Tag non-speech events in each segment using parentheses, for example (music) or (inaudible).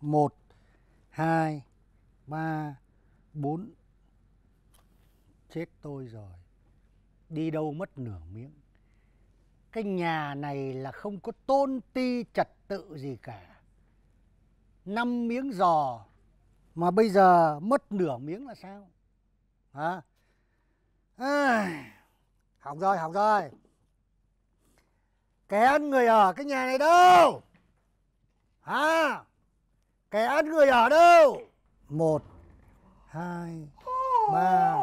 một hai ba bốn. Chết tôi rồi. Đi đâu mất nửa miếng. Cái nhà này là không có tôn ti trật tự gì cả. Năm miếng giò mà bây giờ mất nửa miếng là sao? Hả? À, học rồi học rồi. Kẻ ăn người ở cái nhà này đâu? Hả? Kẻ ăn người ở đâu một hai ba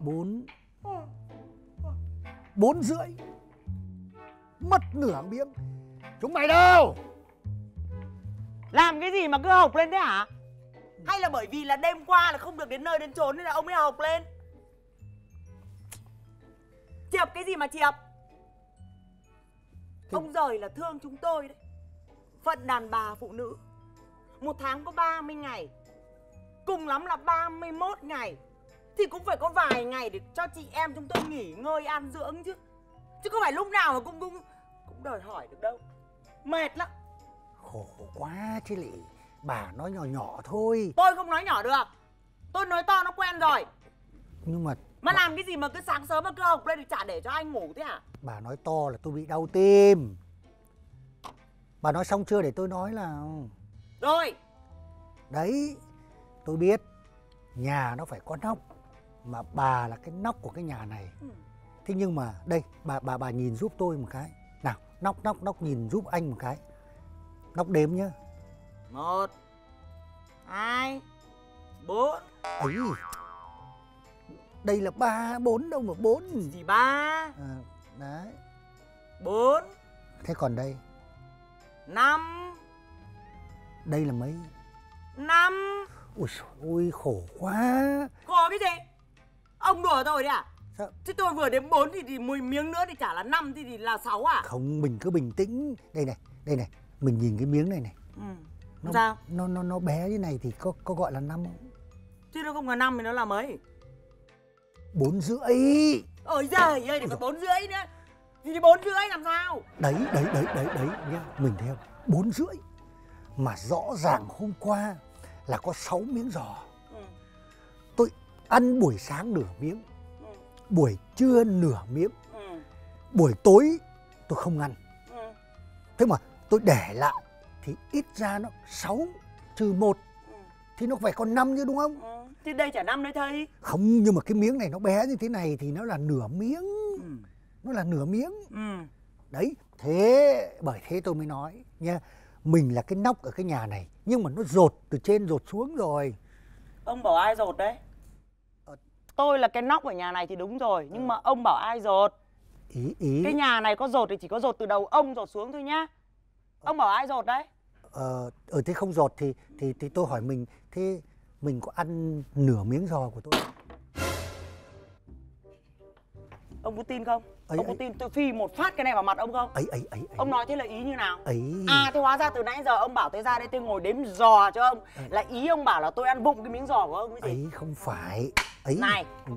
bốn bốn rưỡi mất nửa miếng chúng mày đâu Làm cái gì mà cứ học lên thế hả? Hay là bởi vì là đêm qua là không được đến nơi đến chốn nên là ông ấy học lên? Chiệp cái gì mà chiệp? Ông rời là thương chúng tôi đấy. Phận đàn bà phụ nữ. Một tháng có 30 ngày. Cùng lắm là 31 ngày. Thì cũng phải có vài ngày để cho chị em chúng tôi nghỉ ngơi ăn dưỡng chứ. Chứ không phải lúc nào mà cũng cũng cũng đòi hỏi được đâu. Mệt lắm. khổ quá chứ lị bà nói nhỏ nhỏ thôi Tôi không nói nhỏ được Tôi nói to nó quen rồi nhưng mà Mà làm cái gì mà cứ sáng sớm mà cứ học lên thì chả để cho anh ngủ thế hả bà nói to là tôi bị đau tim bà nói xong chưa để tôi nói nào Rồi. Đấy tôi biết nhà nó phải có nóc mà bà là cái nóc của cái nhà này. Ừ. thế nhưng mà đây bà bà bà nhìn giúp tôi một cái. Nào nóc nóc nóc nhìn giúp anh một cái. Nóc đếm nhá. Một Hai Bốn. Ấy. Đây là ba bốn đâu mà bốn. Gì ba? À, đấy. Bốn. Thế còn đây? Năm đây là mấy? Năm. Ôi khổ quá. Có cái gì? Ông đùa tôi đấy à? Sao? Chứ tôi vừa đến bốn thì, thì mười miếng nữa thì chả là năm thì, thì là sáu à? Không mình cứ bình tĩnh. Đây này đây này mình nhìn cái miếng này này. Ừ. nó Sao? nó nó nó bé như này thì có có gọi là năm không? Chứ nó không là năm thì nó là mấy? Bốn rưỡi. Ôi giời ơi thì có bốn rưỡi nữa. Thì bốn rưỡi làm sao? Đấy đấy đấy đấy đấy nhá mình không? Bốn rưỡi mà rõ ràng hôm qua là có sáu miếng giò ừ. tôi ăn buổi sáng nửa miếng Ừ. buổi trưa nửa miếng Ừ. buổi tối tôi không ăn Ừ. thế mà tôi để lại thì ít ra nó sáu trừ một Ừ. thì nó phải còn năm chứ đúng không Ừ. Thì đây chả năm đấy thầy không nhưng mà cái miếng này nó bé như thế này thì nó là nửa miếng ừ. nó là nửa miếng Ừ. đấy thế bởi thế tôi mới nói nha mình là cái nóc ở cái nhà này nhưng mà nó rột từ trên rột xuống rồi. Ông bảo ai rột đấy? Ờ. Tôi là cái nóc ở nhà này thì đúng rồi Nhưng mà ông bảo ai rột? Ý ý. Cái nhà này có rột thì chỉ có rột từ đầu ông rột xuống thôi nhá. Ông bảo ai rột đấy? Ờ ở thế không rột thì thì thì tôi hỏi mình thế mình có ăn nửa miếng giò của tôi Ông có tin không? Ấy, Ông có ấy. tin tôi phi một phát cái này vào mặt ông không? Ấy ấy ấy ấy. Ông nói thế là ý như nào? Ấy. À thế hóa ra từ nãy giờ ông bảo tôi ra đây tôi ngồi đếm giò cho ông. Ừ. Là ý ông bảo là tôi ăn vụng cái miếng giò của ông cái gì? Ấy không phải. Ấy. Này. Ừ,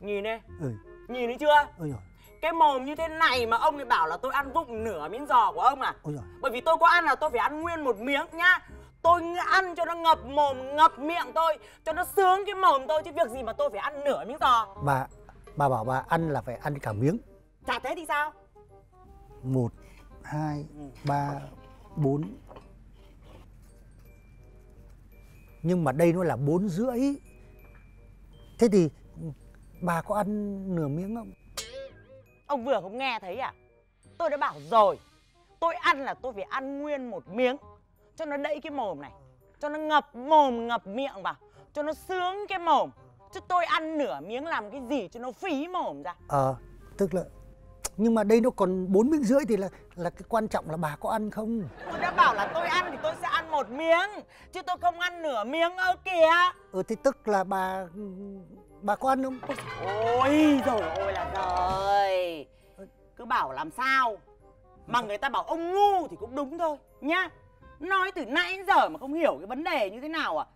Nhìn đi. Ừ. Nhìn thấy chưa? Ôi rồi Cái mồm như thế này mà ông lại bảo là tôi ăn vụng nửa miếng giò của ông à? Ôi rồi Bởi vì tôi có ăn là tôi phải ăn nguyên một miếng nhá. Tôi ăn cho nó ngập mồm, ngập miệng tôi Cho nó sướng cái mồm tôi Chứ việc gì mà tôi phải ăn nửa miếng giò. Bà bà bảo bà ăn là phải ăn cả miếng. Chả thế thì sao? Một hai Ừ. ba bốn. Nhưng mà đây nó là bốn rưỡi. Thế thì bà có ăn nửa miếng không? Ông vừa không nghe thấy à? Tôi đã bảo rồi. Tôi ăn là tôi phải ăn nguyên một miếng. Cho nó đẫy cái mồm này. Cho nó ngập mồm ngập miệng vào. Cho nó sướng cái mồm Chứ tôi ăn nửa miếng làm cái gì cho nó phí mồm ra? Ờ tức là nhưng mà đây nó còn bốn miếng rưỡi thì là là cái quan trọng là bà có ăn không? Tôi đã bảo là tôi ăn thì tôi sẽ ăn một miếng Chứ tôi không ăn nửa miếng ơ kìa. Ừ thì tức là bà bà có ăn không? Ôi rồi ôi là trời Cứ bảo làm sao Mà người ta bảo ông ngu thì cũng đúng thôi Nhá. Nói từ nãy đến giờ mà không hiểu cái vấn đề như thế nào à.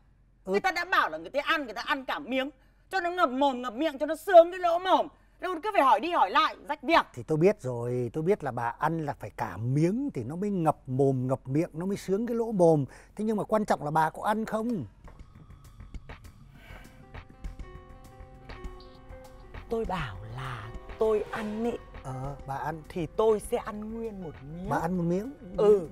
Ừ. Người ta đã bảo là người ta ăn Người ta ăn cả miếng Cho nó ngập mồm ngập miệng cho nó sướng cái lỗ mồm Đâu cứ phải hỏi đi hỏi lại, rách việc. Thì tôi biết rồi, tôi biết là bà ăn là phải cả miếng thì nó mới ngập mồm ngập miệng, nó mới sướng cái lỗ mồm. Thế nhưng mà quan trọng là bà có ăn không? Tôi bảo là tôi ăn ý, Ờ, bà ăn thì tôi sẽ ăn nguyên một miếng. bà ăn một miếng. Ừ.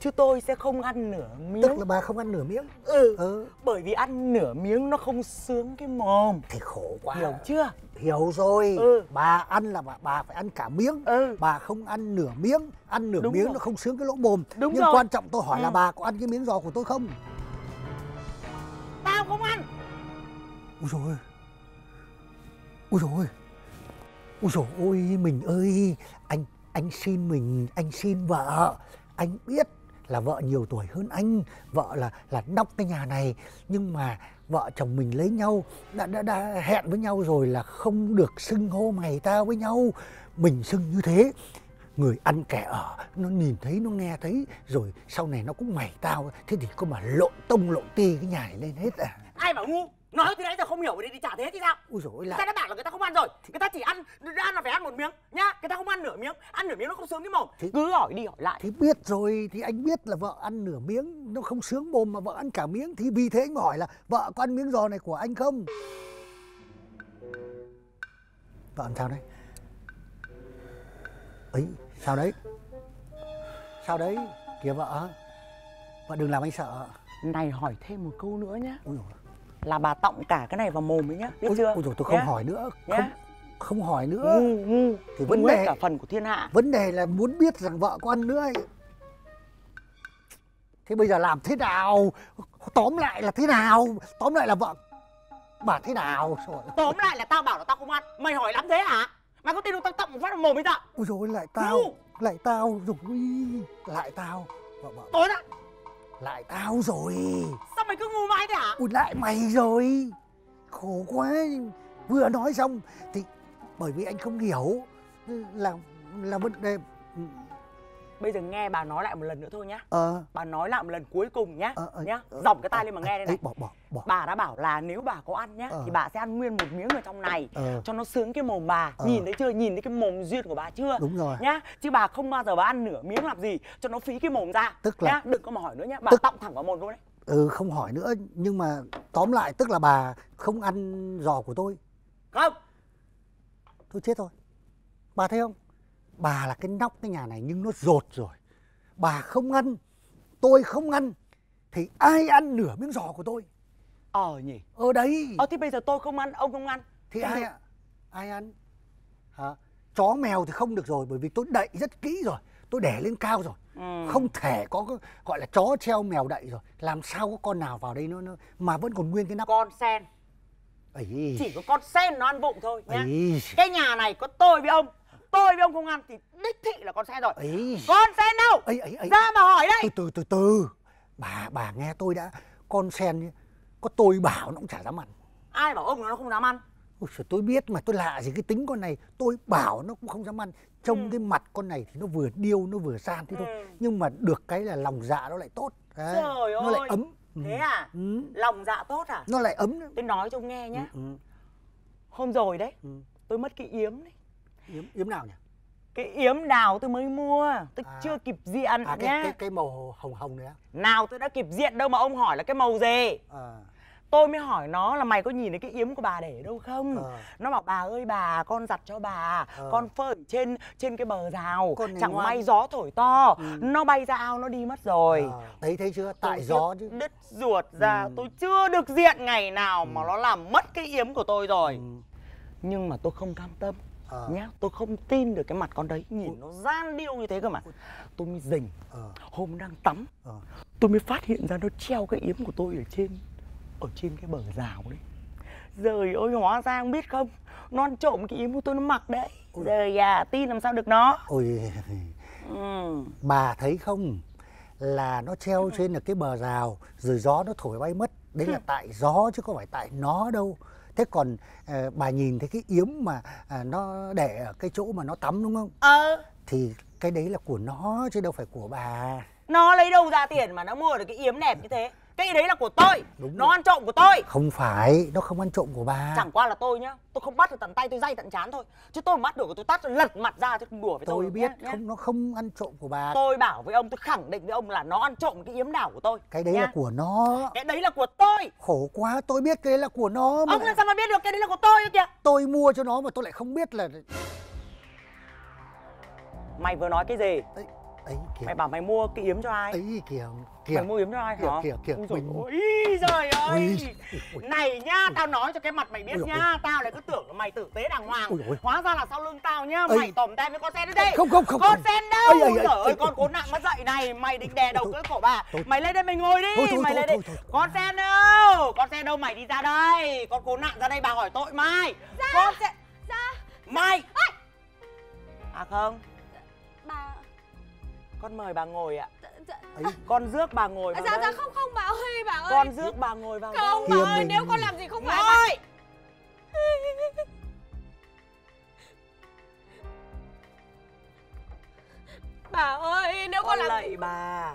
Chứ tôi sẽ không ăn nửa miếng. Tức là bà không ăn nửa miếng. Ừ. Ừ. Bởi vì ăn nửa miếng nó không sướng cái mồm. Thì khổ quá. Hiểu chưa? Hiểu rồi. Ừ. Bà ăn là bà, bà phải ăn cả miếng. Ừ. Bà không ăn nửa miếng, ăn nửa Đúng miếng rồi. nó không sướng cái lỗ mồm. Đúng Nhưng rồi. quan trọng tôi hỏi là Ừ. bà có ăn cái miếng giò của tôi không? Tao không ăn. Ui ôi. Ui ôi. Ui dồi ôi mình ơi. Anh anh xin mình, anh xin vợ. Anh biết là vợ nhiều tuổi hơn anh. Vợ là là nóc cái nhà này. Nhưng mà vợ chồng mình lấy nhau đã, đã, đã hẹn với nhau rồi là không được xưng hô mày tao với nhau. Mình xưng như thế người ăn kẻ ở nó nhìn thấy nó nghe thấy rồi sau này nó cũng mày tao thế thì có mà lộn tông lộn ti cái nhà này lên hết à Ai bảo ngu? Nói từ nãy giờ không hiểu về đi chả thế thì sao? ui dồi ôi Người ta đã bảo là người ta không ăn rồi? Người ta chỉ ăn, ăn là phải ăn một miếng nhá. Người ta không ăn nửa miếng Ăn nửa miếng nó không sướng cái mồm. Thì- Cứ hỏi đi hỏi lại. Thì biết rồi thì anh biết là vợ ăn nửa miếng nó không sướng mồm mà vợ ăn cả miếng. Thì vì thế anh mới hỏi là vợ có ăn miếng giò này của anh không? Vợ ăn sao đấy? Ấy sao đấy? Sao đấy? Kìa vợ vợ đừng làm anh sợ. Này hỏi thêm một câu nữa nhá. Ui dồi Là bà tọng cả cái này vào mồm ấy nhá Biết ôi, chưa? ôi dồi tôi không Nhá. hỏi nữa không Nhá. không hỏi nữa Ngu ngu Thì vấn Ngu hết đề- cả phần của thiên hạ vấn đề là muốn biết rằng vợ có ăn nữa ấy. thế bây giờ làm thế nào tóm lại là thế nào tóm lại là vợ bà thế nào rồi Tóm lại là tao bảo là tao không ăn Mày hỏi lắm thế hả? Mày có tin đâu tao tọng một phát vào mồm ấy sao? ôi rồi lại tao Ngu. lại tao rồi lại tao vợ vợ Tối ra lại tao rồi. Sao mày cứ ngu mãi thế hả? ui lại mày rồi. Khổ quá. Vừa nói xong thì bởi vì anh không hiểu là là vấn đề Bây giờ nghe bà nói lại một lần nữa thôi nhá. Ờ. Bà nói lại một lần cuối cùng nhá ờ, ờ, Nhá. ờ, Dòng cái tai ờ, lên mà ờ, nghe đây này. bỏ bỏ bỏ. Bà đã bảo là nếu bà có ăn nhá Ờ. Thì bà sẽ ăn nguyên một miếng ở trong này ờ. Cho nó sướng cái mồm bà. Ờ. Nhìn thấy chưa? Nhìn thấy cái mồm duyên của bà chưa? đúng rồi. Nhá Chứ bà không bao giờ bà ăn nửa miếng làm gì Cho nó phí cái mồm ra. Tức là- nhá Đừng có mà hỏi nữa nhá. Bà Tức- tọng thẳng vào mồm luôn đấy. Ừ không hỏi nữa nhưng mà tóm lại tức là bà không ăn giò của tôi. Không. Tôi chết rồi. Bà thấy không bà là cái nóc cái nhà này nhưng nó rột rồi. Bà không ăn tôi không ăn thì ai ăn nửa miếng giò của tôi? Ờ nhỉ. Ở đấy. Ờ thì bây giờ tôi không ăn Ông không ăn thì ai ạ? Ai ăn? Hả? Chó mèo thì không được rồi bởi vì tôi đậy rất kỹ rồi. Tôi để lên cao rồi. Ừ. không thể có gọi là chó treo mèo đậy rồi. Làm sao có con nào vào đây nó, nó mà vẫn còn nguyên cái nắp Con sen. Ấy. Chỉ có con sen nó ăn vụng thôi nhá. Cái nhà này có tôi với ông Tôi với ông không ăn thì đích thị là con sen rồi. Ấy. Con sen đâu? Ấy ấy ấy. Ra mà hỏi đây. Từ từ từ từ. Bà bà nghe tôi đã. Con sen có tôi bảo nó cũng chả dám ăn. Ai bảo ông nó không dám ăn? Ôi giời, tôi biết mà tôi lạ gì cái tính con này. Tôi bảo nó cũng không dám ăn. Trông Ừ. cái mặt con này thì nó vừa điêu nó vừa gian thế thôi. Ừ. nhưng mà được cái là lòng dạ nó lại tốt. Đấy, Trời nó lại ơi. ấm. Ừ. Thế à? Ừ. Lòng dạ tốt à? Nó lại ấm. Tôi nói cho ông nghe nhá. Ừ. Hôm rồi đấy Ừ. Tôi mất cái yếm đấy yếm yếm nào nhỉ Cái yếm đào tôi mới mua Tôi À. chưa kịp diện à nhá cái cái cái màu hồng hồng này á Nào tôi đã kịp diện đâu mà ông hỏi là cái màu gì à, Tôi mới hỏi nó là mày có nhìn thấy cái yếm của bà để đâu không Ờ. Nó bảo bà ơi bà con giặt cho bà Ờ. Con phơi trên trên cái bờ rào Chẳng ngoan. may gió thổi to Ừ. Nó bay ra ao nó đi mất rồi à, thấy thấy chưa tại Tôi gió chứ Đứt ruột ra Ừ. Tôi chưa được diện ngày nào mà nó làm mất cái yếm của tôi rồi ừ. Nhưng mà tôi không cam tâm Ờ. nhá Tôi không tin được cái mặt con đấy Nhìn nó gian điêu như thế cơ mà. Tôi mới rình Ờ. Hôm đang tắm Ờ. Tôi mới phát hiện ra nó treo cái yếm của tôi ở trên Ở trên cái bờ rào đấy. Trời ơi hóa ra không biết không? Nó ăn trộm cái yếm của tôi nó mặc đấy. Ôi. Trời à tin làm sao được nó. Ôi. Ừ. bà thấy không? Là nó treo trên là cái bờ rào rồi gió nó thổi bay mất. Đấy là tại gió chứ không phải tại nó đâu thế còn ờ, bà nhìn thấy cái yếm mà à, nó để ở cái chỗ mà nó tắm đúng không? Ờ. Thì cái đấy là của nó chứ đâu phải của bà. Nó lấy đâu ra tiền mà nó mua được cái yếm đẹp như thế Cái đấy là của tôi Đúng Nó rồi. ăn trộm của tôi Không phải, nó không ăn trộm của bà. Chẳng qua là tôi nhá Tôi không bắt được tận tay tôi day tận chán thôi Chứ tôi mà bắt được tôi tắt lật mặt ra chứ không đùa với tôi tôi biết nhá, nhá. không nó không ăn trộm của bà. Tôi bảo với ông tôi khẳng định với ông là nó ăn trộm cái yếm đảo của tôi Cái đấy nhá. là của nó. Cái đấy là của tôi Khổ quá, tôi biết cái đấy là của nó mà. Ông làm sao mà biết được cái đấy là của tôi kìa Tôi mua cho nó mà tôi lại không biết là Mày vừa nói cái gì ấy, ấy kìa. Mày bảo mày mua cái yếm cho ai ấy kìa kìa. Mày mua yếm cho ai Kìa, hả kìa, kìa, Ui dồi mình- ôi, trời ơi Ui, ui. Này nhá, tao nói cho cái mặt mày biết Ui dồi nhá Tao lại cứ tưởng là mày tử tế đàng hoàng Ui dồi. Hóa ra là sau lưng tao nhá. Mày tòm tem với con sen đến đây Không, không, không, Con sen đâu ây, ây, Trời ơi, con ôi. cố nặng mất dậy này Mày định đè đầu cưỡi cổ bà. Mày lên đây mày ngồi đi Thôi, thôi, Mày lên đây. Con sen đâu Con sen đâu mày đi ra đây Con cố nặng ra đây bà hỏi tội mai Con sen Dạ Mày À không Bà Con mời bà ngồi ạ. Dạ dạ. Ấy, Con rước bà ngồi vào dạ, đây. dạ không không bà ơi bà ơi. Con rước bà ngồi vào Không đây. bà ơi mình- nếu con làm gì không phải bà Ngồi! (laughs) Bà ơi nếu con Con làm lạy bà.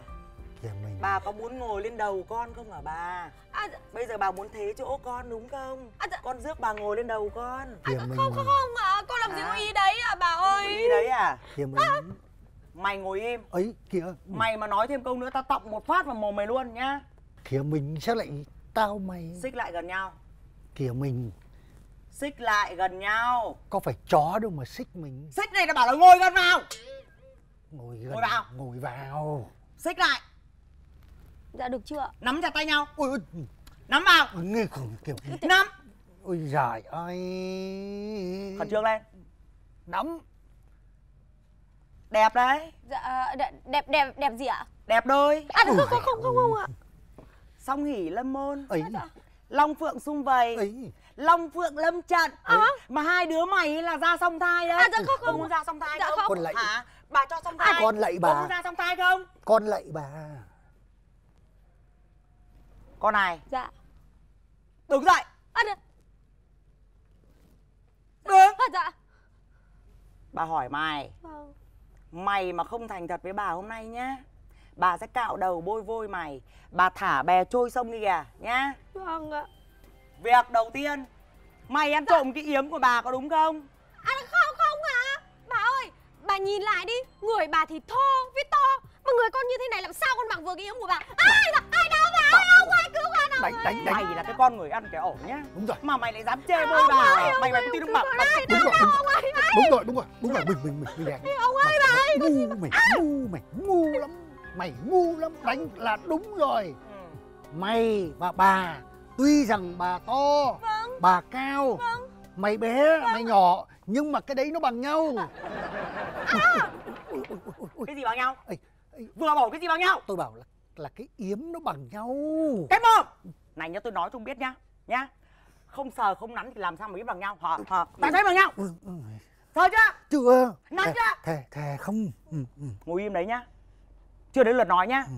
Kìa mình. Bà có muốn ngồi lên đầu con không hả bà? À, dạ, Bây giờ bà muốn thế chỗ con đúng không? À, dạ. Con rước bà ngồi lên đầu con. À, dạ, không không không ạ Con làm gì À. có ý đấy à bà ơi Ý đấy à? Kìa mình. Mày ngồi im ấy kìa. Mày mà nói thêm câu nữa tao tọng một phát vào mồm mày luôn nhá Kìa mình sao lại tao mày. Xích lại gần nhau Kìa mình. Xích lại gần nhau Có phải chó đâu mà xích mình. Xích này là bảo là ngồi gần vào Ngồi gần. Ngồi vào. Ngồi vào. Xích lại Dạ được chưa Nắm chặt tay nhau Ôi ôi. Nắm vào Nghe khủng kiểu. Nắm Ôi giời ơi. Khẩn trương lên Nắm. Đẹp đấy Dạ đẹp đẹp đẹp, gì ạ Đẹp đôi À không không không không không ạ Song hỉ lâm môn Ấy. Long phượng sung vầy Ấy. Long phượng lâm trận À. Mà hai đứa mày là ra song thai đấy À, dạ không, không. muốn ra song thai Dạ không? không. Con lạy. Hả? Bà cho song thai con lạy bà. Muốn ra song thai không? Con lạy bà. Con này Dạ đứng dậy à, được. Đứng à, dạ Bà hỏi mày vâng Mày mà không thành thật với bà hôm nay nhá. Bà sẽ cạo đầu bôi vôi mày. Bà thả bè trôi sông đi kìa nhá. Vâng ạ. Việc đầu tiên Mày ăn trộm cái yếm của bà có đúng không? À không không ạ. Bà ơi Bà nhìn lại đi. Người bà thì thô với to. Mà người con như thế này làm sao con mặc vừa cái yếm của bà? Ai là ai con Đánh đánh đánh. Mày là cái con người ăn kẻ ổ nhá. Đúng rồi. Mà mày lại dám chê bôi bà Mày mày tin con ai? Đúng rồi. Đúng đúng rồi đúng rồi đúng rồi. Mình mình mình mình đánh ông ơi ơi ngu mày ngu mày ngu lắm. Mày ngu lắm đánh là đúng rồi. Ừ. mày và bà tuy rằng bà to Vâng. bà cao Vâng. mày bé mày nhỏ nhưng mà cái đấy nó bằng nhau. Cái gì bằng nhau? Vừa bảo cái gì bằng nhau? tôi bảo là là cái yếm nó bằng nhau Cái mồm Này nhá tôi nói cho ông biết nhá Nhá Không sờ không nắn thì làm sao mà biết bằng nhau hả? Hả? Tại thấy bằng nhau Ừ, ừ. Sờ chưa? chưa Nắn thề, chưa? thề thề không ừ, ừ. Ngồi im đấy nhá Chưa đến lượt nói nhá Ừ.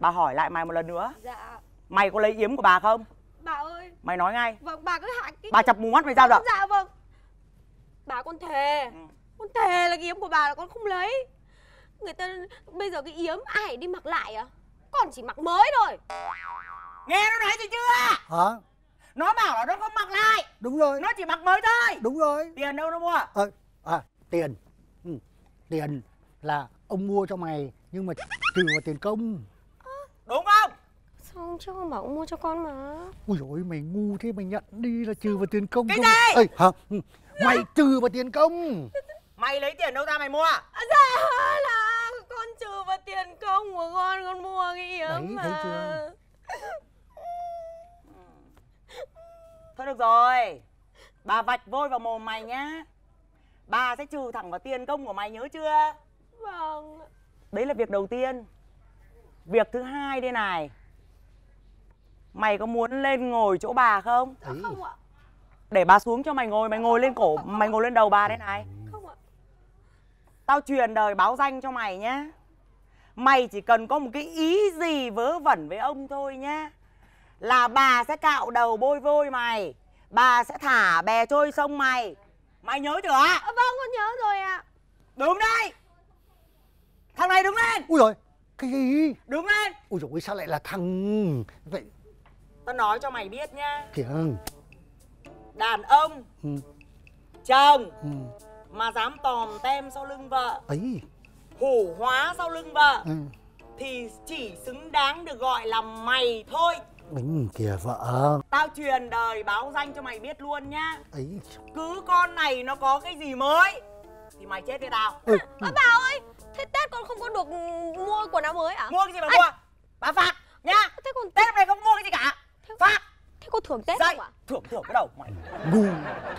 Bà hỏi lại mày một lần nữa Dạ Mày có lấy yếm của bà không? Bà ơi Mày nói ngay Vâng bà cứ hạ cái Bà chập mù mắt mày sao được? Dạ vâng Bà con thề Ừ. Con thề là cái yếm của bà là con không lấy Người ta bây giờ cái yếm ai đi mặc lại à Con chỉ mặc mới thôi Nghe nó nói gì chưa? hả Nó bảo là nó không mặc lại đúng rồi Nó chỉ mặc mới thôi đúng rồi Tiền đâu nó mua ờ à tiền ừ. tiền là ông mua cho mày nhưng mà trừ vào tiền công Đúng không? Sao ông chưa con bảo ông mua cho con mà ui dồi mày ngu thế mày nhận đi là trừ vào tiền công Cái không? gì? Ê, hả Ừ. mày trừ vào tiền công Mày lấy tiền đâu ra mày mua? à, Dạ là con trừ vào tiền công của con Con mua cái yếm Đấy, mà. thấy chưa? (laughs) Thôi được rồi. Bà vạch vôi vào mồm mày nhá. Bà sẽ trừ thẳng vào tiền công của mày nhớ chưa? Vâng. Đấy là việc đầu tiên. Việc thứ hai đây này. Mày có muốn lên ngồi chỗ bà không? ấy Không ạ. Để bà xuống cho mày ngồi Mày ngồi lên cổ Mày ngồi lên đầu bà đây này. Ạ Tao truyền đời báo danh cho mày nhá. Mày chỉ cần có một cái ý gì vớ vẩn với ông thôi nhá. Là bà sẽ cạo đầu bôi vôi mày Bà sẽ thả bè trôi sông mày. Mày nhớ chưa? à, Vâng con nhớ rồi ạ. Đúng đấy Thằng này đứng lên! Ui rồi cái gì? Đứng lên! Ui rồi sao lại là thằng? Vậy Tao nói cho mày biết nhá. Kìa. Đàn ông ừ, Chồng ừ. Mà dám tòm tem sau lưng vợ. Ấy. Hủ hóa sau lưng vợ. Ừ. Thì chỉ xứng đáng được gọi là mày thôi. Đúng kìa vợ. Tao truyền đời báo danh cho mày biết luôn nhá. Ấy. Cứ con này nó có cái gì mới Thì mày chết với tao. Ừ. à, Bảo ơi Thế Tết con không có được mua quần áo mới à? Mua cái gì mà mua? Bà phạt nhá. Thế còn Tết này không mua cái gì cả. Phạt Thế có thưởng Tết Dậy. không ạ? Thưởng thưởng cái đầu mày. Ngu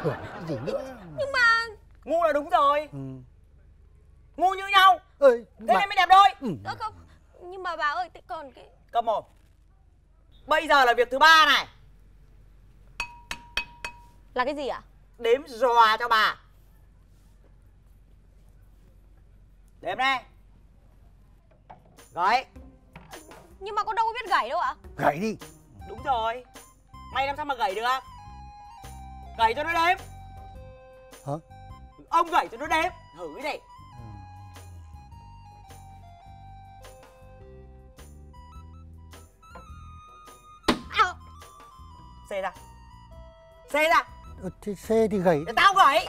thưởng cái gì nữa? Nhưng mà Ngu là đúng rồi. Ừ. Ngu như nhau. Ơi Thế bà- nên mới đẹp đôi ừ. Không Nhưng mà bà ơi còn cái Cầm một. Bây giờ là việc thứ ba này. Là cái gì ạ? Đếm dò cho bà. Đếm đây. Gãy Nhưng mà con đâu có biết gảy đâu ạ. Gãy đi. Đúng rồi. Mày làm sao mà gãy được? Gãy cho nó đếm. Hả Ông gãy cho nó đếm. Thử cái này. À, Xê ra. Xê ra. Ờ, thế xe thì gãy Để tao gãy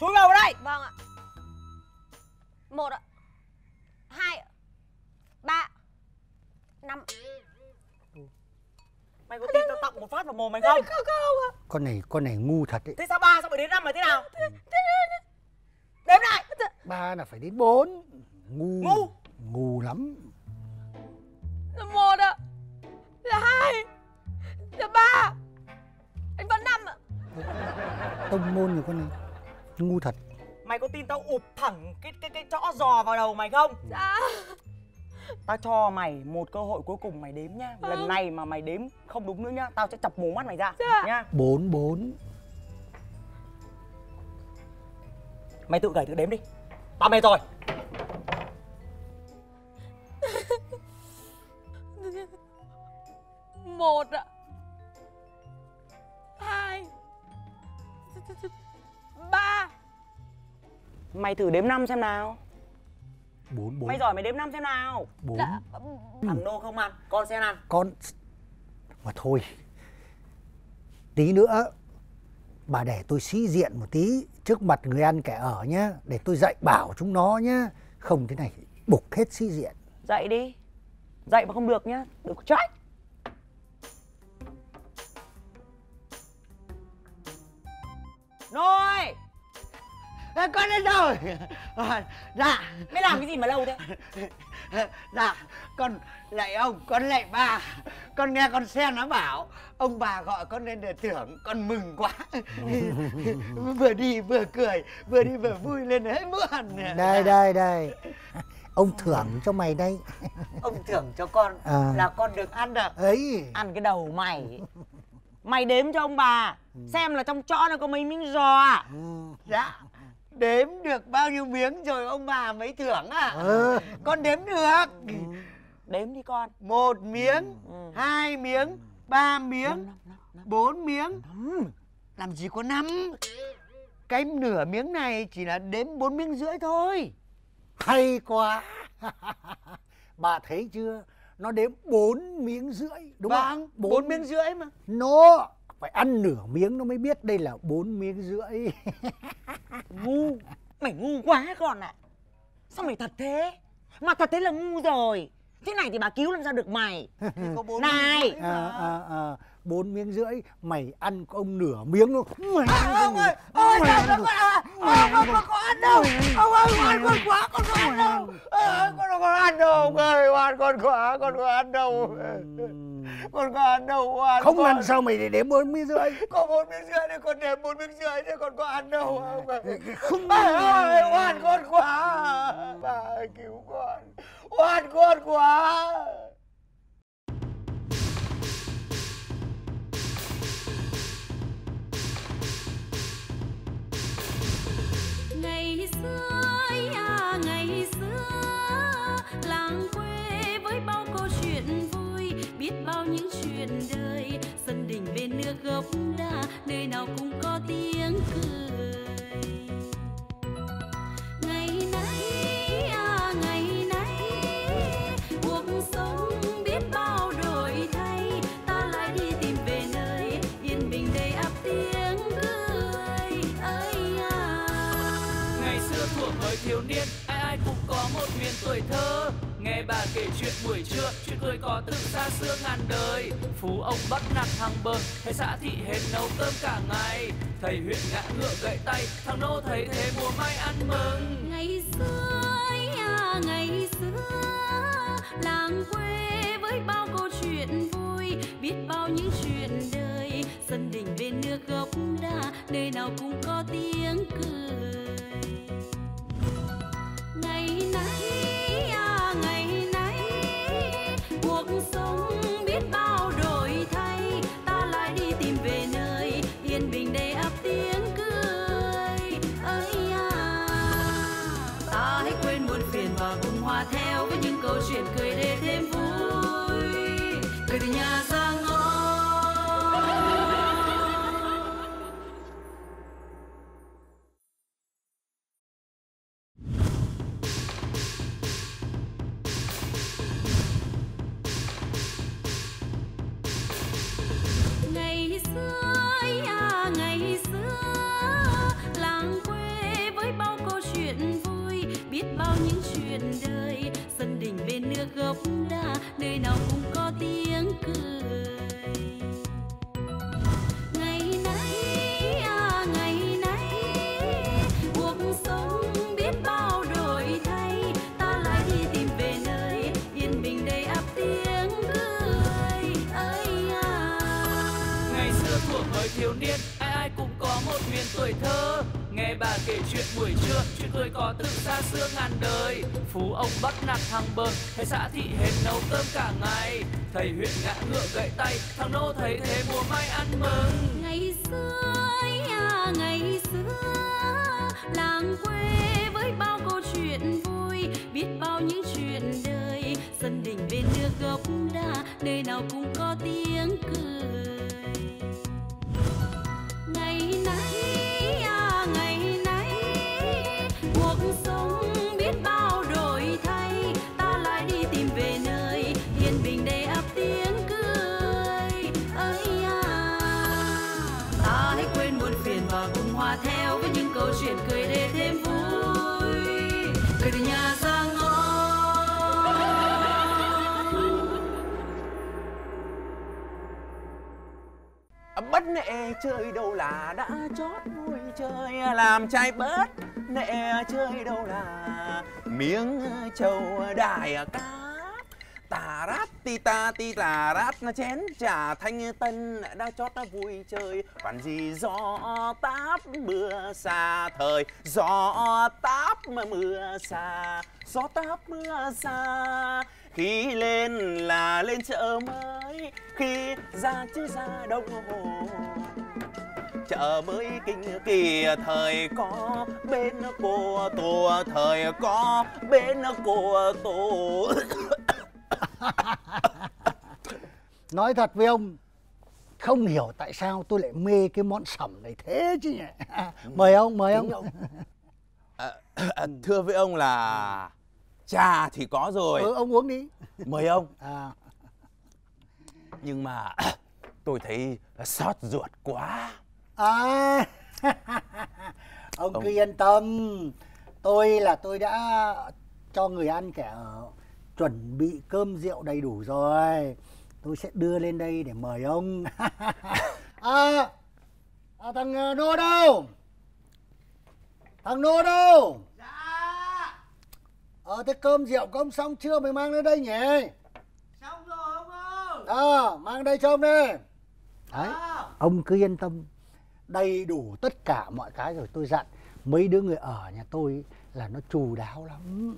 Chui vào đây. Vâng ạ. Một ạ. Hai ạ. Ba Năm Mày có tin tao tặng một phát vào mồm mày không? Không không ạ. Con này con này ngu thật đấy Thế sao ba sao mày đến năm là thế nào? Đếm lại. Ba là phải đến bốn. Ngu. Ngu. ngu lắm. Là một ạ. Là hai. Là ba. Anh vẫn năm ạ. Tông môn rồi con này. Ngu thật. Mày có tin tao ụp thẳng cái cái cái chõ giò vào đầu mày không? Dạ Tao cho mày một cơ hội cuối cùng mày đếm nhá. Lần Vâng. này mà mày đếm không đúng nữa nhá Tao sẽ chọc mù mắt mày ra Dạ. nhá. Bốn bốn. Mày tự gảy tự đếm đi. Tao mệt rồi. (laughs) Một ạ. Hai. Ba. Mày thử đếm năm xem nào bốn bốn. Mày giỏi mày đếm năm xem nào. Bốn. Dạ. Thằng nô không ăn Con sẽ ăn. Con mà thôi. Tí nữa bà để tôi sĩ diện một tí trước mặt người ăn kẻ ở nhá để tôi dạy bảo chúng nó nhá. Không thế này bục hết sĩ diện. Dậy đi. Dậy mà không được nhá. Đừng có trách con đến rồi. À, dạ. Mày làm cái gì mà lâu thế? Dạ con lạy ông con lạy bà con nghe con sen nó bảo ông bà gọi con lên để thưởng con mừng quá. (laughs) Vừa đi vừa cười vừa đi vừa vui lên hết buồn đây đây đây. Ông thưởng cho mày đây. Ông thưởng cho con À. là con được ăn được. Ấy. Ăn cái đầu mày. Mày đếm cho ông bà Xem là trong chõ nó có mấy miếng giò. Ừ. dạ đếm được bao nhiêu miếng rồi ông bà mới thưởng à Ừ. con đếm được. Đếm đi con. Một miếng Ừ. hai miếng ba miếng Năm, năm, năm, bốn miếng. Làm gì có năm? Cái nửa miếng này chỉ là đếm bốn miếng rưỡi thôi. Hay quá. (laughs) Bà thấy chưa? Nó đếm bốn miếng rưỡi đúng vâng không bốn miếng rưỡi mà. Nó phải ăn nửa miếng nó mới biết đây là bốn miếng rưỡi. (laughs) Ngu Mày ngu quá con ạ. Sao mày thật thế? Mà thật thế là ngu rồi. Thế này thì bà cứu làm sao được mày? (laughs) Thì có bốn Này! miếng rưỡi à, à, à, bốn miếng rưỡi mày ăn có ông nửa miếng thôi mày À, ông ơi ôi mày sao nó có à, ông ơi con có ăn đâu. Ông ơi ngoan con quá con có ăn đâu. Ờ, con đâu có ăn đâu ông ơi ngoan con quá con có ăn đâu. Con có ăn đâu ngoan không con. ăn sao mày để đếm bốn miếng rưỡi? Có bốn miếng rưỡi thì con đếm bốn miếng rưỡi thì con có ăn đâu ông ơi. không ơi ngoan con quá. Bà ơi, cứu con. Ngoan con quá ngày xưa à ngày xưa, làng quê với bao câu chuyện vui, biết bao những chuyện đời, sân đình bên nước gốc đa, nơi nào cũng có tiếng cười. Chuyện buổi trưa, chuyện cười có từ xa xưa ngàn đời. Phú ông bắt nạt thằng bơ thầy xã thị hết nấu cơm cả ngày. Thầy huyện ngã ngựa gậy tay, thằng nô thấy thế mùa mai ăn mừng. Ngày xưa à ngày xưa, làng quê với bao câu chuyện vui, biết bao những chuyện đời. Sân đình bên nước gốc đa, nơi nào cũng có tiếng cười. Ngày nay nơi nào cũng có tiếng cười. Ngày nay à ngày nay, cuộc sống biết bao đổi thay. Ta lại đi tìm về nơi yên bình đầy áp tiếng cười. Ơi à ngày xưa của thời thiếu niên, ai ai cũng có một miền tuổi thơ. Nghe bà kể chuyện buổi trưa tươi có từ xa xưa ngàn đời. Phú ông bắt nạt thằng bơ thầy xã thị hến nấu cơm cả ngày. Thầy huyện ngã ngựa gậy tay, thằng nô thấy thế mùa mai ăn mừng. Ngày xưa à ngày xưa, làng quê nệ chơi đâu là đã chót vui chơi, làm trai bớt nệ chơi đâu là miếng trầu đài cá. Tà rát ti ta ti tà rát chén trà thanh tân đã chót đã vui chơi. Còn gì gió táp mưa xa thời, gió táp mà mưa xa, gió táp mưa xa khi lên là lên chợ mới khi ra chứ ra đông hồ chợ mới kinh kỳ thời có bên cô tùa thời có bên cô tù (coughs) Nói thật với ông, không hiểu tại sao tôi lại mê cái món sẩm này thế chứ nhỉ. (laughs) Mời ông, mời ông. À, thưa với ông là trà thì có rồi Ừ, ông uống đi. mời ông (laughs) À, nhưng mà (clears throat) tôi thấy xót ruột quá à. (laughs) ông cứ yên tâm. Tôi là tôi đã cho người ăn kẻ ở chuẩn bị cơm rượu đầy đủ rồi. Tôi sẽ đưa lên đây để mời ông. (laughs) à, à thằng ờ, Nô đâu? Thằng Nô đâu? Ờ thế cơm rượu của ông xong chưa mày mang lên đây nhỉ? Xong rồi ông ơi. Ờ, mang đây cho ông đi. Đấy, ông cứ yên tâm. Đầy đủ tất cả mọi cái rồi tôi dặn mấy đứa người ở nhà tôi là nó chu đáo lắm.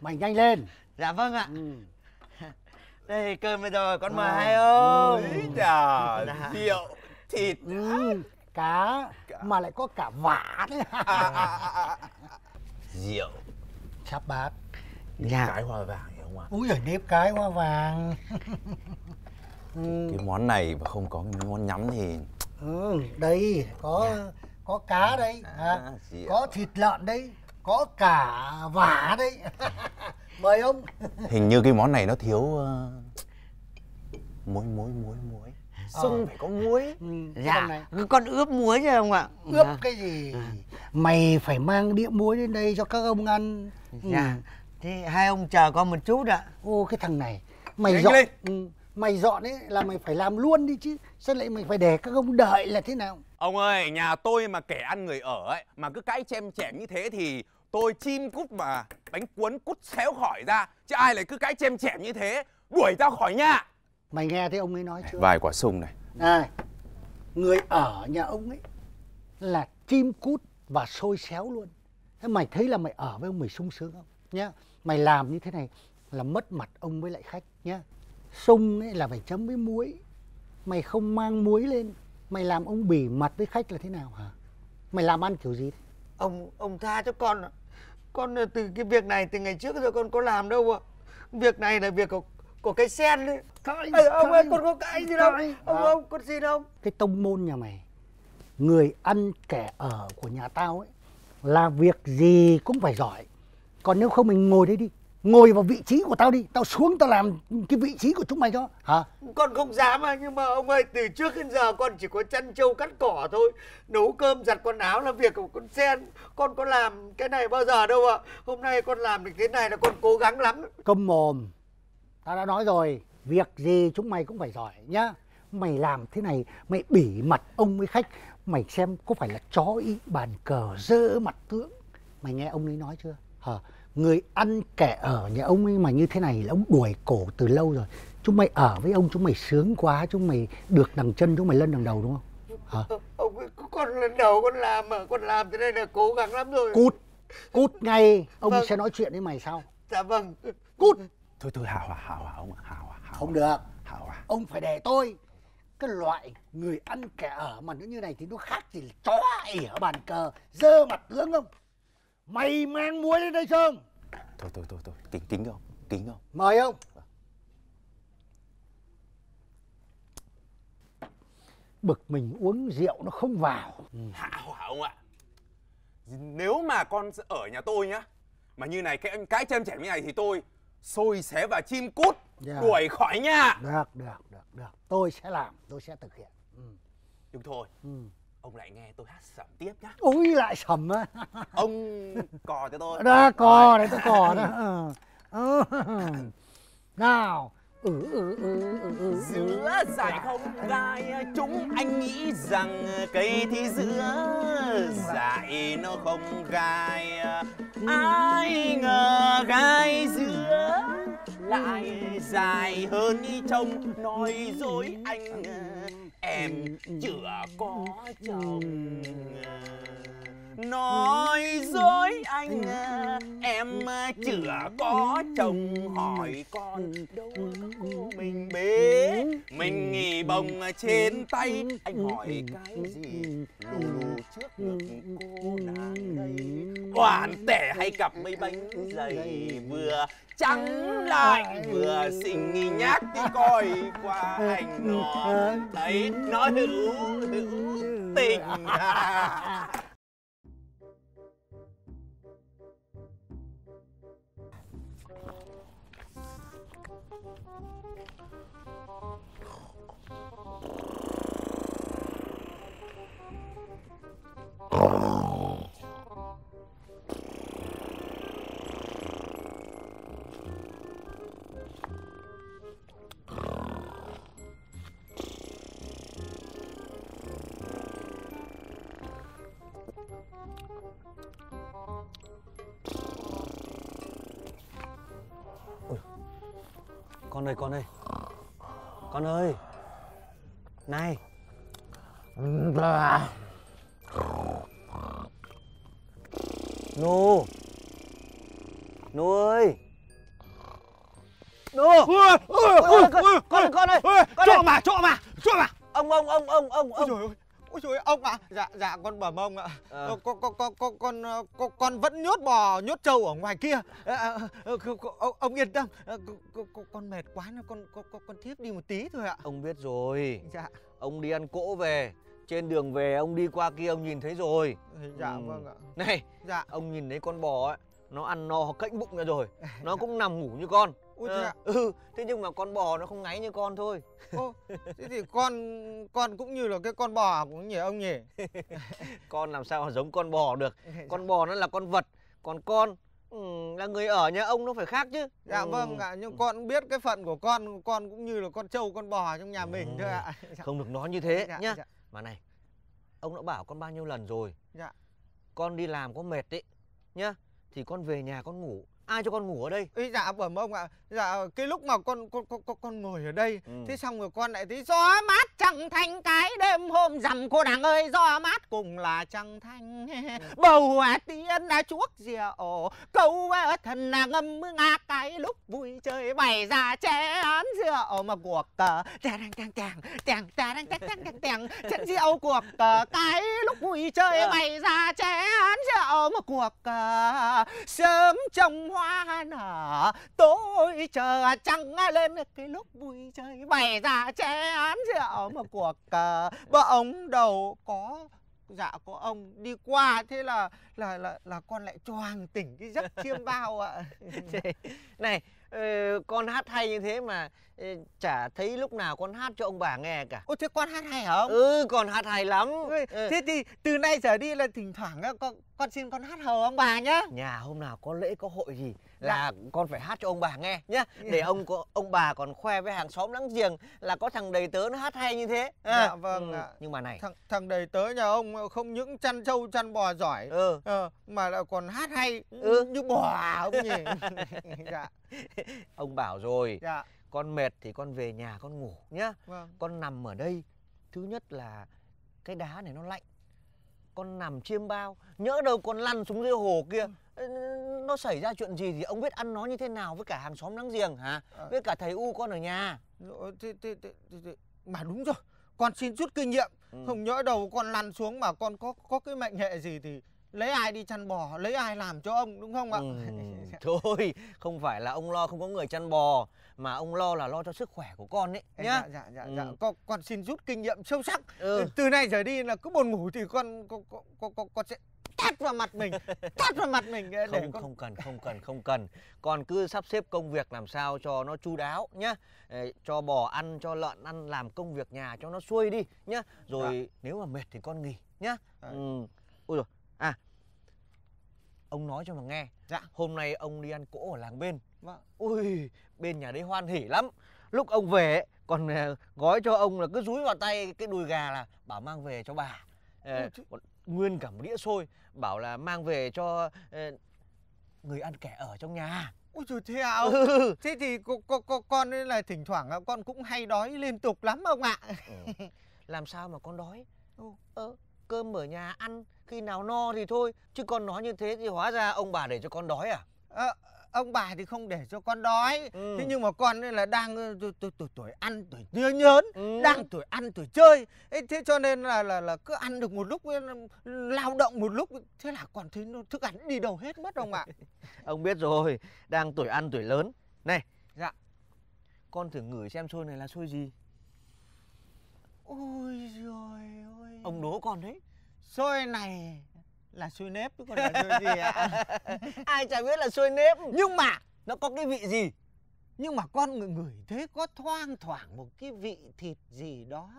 Mày nhanh lên. Dạ vâng ạ. Ừ. (laughs) Đây cơm bây giờ con mời À, hai ông. Ý chà Dạ. rượu thịt Ừ, cá mà lại có cả vả nữa. à, à, à, à. Rượu Chắp bát. cái hoa vàng hiểu không ạ Úi giời nếp cái hoa vàng. ừ, (laughs) cái món này mà không có cái món nhắm thì ừ, đây có có cá đây, à, À, có thịt lợn đây, có cả vả đây. (laughs) Mời ông. hình như cái món này nó thiếu ờ, muối muối muối muối sung phải có muối. Ừ, cái dạ này. con ướp muối chứ ông ạ? Ướp Dạ. cái gì? Mày phải mang đĩa muối đến đây cho các ông ăn. Ừ. dạ. Thế hai ông chờ con một chút ạ. Ô cái thằng này mày Nhanh dọn lên. ừ, mày dọn ấy là mày phải làm luôn đi chứ. Sao lại mày phải để các ông đợi là thế nào? Ông ơi, nhà tôi mà kẻ ăn người ở ấy Mà cứ cái chem chẻm như thế thì Tôi chim cút mà bánh cuốn cút xéo khỏi ra Chứ ai lại cứ cái chem chẻm như thế. Đuổi ra khỏi nhà mày nghe thấy ông ấy nói chưa? Vài quả sung này. Này người ở nhà ông ấy là chim cút và sôi xéo luôn. Thế mày thấy là mày ở với ông mày sung sướng không? Nhá mày làm như thế này là mất mặt ông với lại khách nhá. Sung ấy là phải chấm với muối. Mày không mang muối lên mày làm ông bỉ mặt với khách là thế nào hả? Mày làm ăn kiểu gì thế? ông ông tha cho con ạ. Con ờ, từ cái việc này từ ngày trước giờ con có làm đâu ạ. Việc này là việc của của cái sen đấy Cãi, Ê, ông ơi con có cãi gì đâu? ông ông con xin ông. Cái tông môn nhà mày người ăn kẻ ở của nhà tao ấy là việc gì cũng phải giỏi. Còn nếu không mình ngồi đấy đi ngồi vào vị trí của tao đi tao xuống tao làm cái vị trí của chúng mày cho. Hả? Con không dám à nhưng mà ông ơi từ trước đến giờ con chỉ có chăn trâu cắt cỏ thôi. Nấu cơm giặt quần áo là việc của con sen. Con có làm cái này bao giờ đâu ạ. Hôm nay con làm được thế này là con cố gắng lắm. Câm mồm. Tao đã nói rồi việc gì chúng mày cũng phải giỏi nhá. Mày làm thế này mày bỉ mặt ông với khách mày xem có phải là chó ý bàn cờ dơ mặt tướng. Mày nghe ông ấy nói chưa? Hả? Người ăn kẻ ở nhà ông ấy mà như thế này là ông đuổi cổ từ lâu rồi. Chúng mày ở với ông chúng mày sướng quá chúng mày được đằng chân chúng mày lên đằng đầu đúng không? Hả? Ờ, ông con lần đầu con làm mà con làm thế này là cố gắng lắm rồi. Cút cút ngay. Ông Vâng. sẽ nói chuyện với mày sau. Dạ vâng. Cút. Thôi thôi hào hào hào hào ông hào không được. À. Ông phải để tôi. Cái loại người ăn kẻ ở mà nó như này thì nó khác gì là chó ỉa bàn cờ dơ mặt tướng không? Mày mang muối lên đây không Thôi thôi thôi thôi. Kính kính ông Kính ông. Mời ông. Bực mình uống rượu nó không vào. Hảo hả ông ạ. Nếu mà con ở nhà tôi nhá Mà như này cái cái chém chém như này thì tôi Xôi xé và chim cút Dạ. Đuổi khỏi nhà được được được được tôi sẽ làm tôi sẽ thực hiện ừ. Nhưng thôi Ừ. Ông lại nghe tôi hát sẩm tiếp nhá ôi lại sầm á Ông cò cho tôi đó cò đấy tôi cò đó Ờ. (laughs) Ừ. nào Ừ, ừ ừ ừ ừ ừ Giữa dải không gai, Chúng anh nghĩ rằng Cây thì giữa dài nó không gai. Ai ngờ gai giữa Lại dài hơn đi trông. Nói dối anh, Em chưa có chồng. Nói dối anh Em chưa có chồng Hỏi con đâu có mình bế. Mình nghỉ bồng trên tay. Anh hỏi cái gì? Lù lù trước ngực cô nàng đây. Hoàn tẻ hay cặp mấy bánh dày Vừa trắng lại vừa xinh nhát đi coi qua anh nó Thấy nó hữu hữu tình con ơi con ơi. Con ơi. Này. Nô. Nô ơi. Nô. Con con con ơi Chỗ mà, chỗ mà, chỗ mà. Ông ông ông ông ông ông. Trời ơi, ôi trời ơi, ông ạ. Dạ, dạ, con bẩm ông ạ. Ờ. Ờ, con, con, con, con, con, ờ, con, con vẫn nhốt bò, nhốt trâu ở ngoài kia. Ờ, ờ, ông, ông yên tâm. Con, con, con, mệt quá nên con, con, con, thiếp đi một tí thôi ạ. Ông biết rồi. Dạ, ông đi ăn cỗ về. Trên đường về ông đi qua kia ông nhìn thấy rồi. Dạ Ừ. vâng ạ. Này Dạ, ông nhìn thấy con bò ấy nó ăn no cẫnh bụng ra rồi. (laughs) Nó cũng nằm ngủ như con Ui, Ờ, thế ạ? ừ thế nhưng mà con bò nó không ngáy như con thôi Ô, thế thì con con cũng như là cái con bò của nhỉ ông nhỉ? (laughs) con làm sao mà giống con bò được (laughs) con bò nó là con vật còn con ừ, là người ở nhà ông nó phải khác chứ Dạ Ừ. vâng ạ, nhưng con biết cái phận của con, con cũng như là con trâu con bò trong nhà mình thôi ạ. Dạ, không được nói như thế dạ, nhá dạ. mà này ông đã bảo con bao nhiêu lần rồi Dạ. con đi làm có mệt đấy nhá thì con về nhà con ngủ ai cho con ngủ ở đây? Ý dạ bẩm ông ạ, dạ cái lúc mà con con con con, con ngồi ở đây, Ừ. thế xong rồi con lại thấy gió mát chẳng thanh cái đêm hôm rằm. Cô nàng ơi gió mát cùng là chẳng thanh. (laughs) Bầu à tiên là chuốc rượu câu à, thần là ngâm ngà cái lúc vui chơi bày ra chén rượu mà cuộc cờ chàng chàng chàng chàng chàng chàng chàng chàng chàng chén rượu cuộc cờ cái lúc vui chơi Ờ. bày ra chén rượu mà cuộc cờ sớm trồng hoa nở tối chờ trăng lên, cái lúc vui chơi bày ra chén rượu mà cuộc cờ ống đầu có dạ có ông đi qua, thế là là là là con lại choàng tỉnh cái giấc chiêm bao ạ. (laughs) Này con hát hay như thế mà ờ, chả thấy lúc nào con hát cho ông bà nghe cả Ôi thế con hát hay hả ông? ừ còn hát hay lắm Ờ, Thế thì từ nay trở đi là thỉnh thoảng con con xin con hát hầu ông bà nhá. nhà hôm nào có lễ có hội gì. Là con phải hát cho ông bà nghe nhá. Để ông có ông bà còn khoe với hàng xóm láng giềng là có thằng đầy tớ nó hát hay như thế. À, Dạ, vâng ừ, ạ. nhưng mà này. Thằng thằng đầy tớ nhà ông không những chăn trâu chăn bò giỏi ừ. ờ, mà lại còn hát hay Ừ. như bò ông nhỉ. (laughs) dạ. Ông bảo rồi dạ. con mệt thì con về nhà con ngủ nhá. Vâng. con nằm ở đây thứ nhất là cái đá này nó lạnh. Con nằm chiêm bao nhỡ đâu con lăn xuống dưới hồ kia Ừ. nó xảy ra chuyện gì thì ông biết ăn nói như thế nào với cả hàng xóm láng giềng hả Ờ. với cả thầy u con ở nhà Thế, thế, thế, thế, thế. Mà đúng rồi, con xin rút kinh nghiệm. Ừ. Không nhỡ đầu con lăn xuống mà con có có cái mệnh hệ gì thì lấy ai đi chăn bò, lấy ai làm cho ông đúng không ạ? Ừ, (laughs) thôi không phải là ông lo không có người chăn bò mà ông lo là lo cho sức khỏe của con ấy nhá Dạ dạ dạ, Ừ. dạ. Con, con xin rút kinh nghiệm sâu sắc. ừ. Từ nay trở đi là cứ buồn ngủ thì con con con, con, con sẽ tát vào mặt mình, tát vào mặt mình để không con không cần không cần không cần. Con cứ sắp xếp công việc làm sao cho nó chu đáo nhá. Cho bò ăn cho lợn ăn làm công việc nhà cho nó xuôi đi nhá. Rồi nếu mà mệt thì con nghỉ nhá. Dạ. ừ. ôi rồi à. Ông nói cho mà nghe. Dạ. hôm nay ông đi ăn cỗ ở làng bên. Vâng. ui bên nhà đấy hoan hỉ lắm. Lúc ông về còn ờ, gói cho ông là cứ dúi vào tay cái đùi gà là bảo mang về cho bà. Ôi, chứ- còn nguyên cả một đĩa xôi bảo là mang về cho ờ, người ăn kẻ ở trong nhà Ôi trời thế à ông? ừ. Thế thì cô, con ấy là thỉnh thoảng con cũng hay đói liên tục lắm ông ạ. Ừ. làm sao mà con đói Ừ. ờ, cơm ở nhà ăn khi nào no thì thôi chứ con nói như thế thì hóa ra ông bà để cho con đói à Ờ, ông bà thì không để cho con đói. Ừ. Thế nhưng mà con ấy là đang tuổi, tuổi, tuổi, ăn, tuổi nhớ nhớn, Ừ. đang tuổi ăn, tuổi chơi. Ê, thế cho nên là, là là cứ ăn được một lúc, ấy, lao động một lúc. Thế là con thấy nó thức ăn đi đâu hết mất ông ạ. (laughs) ông biết rồi đang tuổi ăn tuổi lớn này Dạ. con thử ngửi xem xôi này là xôi gì Ôi rồi ôi. ông đố con đấy Xôi này là xôi nếp chứ còn là xôi gì ạ? (laughs) ai chả biết là xôi nếp nhưng mà nó có cái vị gì nhưng mà con người ngửi thấy có thoang thoảng một cái vị thịt gì đó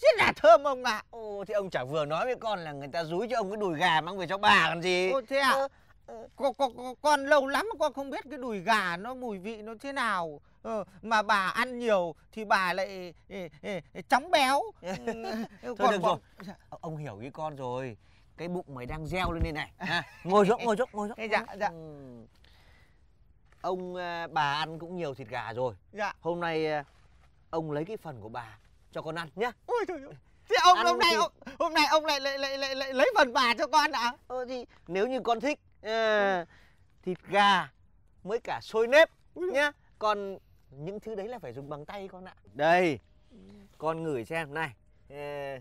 rất là thơm ông ạ. ồ thì ông chả vừa nói với con là người ta dúi cho ông cái đùi gà mang về cho bà còn gì Ô thế à? Ờ, ờ, Con, con, con, con lâu lắm con không biết cái đùi gà nó mùi vị nó thế nào. Ờ, mà bà ăn nhiều thì bà lại ê, ê, chóng béo. (laughs) Thôi được rồi. Dạ, Ờ, ông hiểu ý con rồi cái bụng mày đang reo lên đây này à, ngồi xuống ngồi xuống ngồi xuống dạ, dạ. Ừm. ông à, bà ăn cũng nhiều thịt gà rồi dạ. hôm nay à, ông lấy cái phần của bà cho con ăn nhá Ôi trời ơi. Thế ông Ăn hôm nay thì- ông, hôm nay ông lại lại lại lại, lại lấy phần bà cho con ạ? ờ, thì nếu như con thích à, thịt gà với cả xôi nếp nhá còn những thứ đấy là phải dùng bằng tay con ạ đây con ngửi xem này Ờ,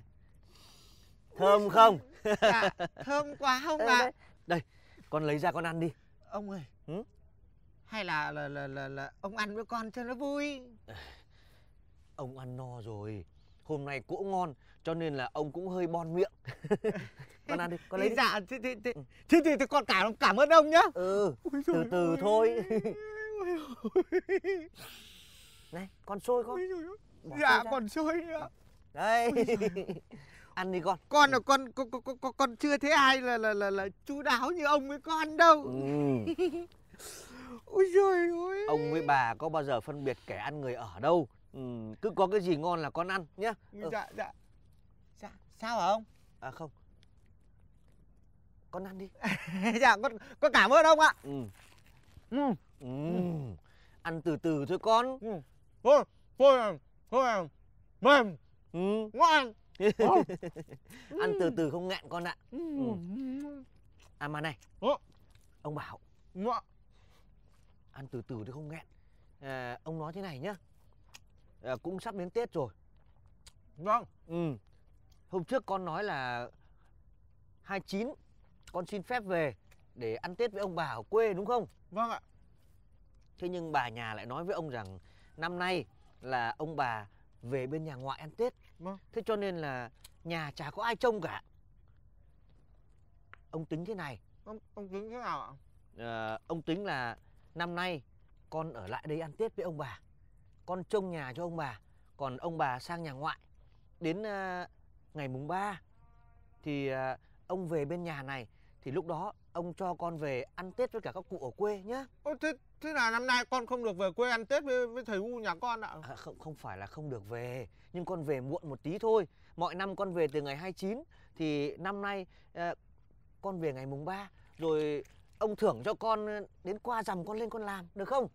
thơm không Dạ, (laughs) thơm quá không ạ? đây. đây con lấy ra con ăn đi Ông ơi. Ừ? Hay là là, là là là ông ăn với con cho nó vui. (sighs) ông ăn no rồi hôm nay cỗ ngon cho nên là ông cũng hơi bon miệng (laughs) con ăn đi con lấy đi Dạ, thế, thế, thế, thế, thì, thì con cảm cảm ơn ông nhá. ừ Ôi từ từ ơi. thôi này còn xôi không Bỏ Dạ còn xôi nữa đây (laughs) ăn đi con Con là con con, con, con, con chưa thấy ai là là là, là chú đáo như ông với con đâu ừ. Ôi trời ơi ông với bà có bao giờ phân biệt kẻ ăn người ở đâu ừ. cứ có cái gì ngon là con ăn nhá ừ. Dạ dạ Dạ sao hả ông à không con ăn đi Dạ con con cảm ơn ông ạ ừ. Ừ. Ừ. ăn từ từ thôi con Thôi thôi thôi mềm ừ. ngon (laughs) ăn từ từ không nghẹn con ạ. Ừ. à mà này. Ủa? ông bảo. Dạ. ăn từ từ thì không nghẹn. À, ông nói thế này nhá. À, cũng sắp đến tết rồi. Vâng. Ừ. hôm trước con nói là 29 con xin phép về để ăn tết với ông bà ở quê đúng không? Vâng ạ. Thế nhưng bà nhà lại nói với ông rằng năm nay là ông bà về bên nhà ngoại ăn tết Vâng. thế cho nên là nhà chả có ai trông cả ông tính thế này Ông, ông tính thế nào ạ Ờ, ông tính là năm nay con ở lại đây ăn Tết với ông bà. Con trông nhà cho ông bà, còn ông bà sang nhà ngoại. Đến ờ, ngày mùng 3 thì ờ, ông về bên nhà này thì lúc đó ông cho con về ăn Tết với cả các cụ ở quê nhá. Ô, thế, thế là năm nay con không được về quê ăn Tết với, với thầy U nhà con ạ À, không không phải là không được về, nhưng con về muộn một tí thôi. Mọi năm con về từ ngày 29 thì năm nay ờ, con về ngày mùng 3 rồi ông thưởng cho con ờ, đến qua rằm con lên con làm được không?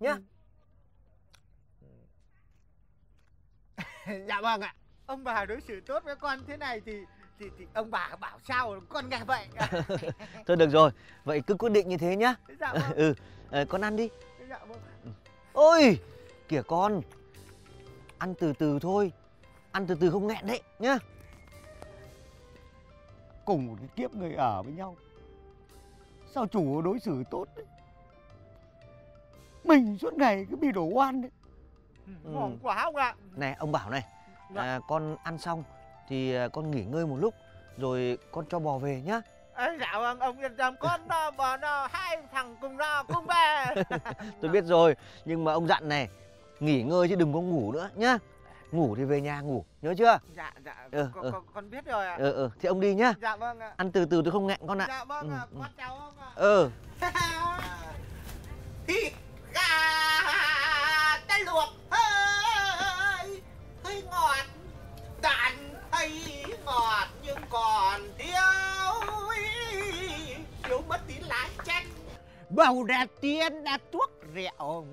Nhá. (laughs) Dạ vâng ạ Ông bà đối xử tốt với con thế này thì thì, thì ông bà bảo sao con nghe vậy (laughs) Thôi được rồi, vậy cứ quyết định như thế nhá. Dạ vâng (laughs) ừ, ờ, con ăn đi. Dạ vâng Ôi, kìa con. Ăn từ từ thôi. Ăn từ từ không nghẹn đấy nhá. cùng một cái kiếp người ở với nhau sao chủ đối xử tốt đấy mình suốt ngày cứ bị đổ oan đấy Ngon quá ông ạ Này, ông bảo này. Dạ. À, con ăn xong thì à, con nghỉ ngơi một lúc rồi con cho bò về nhá. Ê, Dạ vâng ông yên tâm con nó bà nó hai thằng cùng nó cùng về (laughs) Tôi biết rồi, nhưng mà ông dặn này, nghỉ ngơi chứ đừng có ngủ nữa nhá. Ngủ thì về nhà ngủ, nhớ chưa? Dạ dạ Ừ, con, ừ. con, con biết rồi ạ Ừ ừ, thế ông đi nhá. Dạ vâng ạ Ăn từ từ tôi không nghẹn con ạ. Dạ vâng Ừ, ạ ừ. con chào ông ạ (laughs) Ừ. gà ta luộc hơi hơi ngọt đạn hơi ngọt nhưng còn thiếu thiếu mất tí lá chanh bầu đã tiên đã tuốt rượu.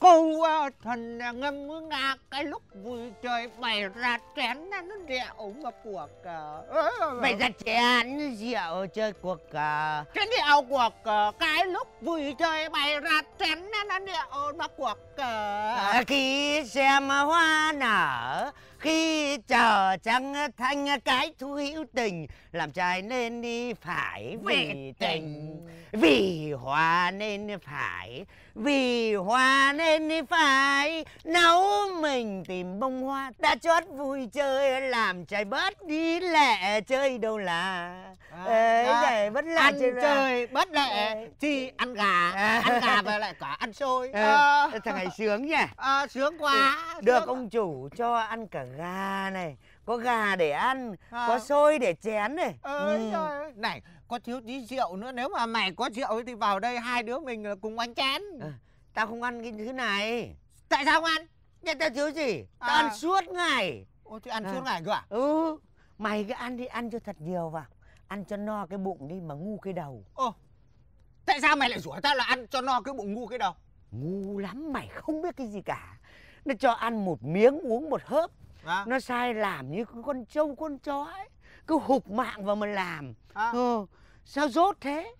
Câu ờ, thần ngâm ngạc cái lúc vui chơi bày ra chén nó rượu mà cuộc cờ. Bày ra chén rượu chơi cuộc cờ. Cái điệu cuộc cờ cái lúc vui chơi bày ra chén nó điệu nó cuộc cờ. À, Khi xem hoa nở Khi chờ trăng thanh cái thu hữu tình Làm trai nên đi phải vì tình. Vì hoa nên phải Vì hoa nên đi phải. Nấu mình tìm bông hoa Đã chót vui chơi Làm trai bớt đi lẹ chơi đâu là. Ê, dạ. vậy bất là ăn chơi chơi bất lệ Ê. thì ăn gà. Ăn gà và lại cả xôi Ê, Ờ, thằng này sướng nhỉ ờ, sướng quá Được sướng ông chủ cho ăn cả gà này Có gà để ăn À. Có xôi để chén này Ơi Ừ. trời ơi. Này, có thiếu tí rượu nữa Nếu mà mày có rượu thì vào đây hai đứa mình là cùng ăn chén À. Tao không ăn cái thứ này Tại sao không ăn? Nhà tao thiếu gì Tao À. ăn suốt ngày Ôi, thì ăn À. suốt ngày cơ à? Ừ Mày cứ ăn đi ăn cho thật nhiều vào Ăn cho no cái bụng đi mà ngu cái đầu Ồ, tại sao mày lại rủ tao là ăn cho no cái bụng ngu cái đầu? Ngu lắm mày không biết cái gì cả. Nó cho ăn một miếng uống một hớp. À, Nó sai làm như con trâu con chó ấy. Cứ hụt mạng vào mà làm. À, ừ. Sao rốt thế?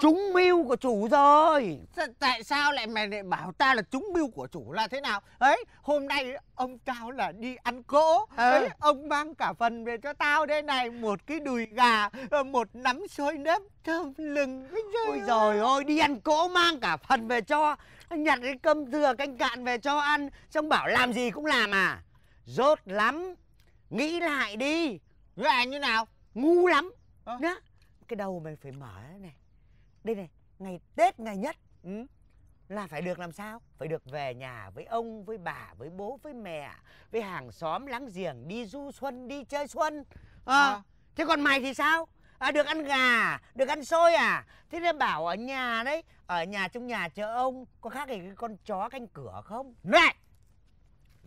Trúng mưu của chủ rồi. Tại- Tại sao lại mày lại bảo ta là trúng mưu của chủ là thế nào? Ấy, hôm nay ông tao là đi ăn cỗ. Ờ. Ấy, ông mang cả phần về cho tao đây này. Một cái đùi gà, ờ, một nắm xôi nếp thơm lừng. Ôi giời Ôi đi ăn cỗ mang cả phần về cho Nhặt cái cơm thừa canh cạn về cho ăn Xong bảo làm gì cũng làm à? Rốt lắm. Nghĩ lại đi. Gà như nào? Ngu lắm. Ơ. Nhá. Cái đầu mày phải mở này. Đây này Ngày Tết ngày nhất Ừ. là phải được làm sao? Phải được về nhà với ông với bà với bố với mẹ với hàng xóm láng giềng đi du xuân đi chơi xuân. À, À. thế còn mày thì sao? À, được ăn gà được ăn xôi à? Thế nên bảo ở nhà đấy ở nhà trong nhà chờ ông có khác gì cái con chó canh cửa không? Này!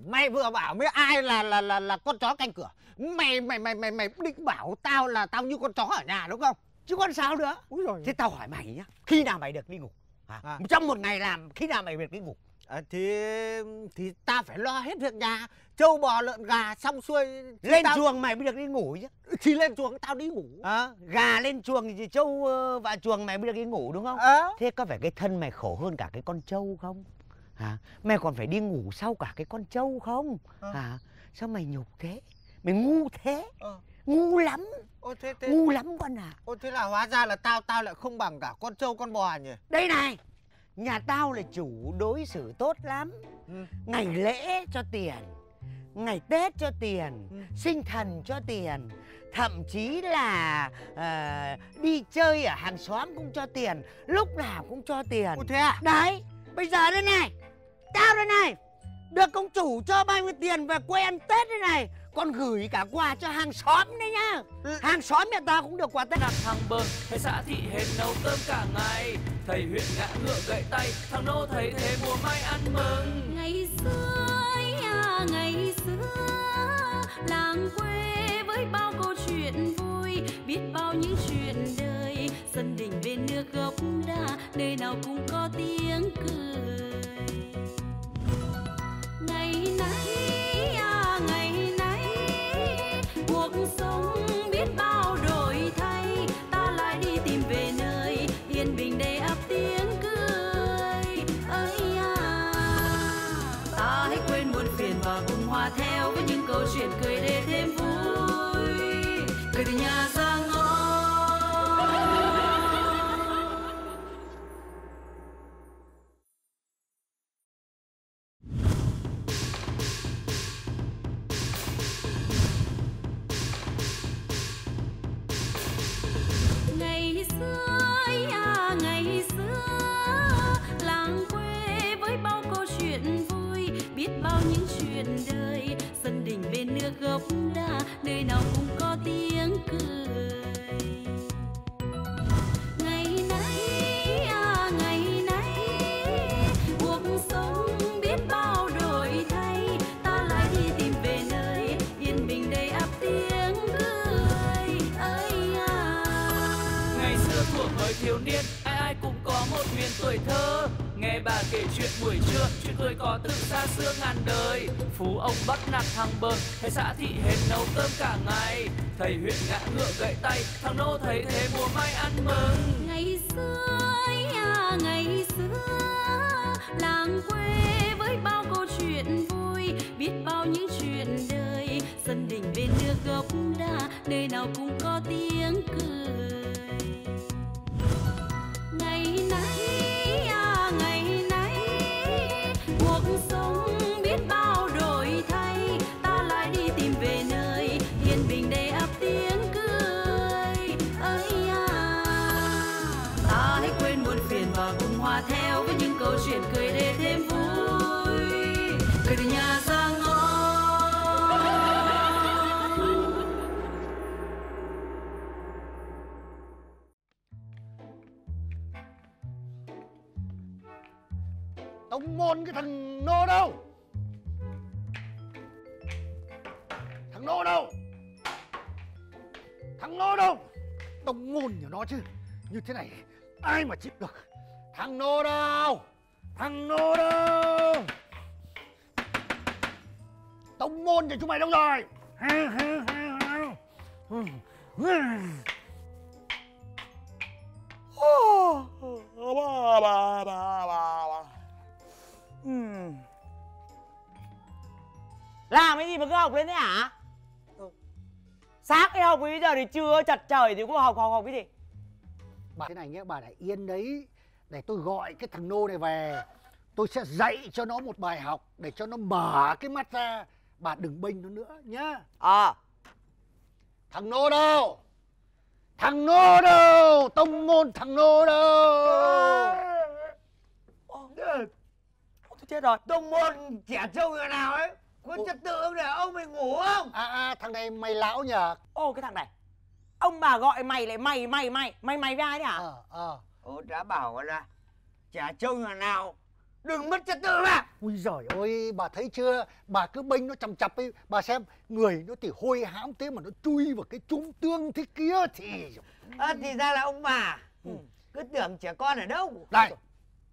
Mày vừa bảo với ai là là là là con chó canh cửa. Mày mày mày mày mày định bảo tao là tao như con chó ở nhà đúng không? Chứ còn sao nữa? Úi rồi thế tao hỏi mày nhá khi nào mày được đi ngủ? À. trong một ngày làm khi nào mày được đi ngủ à, thì thì ta phải lo hết việc nhà. Trâu bò lợn gà xong xuôi lên tao, chuồng mày mới được đi ngủ chứ. Thì lên chuồng tao đi ngủ. À, gà lên chuồng thì trâu ờ, vào chuồng mày mới được đi ngủ đúng không? Ờ. Thế có phải cái thân mày khổ hơn cả cái con trâu không? Hả? Mày còn phải đi ngủ sau cả cái con trâu không? Hả? Sao mày nhục thế? Mày ngu thế? Ờ. ngu lắm. Ô thế thế ngu lắm con à. Ô thế là hóa ra là tao tao lại không bằng cả con trâu con bò nhỉ? Đây này nhà tao là chủ đối xử tốt lắm Ừ. ngày lễ cho tiền ngày tết cho tiền Ừ. sinh thần cho tiền thậm chí là ờ, đi chơi ở hàng xóm cũng cho tiền lúc nào cũng cho tiền ô thế à đấy bây giờ đây này tao đây này được công chủ cho bao nhiêu tiền về quê ăn tết đây này còn gửi cả quà cho hàng xóm đấy nhá. Ừ. hàng xóm nhà tao cũng được quà tết nạt thằng bờn thầy xã thị hệt nấu cơm cả ngày. Thầy huyện ngã ngựa gậy tay thằng nô thấy thế mùa mai ăn mừng. Ngày xưa à ngày xưa làng quê với bao câu chuyện vui biết bao những chuyện đời. Sân đình bên nước gốc đa nơi nào cũng có tiếng cười. Ngày nay gấp gốc đa nơi nào cũng nghe bà kể chuyện buổi trưa, chuyện tôi có từ xa xưa ngàn đời. Phú ông bắt nạt thằng bờn thầy xã thị hệt nấu cơm cả ngày. Thầy huyện ngã ngựa gậy tay, thằng nô thấy thế mùa mai ăn mừng. Ngày xưa à ngày xưa, làng quê với bao câu chuyện vui, biết bao những chuyện đời. Sân đình bên nước gốc đa nơi nào cũng có con cái thằng nô đâu? Thằng nô đâu? Thằng nô đâu? Tống ngôn nhà nó chứ. Như thế này, ai mà chịu được? Thằng nô đâu? Thằng nô đâu? Tống ngôn nhà chúng mày đâu rồi? Làm cái gì mà cứ học lên thế hả? Sáng cái học bây giờ thì trưa chặt trời thì cũng học học học cái gì? bà thế này nhé bà để yên đấy để tôi gọi cái thằng nô này về. Tôi sẽ dạy cho nó một bài học để cho nó mở cái mắt ra. Bà đừng bênh nó nữa nhá. Ờ. Thằng nô đâu? Thằng nô đâu? Tông môn thằng nô đâu Tôi chết rồi. Tông môn trẻ trâu người nào ấy có trật tự để ông mày ngủ không? À, à thằng này mày lão nhờ. Ô cái thằng này. Ông bà gọi mày lại mày mày mày Mày mày với ai đấy hả? Ờ, ờ. Ô đã bảo là trẻ trâu người nào đừng mất trật tự mà Ui giời ơi, bà thấy chưa? Bà cứ bênh nó chằm chặp ấy, bà xem người nó thì hôi hãm thế mà nó chui vào cái trúng tương thế kia thì à, thì ra là ông bà. Cứ tưởng trẻ con ở đâu? Này,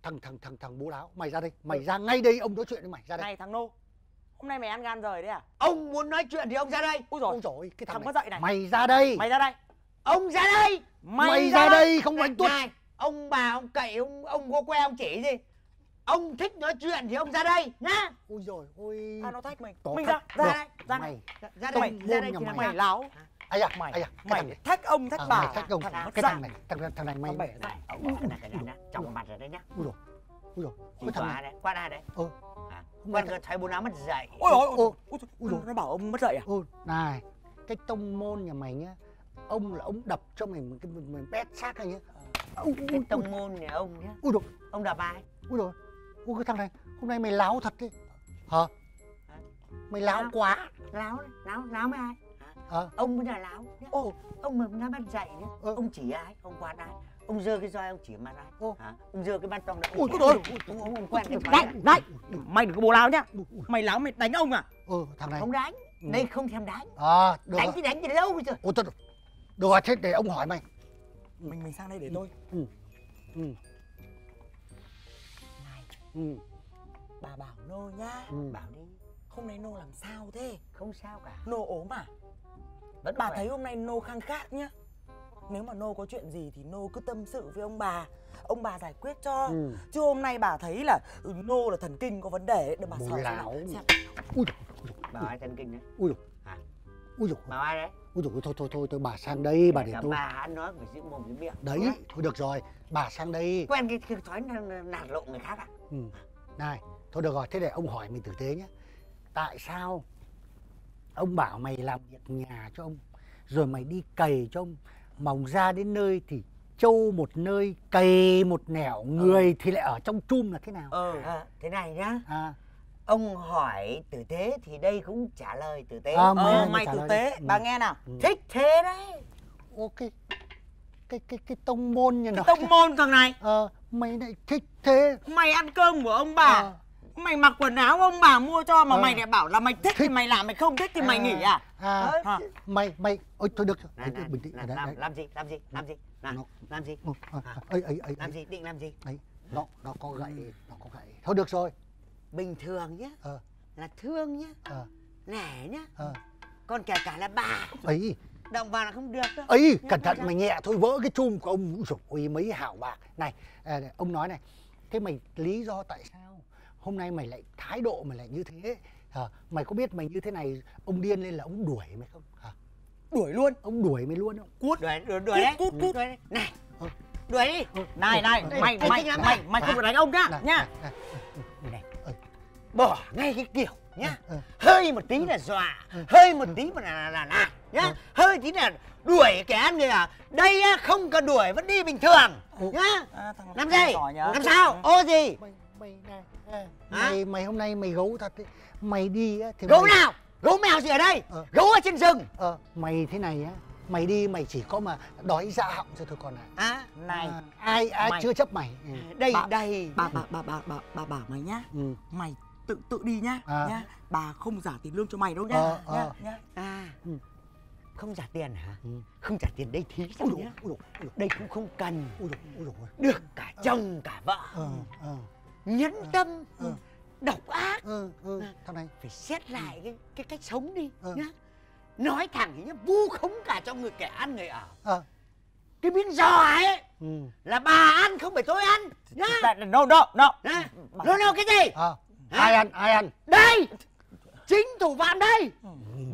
thằng thằng thằng thằng bố láo, mày ra đây, mày ra ngay đây ông nói chuyện với mày ra đây. Này thằng Nô Hôm nay mày ăn gan rời đấy à? Ông muốn nói chuyện thì ông ra đây. Úi rồi Ôi rồi, cái thằng, Thằng mất dậy này. Mày ra đây. Mày ra đây. Ông ra đây. Mày, ra đây. không đánh tuốt. này ông bà ông cậy ông ông có que ông chỉ gì? Ông thích nói chuyện thì ông ra đây nhá. Ôi rồi, ôi. À nó thách mình. Có Mình ra ra đây ra đây. Mày, ra đây. ra đây thì là mày. Mày láo à, Mày ai à, cái Mày này. thách ông thách À, bà mày thách ông, Thằng cái thằng này, thằng, thằng này mày. Bể này cái này trong mặt rồi đấy nhá. Ui rồi, ui rồi, cái thằng này. qua đây đấy. Ờ, nay cứ thấy bố áo mất dậy Ôi ôi ôi. Nó bảo ông mất dậy à? Ôi, này, cái tông môn nhà mày nhá, ông là ông đập cho mày một cái mình bét xác này nhá. Ui, cái tông môn nhà ông nhá. Ui rồi, ông đập ai? Ui rồi, ui cái thằng này, hôm nay mày láo thật đấy. Hả? Mày láo quá. láo láo láo với ai Ờ, ông mới là láo nhá. ô, ông mà nó bắt dậy nhá Ờ. ông chỉ ai ông quát ai ông giơ cái roi ông chỉ mặt ai Ô. hả ông giơ cái bát tông đấy Ôi, ôi, chỉ. ông, ông, ông quen cái Này thói này Mày đừng có bồ láo nhá Mày láo mày đánh ông à ừ, thằng này. không đánh Ừ. đây không thèm đánh À, được đánh rồi. thì đánh thì đâu bây giờ Ôi, thôi, được. được rồi, thế để ông hỏi mày. Mình mình sang đây để tôi Ừ. Ừ. Này Ừ. bà bảo Nô nhá Ừ. bảo đi Hôm nay Nô làm sao thế không sao cả Nô ốm à vẫn Bà khỏe. thấy hôm nay Nô khăng khát nhá Nếu mà Nô có chuyện gì thì Nô cứ tâm sự với ông bà Ông bà giải quyết cho Ừ. Chứ hôm nay bà thấy là ừ, Nô là thần kinh có vấn đề đấy Để bà xem láo. nào. Xem. Ui bảo ai thần kinh đấy ui. Hả? Ui rồi, bảo ai đấy ui rồi, thôi thôi thôi, tôi bà sang đây, bà để tôi. bà ăn nói phải giữ mồm giữ miệng Đấy, thôi được rồi, bà sang đây. quen cái, cái thói nạt lộ người khác à Ừ. Này, thôi được rồi, thế để ông hỏi mình tử tế nhé. Tại sao ông bảo mày làm việc nhà cho ông, rồi mày đi cày cho ông, mòng ra đến nơi thì trâu một nơi, cày một nẻo, người thì lại ở trong chum là thế nào? Ờ à, thế này nhá À, ông hỏi tử tế thì đây cũng trả lời tử tế À, mày- Ờ, mày tử tế, đi. bà Ừ. nghe nào thích thế đấy ok. Cái cái cái tông môn như nó. Tông môn thằng này Ờ, mày lại thích thế. Mày ăn cơm của ông bà Ờ. Mày mặc quần áo ông bà mua cho Mà Ờ. mày lại bảo là mày thích thì mày làm Mày không thích thì mày nghỉ à À. Hả? mày mày ôi thôi được rồi. này, bình tĩnh làm, làm gì làm gì làm gì nào, Nó- làm gì à, à, ấy ấy ấy làm ấy. gì định làm gì Đấy, nó nó có gậy, nó có gậy. Thôi được rồi. bình thường nhá Ờ. là thương nhá Ờ. nể nhá Ờ. còn kể cả là bà ấy động vào là không được đâu ấy cẩn thận mày nhẹ thôi vỡ cái chum của ông ôi mấy hảo bạc này à, ông nói này thế mày lý do tại sao hôm nay mày lại thái độ mày lại như thế. À, mày có biết mày như thế này ông điên lên là ông đuổi mày không? Hả? Đuổi luôn. Ông đuổi mày luôn không? Cút. Đuổi đuổi đuổi đấy. Cút, cút. đuổi đấy. này Ờ. đuổi đi. Này này Đây, mày đây, mày đây, mày đây. mày không được đánh ông nhá Này, nhá. này, này. Ờ, bỏ ngay cái kiểu nhá. Ờ, hơi một tí là dọa hơi một tí mà là là là, là nhá. Hơi tí là đuổi kẻ ăn người à đây á, không cần đuổi vẫn đi bình thường nhá. À, làm gì? làm sao? Ô gì mày này à, mày mày hôm nay mày gấu thật đấy mày đi á thì gấu mày, nào? Gấu mèo gì ở đây? Ờ. gấu ở trên rừng. Ờ, mày thế này á mày đi mày chỉ có mà đói dạ họng cho thôi còn à, à Này. À ai ai mày- chưa chấp mày? Ừ. đây Bà- đây. bà bà bà bà bà bà bảo mày nhá. Ừ. Mày tự tự đi nhá À. nhá. Bà không trả tiền lương cho mày đâu nhá Ờ, nhá, ờ. nhá. à. Ừ. không trả tiền hả? Ừ. không trả tiền đây thí sao nhá? đây cũng không cần. Ui dồi, ui dồi. được cả chồng cả vợ. Ờ, ờ, nhẫn tâm ờ. độc ác. Ờ, ờ, thằng này. phải xét lại cái cái cách sống đi Ừ. nhá. Nói thẳng thì nhá vu khống cả cho người kẻ ăn người ở. Ờ, cái miếng giò ấy ừ, là bà ăn không phải tôi ăn nhá. No no no. Nó nó cái gì? Ờ. ai ăn ai ăn? Đây! Chính thủ phạm đây!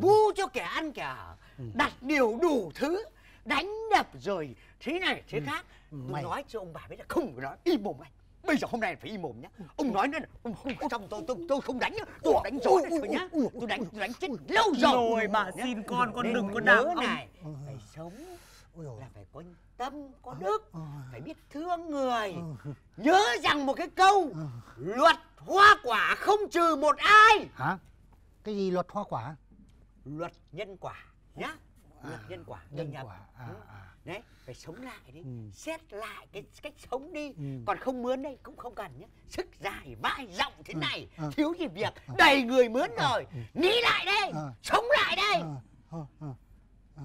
Vu cho kẻ ăn kẻ ở. Đặt điều đủ thứ đánh đập rồi thế này thế khác. Tôi Mày- nói cho ông bà biết là không phải nói im mồm anh bây giờ hôm nay phải im mồm nhá. Ông nói nữa ông không xong tôi tôi tôi không đánh nữa tôi đánh rồi thôi nhá. tôi đánh tôi đánh chết lâu rồi. Rồi nhá. xin con con đừng có đạp này phải sống là phải có tâm có đức phải biết thương người. Ừ. nhớ rằng một cái câu luật hoa quả không trừ một ai. Hả? Cái gì luật hoa quả? Luật nhân quả nhá. Luật nhân quả. nhân quả. À, Ừ. à. Đấy phải sống lại đi Ừ. xét lại cái cách sống đi Ừ. còn không mướn đây cũng không cần nhé sức dài vai rộng thế này ừ. thiếu gì việc đầy người mướn rồi nghĩ lại đây Ừ. sống lại đây Ờ, ờ, ờ, ờ.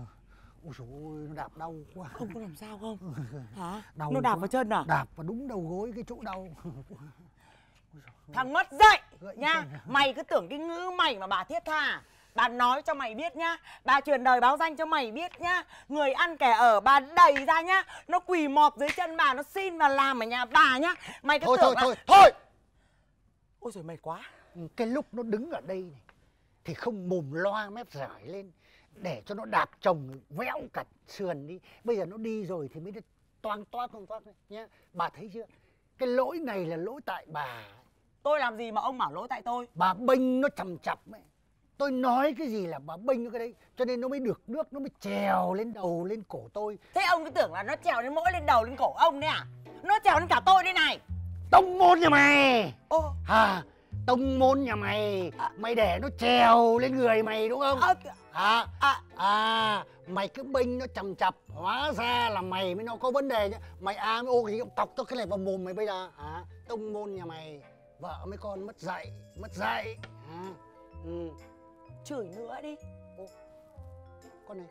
ôi dồi ôi nó đạp đau quá Không có làm sao không? (laughs) Hả? đau Nó đạp quá. vào chân à? đạp vào đúng đầu gối cái chỗ đau Thằng mất dậy nha. Mày cứ tưởng cái ngữ mày mà bà thiết tha Bà nói cho mày biết nhá. Bà truyền đời báo danh cho mày biết nhá. Người ăn kẻ ở bà đẩy ra nhá. Nó quỳ mọp dưới chân bà Nó xin vào làm ở nhà bà nhá. Mày cứ thôi tưởng thôi là... thôi thôi. Ôi giời mệt quá. Cái lúc nó đứng ở đây này thì không mồm loa mép rải lên để cho nó đạp chồng véo cả sườn đi. Bây giờ nó đi rồi thì mới toang toát toang toát nhé bà thấy chưa? Cái lỗi này là lỗi tại bà. Tôi làm gì mà ông bảo lỗi tại tôi? Bà bênh nó chầm chập ấy tôi nói cái gì là bà bênh nó cái đấy cho nên nó mới được nước nó mới trèo lên đầu lên cổ tôi. Thế ông cứ tưởng là nó trèo lên mỗi lên đầu lên cổ ông đấy à? Nó trèo lên cả tôi đây này. Tông môn nhà mày. Ô. À tông môn nhà mày. Mày để nó trèo lên người mày đúng không? À, à à, à mày cứ bênh nó chầm chập hóa ra là mày mới nó có vấn đề nhá. Mày à ô thì tọc cho cái này vào mồm mày bây giờ. À tông môn nhà mày vợ mấy con mất dạy mất dạy. À ừ. Chửi nữa đi. Con này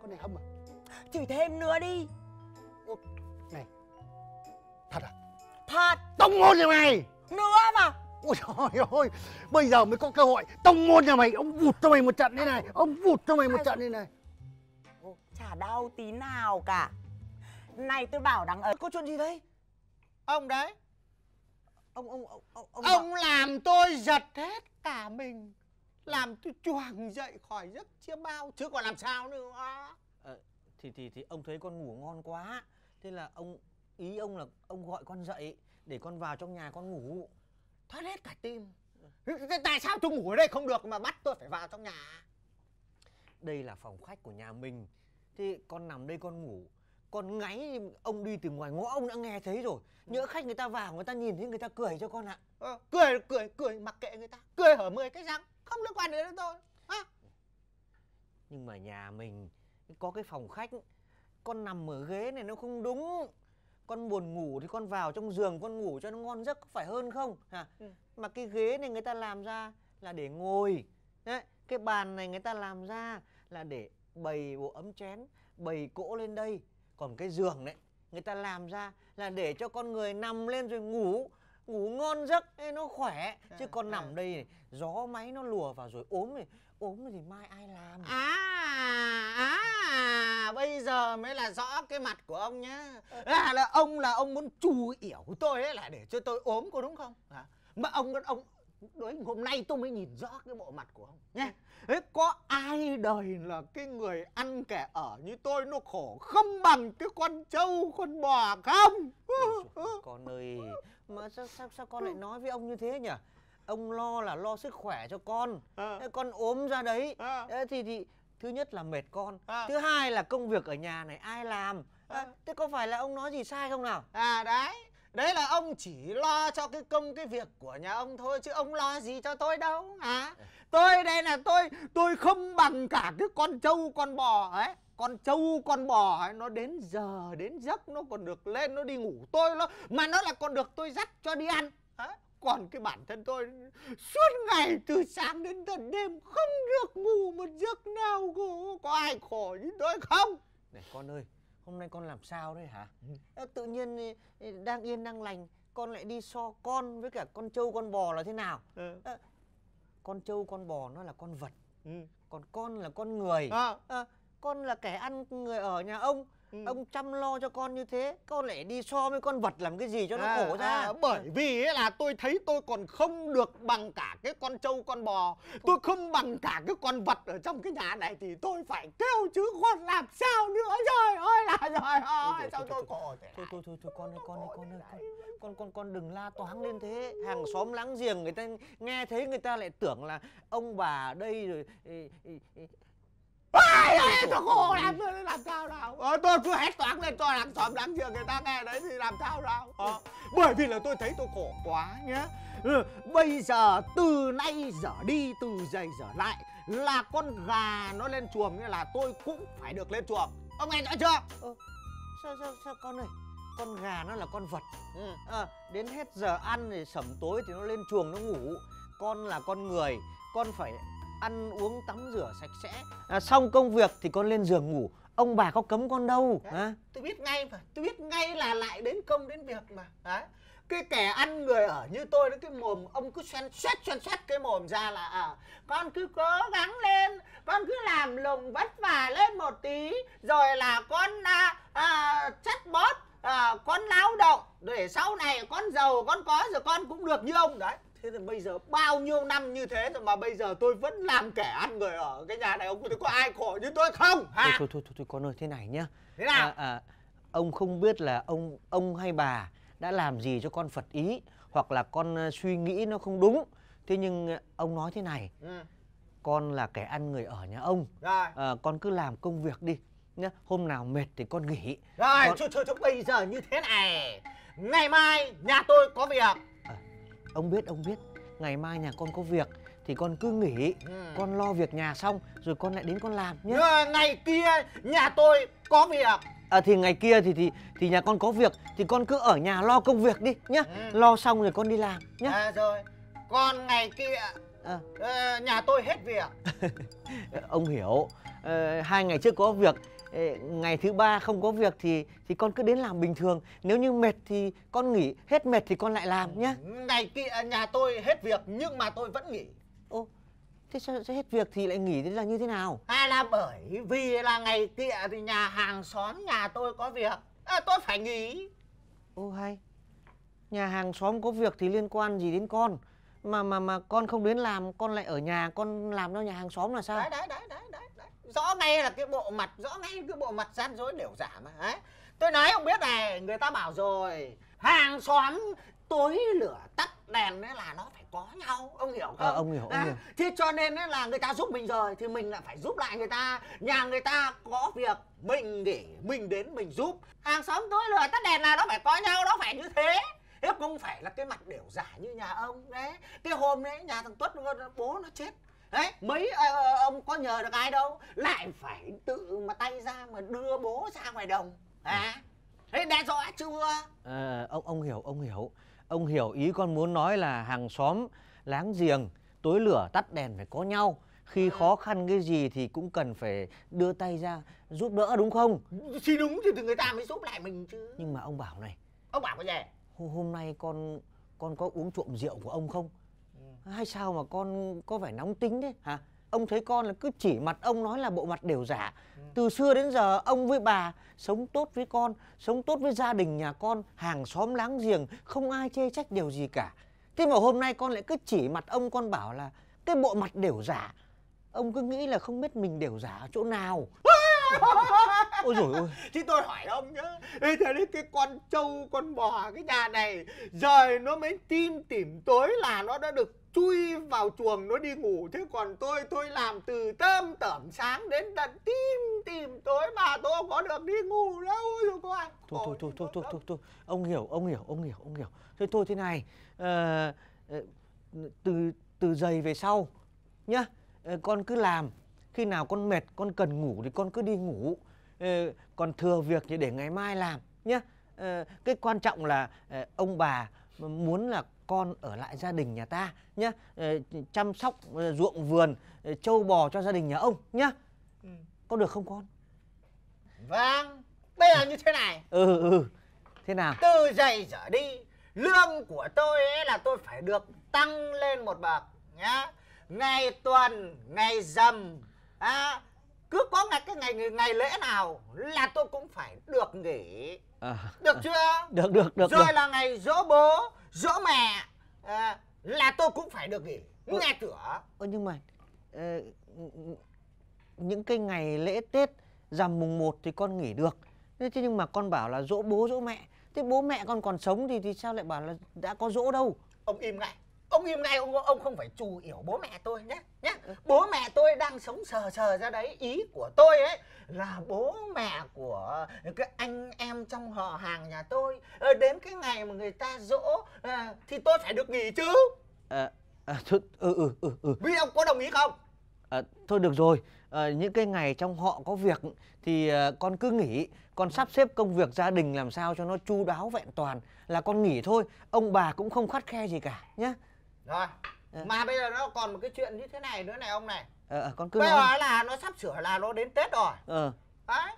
con này hâm à? Chửi thêm nữa đi. Này thật à? Thật. Tông môn nhà mày! Nữa mà. Ôi trời ơi bây giờ mới có cơ hội. Tông môn nhà mày ông vụt cho mày một trận thế này. Ông vụt cho mày một trận thế này. Chả đau tí nào cả. Này tôi bảo đằng ấy Có chuyện gì đấy Ông đấy. Ông ông ông ông, ông, Ông làm tôi giật hết cả mình Làm tôi choàng dậy khỏi giấc chiêm bao Chứ còn làm sao nữa. Thì thì thì ông thấy con ngủ ngon quá. Thế là ông ý ông là ông gọi con dậy để con vào trong nhà con ngủ. Thoát hết cả tim. Thế Tại sao tôi ngủ ở đây không được mà bắt tôi phải vào trong nhà? Đây là phòng khách của nhà mình. Thế con nằm đây con ngủ. Con ngáy ông đi từ ngoài ngõ ông đã nghe thấy rồi. Nhỡ khách người ta vào người ta nhìn thấy người ta cười cho con ạ. Ờ, Cười cười cười mặc kệ người ta. Cười hở 10 cái răng Không liên quan đến tôi. À, nhưng mà nhà mình có cái phòng khách con nằm ở ghế này nó không đúng. Con buồn ngủ thì con vào trong giường con ngủ cho nó ngon giấc có phải hơn không? Hả? Ừ. mà cái ghế này người ta làm ra là để ngồi. Đấy cái bàn này người ta làm ra là để bày bộ ấm chén bày cỗ lên đây. Còn cái giường đấy người ta làm ra là để cho con người nằm lên rồi ngủ ngủ ngon giấc ấy nó khỏe. Chứ À, con à. nằm đây này, gió máy nó lùa vào rồi ốm này ốm thì mai ai làm? À à Bây giờ mới là rõ cái mặt của ông nhá. À, là Ông là ông muốn chù yểu tôi ấy Là để cho tôi ốm có đúng không? À, Mà ông ông Đấy, hôm nay tôi mới nhìn rõ cái bộ mặt của ông nhé. Thế có ai đời là cái người ăn kẻ ở như tôi nó khổ không bằng cái con trâu con bò không? Ôi con ơi. Mà sao sao sao con lại nói với ông như thế nhỉ? Ông lo là lo sức khỏe cho con. À, con ốm ra đấy. À, Thế thì thì thứ nhất là mệt con. À, thứ hai là công việc ở nhà này ai làm? À, À. thế có phải là ông nói gì sai không nào? À đấy Đấy là ông chỉ lo cho cái công cái việc của nhà ông thôi Chứ ông lo gì cho tôi đâu hả? Tôi đây là tôi Tôi không bằng cả cái con trâu con bò ấy. Con trâu con bò ấy Nó đến giờ đến giấc Nó còn được lên nó đi ngủ tôi nó Mà nó là còn được tôi dắt cho đi ăn à, Còn cái bản thân tôi Suốt ngày từ sáng đến tận đêm Không được ngủ một giấc nào. Có ai khổ như tôi không? Này con ơi hôm nay con làm sao đấy hả Ừ. Tự nhiên đang yên đang lành con lại đi so con với cả con trâu con bò là thế nào ừ. con trâu con bò nó là con vật Ừ. còn con là con người À, Ờ, con là kẻ ăn người ở nhà ông ừ. ông chăm lo cho con như thế con lại đi so với con vật làm cái gì cho nó À, khổ ra. à, bởi vì ấy là tôi thấy tôi còn không được bằng cả cái con trâu con bò. Tôi không bằng cả cái con vật ở trong cái nhà này thì tôi phải kêu chứ còn làm sao nữa. Rồi ơi là Ôi ơi sao tôi khổ thế thôi thôi thôi thôi con ơi con ơi con ơi con con con con đừng la toáng lên thế. Hàng xóm láng giềng người ta nghe thấy người ta lại tưởng là ông bà ở đây rồi ai ơi tôi khổ lắm tôi làm sao nào? Ờ, tôi cứ hét toáng lên cho làng xóm láng giềng người ta nghe đấy thì làm sao nào? Ờ, bởi vì là tôi thấy tôi khổ quá nhá. Ừ, bây giờ từ nay giờ đi từ giày giờ lại là con gà nó lên chuồng nên là tôi cũng phải được lên chuồng. Ông nghe rõ chưa? Ờ, sao sao sao con ơi? Con gà nó là con vật. Ừ. à, đến hết giờ ăn thì sẩm tối thì nó lên chuồng nó ngủ. Con là con người con phải ăn uống tắm rửa sạch sẽ. À, xong công việc thì con lên giường ngủ. Ông bà có cấm con đâu hả? tôi biết ngay mà tôi biết ngay là lại đến công đến việc mà đấy. Cái kẻ ăn người ở như tôi đấy cái mồm ông cứ xoen xoét xoen xoét cái mồm ra là à, con cứ cố gắng lên con cứ làm lùng vất vả lên một tí rồi là con à, à, chất bót à, con lao động để sau này con giàu con có rồi con cũng được như ông đấy thế thì bây giờ bao nhiêu năm như thế rồi mà bây giờ tôi vẫn làm kẻ ăn người ở cái nhà này ông có ai khổ như tôi không? Thôi, hả? Thôi thôi thôi thôi con ơi thế này nhá. Thế nào? À, à, ông không biết là ông ông hay bà đã làm gì cho con phật ý hoặc là con ờ, suy nghĩ nó không đúng. Thế nhưng ờ, ông nói thế này ừ. con là kẻ ăn người ở nhà ông. Rồi. À, con cứ làm công việc đi nhá. Hôm nào mệt thì con nghỉ. Rồi, Con- thôi, thôi, thôi, bây giờ như thế này. Ngày mai nhà tôi có việc ông biết ông biết. Ngày mai nhà con có việc thì con cứ nghỉ Ừ. con lo việc nhà xong rồi con lại đến con làm nhé. Ngày kia nhà tôi có việc. À, thì ngày kia thì thì thì nhà con có việc thì con cứ ở nhà lo công việc đi nhá Ừ. lo xong rồi con đi làm nhá à, Rồi, còn ngày kia à, ờ, nhà tôi hết việc. (laughs) Ông hiểu. Ờ, hai ngày trước có việc ngày thứ ba không có việc thì thì con cứ đến làm bình thường. Nếu như mệt thì con nghỉ hết mệt thì con lại làm nhá. Ngày kia nhà tôi hết việc nhưng mà tôi vẫn nghỉ. Ô thế sao, sao hết việc thì lại nghỉ thế là như thế nào? Hay là bởi vì là ngày kia thì nhà hàng xóm nhà tôi có việc. À, Tôi phải nghỉ. Ô hay. Nhà hàng xóm có việc thì liên quan gì đến con? Mà mà mà con không đến làm con lại ở nhà con làm cho nhà hàng xóm là sao? Đấy đấy đấy đấy đấy rõ ngay là cái bộ mặt rõ ngay cái bộ mặt gian dối đều giả mà đấy. Tôi nói ông biết này người ta bảo rồi hàng xóm tối lửa tắt đèn đấy là nó phải có nhau ông hiểu không? Ờ, ông hiểu, ông À, hiểu. thế cho nên ấy là người ta giúp mình rồi thì mình lại phải giúp lại người ta. Nhà người ta có việc mình nghỉ mình đến mình giúp. Hàng xóm tối lửa tắt đèn là nó phải có nhau nó phải như thế. Thế không phải là cái mặt đều giả như nhà ông đấy. Cái hôm đấy nhà thằng Tuất bố nó chết Đấy, mấy ờ, ờ, ông có nhờ được ai đâu. Lại phải tự mà tay ra mà đưa bố ra ngoài đồng. À, thế đe dọa chưa? Ờ, ông ông hiểu ông hiểu. Ông hiểu ý con muốn nói là hàng xóm láng giềng tối lửa tắt đèn phải có nhau. Khi khó khăn cái gì thì cũng cần phải đưa tay ra giúp đỡ đúng không? Thì đúng thì người ta mới giúp lại mình chứ. Nhưng mà ông bảo này Ông bảo cái gì? Hôm nay con con có uống trộm rượu của ông không hay sao mà con có vẻ nóng tính thế? Hả? Ông thấy con là cứ chỉ mặt ông nói là bộ mặt đều giả. Từ xưa đến giờ ông với bà sống tốt với con sống tốt với gia đình nhà con hàng xóm láng giềng không ai chê trách điều gì cả. Thế mà hôm nay con lại cứ chỉ mặt ông con bảo là cái bộ mặt đều giả. Ông cứ nghĩ là không biết mình đều giả ở chỗ nào. (laughs) Ôi rồi ôi. Thì tôi hỏi ông nhá Ê thế đấy cái con trâu con bò cái nhà này Rồi nó mới tim tỉm tối là nó đã được chui vào chuồng nó đi ngủ. Thế còn tôi tôi làm từ tơm tởm sáng đến tận tim tỉm tối mà tôi không có được đi ngủ đâu. Rồi có ai thôi thôi thôi thôi thôi thôi thôi ông hiểu ông hiểu ông hiểu ông hiểu. Thôi thôi thế này ờ, từ từ giày về sau nhá. Ờ, con cứ làm. Khi nào con mệt con cần ngủ thì con cứ đi ngủ. Còn thừa việc thì để ngày mai làm nhá. Cái quan trọng là ông bà muốn là con ở lại gia đình nhà ta nhá. Ờ, chăm sóc ờ, ruộng vườn ờ, trâu bò cho gia đình nhà ông nhá. Ừ. có được không con? Vâng Bây giờ như thế này. Ừ ừ thế nào? Từ giày trở đi lương của tôi ấy là tôi phải được tăng lên một bậc nhá. Ngày tuần ngày rằm à, cứ có ngày cái ngày ngày lễ nào là tôi cũng phải được nghỉ à, được chưa được được được rồi được. là ngày dỗ bố dỗ mẹ à, là tôi cũng phải được nghỉ nghe cửa Ơ nhưng mà ờ, những cái ngày lễ Tết rằm mùng 1 thì con nghỉ được. Thế thế nhưng mà con bảo là dỗ bố dỗ mẹ. Thế bố mẹ con còn sống thì thì sao lại bảo là đã có dỗ đâu? ông im ngay ông im ngay ông ông không phải chủ yếu bố mẹ tôi nhé nhé. Bố mẹ tôi đang sống sờ sờ ra đấy. Ý của tôi ấy là bố mẹ của cái anh em trong họ hàng nhà tôi Ờ, đến cái ngày mà người ta dỗ à, thì tôi phải được nghỉ chứ. À, à, thôi, ừ ừ ừ ừ. Vì ông có đồng ý không? À, thôi được rồi. À, những cái ngày trong họ có việc thì à, con cứ nghỉ. Con sắp xếp công việc gia đình làm sao cho nó chu đáo vẹn toàn là con nghỉ thôi. Ông bà cũng không khắt khe gì cả nhé rồi. Ờ. mà bây giờ nó còn một cái chuyện như thế này nữa này ông này. À, con cứ bây nói. giờ là nó sắp sửa là nó đến tết rồi. Ờ. Đấy.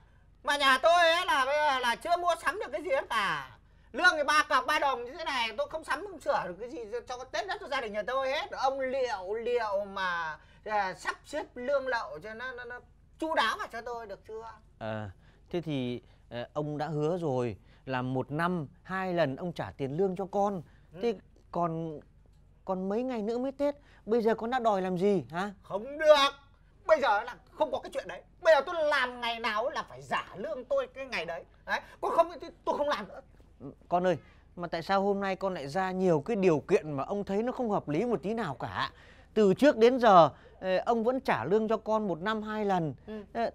Mà nhà tôi ấy là bây giờ là chưa mua sắm được cái gì hết cả. Lương thì ba cọc ba đồng như thế này tôi không sắm không sửa được cái gì cho cái tết đất cho gia đình nhà tôi hết. Ông liệu liệu mà à, sắp xếp lương lậu cho nó nó, nó chu đáo vào cho tôi được chưa? À, thế thì ờ, ông đã hứa rồi là một năm hai lần ông trả tiền lương cho con. Thế còn còn mấy ngày nữa mới Tết, bây giờ con đã đòi làm gì hả? không được bây giờ là không có cái chuyện đấy bây giờ tôi làm ngày nào là phải giả lương tôi cái ngày đấy đấy còn không tôi không làm nữa Con ơi, mà tại sao hôm nay con lại ra nhiều cái điều kiện mà ông thấy nó không hợp lý một tí nào cả? Từ trước đến giờ ờ, ông vẫn trả lương cho con một năm hai lần. Ừ. Ờ,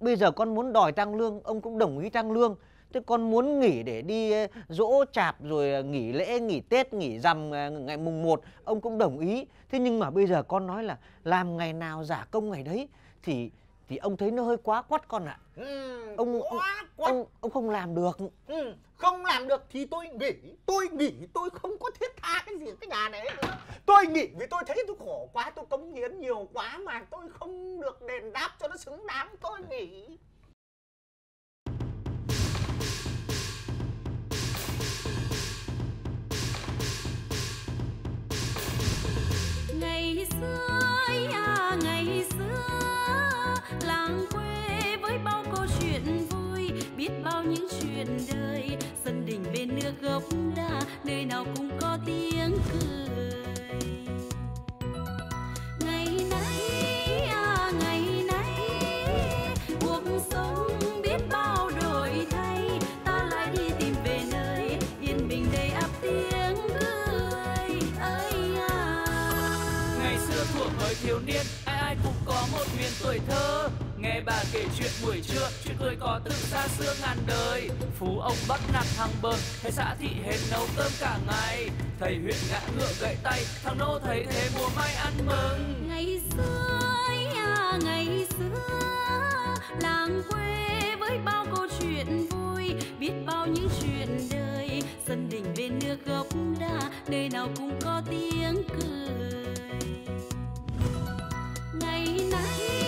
Bây giờ con muốn đòi tăng lương, ông cũng đồng ý tăng lương. Thế con muốn nghỉ để đi ờ, dỗ chạp rồi ờ, nghỉ lễ, nghỉ Tết, nghỉ rằm ờ, ngày mùng 1, ông cũng đồng ý. Thế nhưng mà bây giờ con nói là làm ngày nào giả công ngày đấy thì thì ông thấy nó hơi quá quắt con ạ. ừ, Ông, ông ông ông không làm được. Ừ, không làm được thì tôi nghỉ tôi nghỉ tôi không có thiết tha cái gì cái nhà này nữa tôi nghỉ vì tôi thấy tôi khổ quá tôi cống hiến nhiều quá mà tôi không được đền đáp cho nó xứng đáng tôi nghỉ ngày xưa à ngày xưa, làng quê với bao câu chuyện vui, biết bao những chuyện đời. Dân đình bên nước gốc đa, nơi nào cũng có tiếng cười. Bà kể chuyện buổi trưa, Chuyện cười có từ xa xưa ngàn đời. Phú ông bắt nạt thằng bờm Thầy xã thị hết nấu cơm cả ngày. Thầy huyện ngã ngựa gậy tay, Thằng nô thấy thế mùa mai ăn mừng. Ngày xưa à ngày xưa, làng quê với bao câu chuyện vui, biết bao những chuyện đời. Sân đình bên nước gốc đa nơi nào cũng có tiếng cười. Ngày nay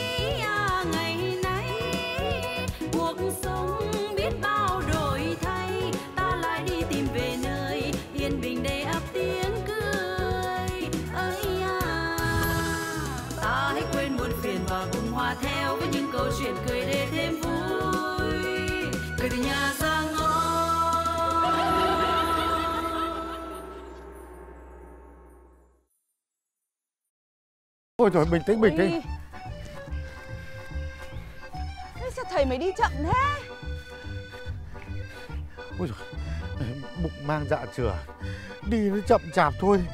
Ôi trời bình tĩnh bình tĩnh thầy mày đi chậm thế? Ôi trời Bụng mang dạ chửa Đi nó chậm chạp thôi.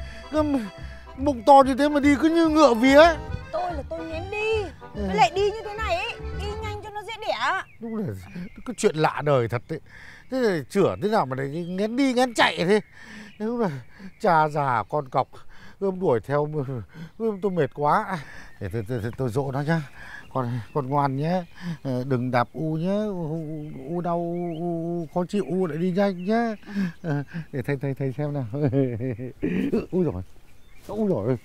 Bụng to như thế mà đi cứ như ngựa vía Tôi là tôi nhém đi. Với lại đi như thế này ấy Đi nhanh cho nó dễ đẻ. Đúng là cái chuyện lạ đời thật đấy. Thế là chửa thế nào mà lại ngén đi ngén chạy thế? Đúng là cha già con cọc Ươm đuổi theo Ươm tôi mệt quá. Để tôi, tôi, tôi, tôi dỗ nó nhá con con ngoan nhé. Ờ, đừng đạp u nhé. U, u đau u, u, khó chịu u lại đi nhanh nhé. Ờ, để thầy thầy thầy xem nào. Ui rồi ui rồi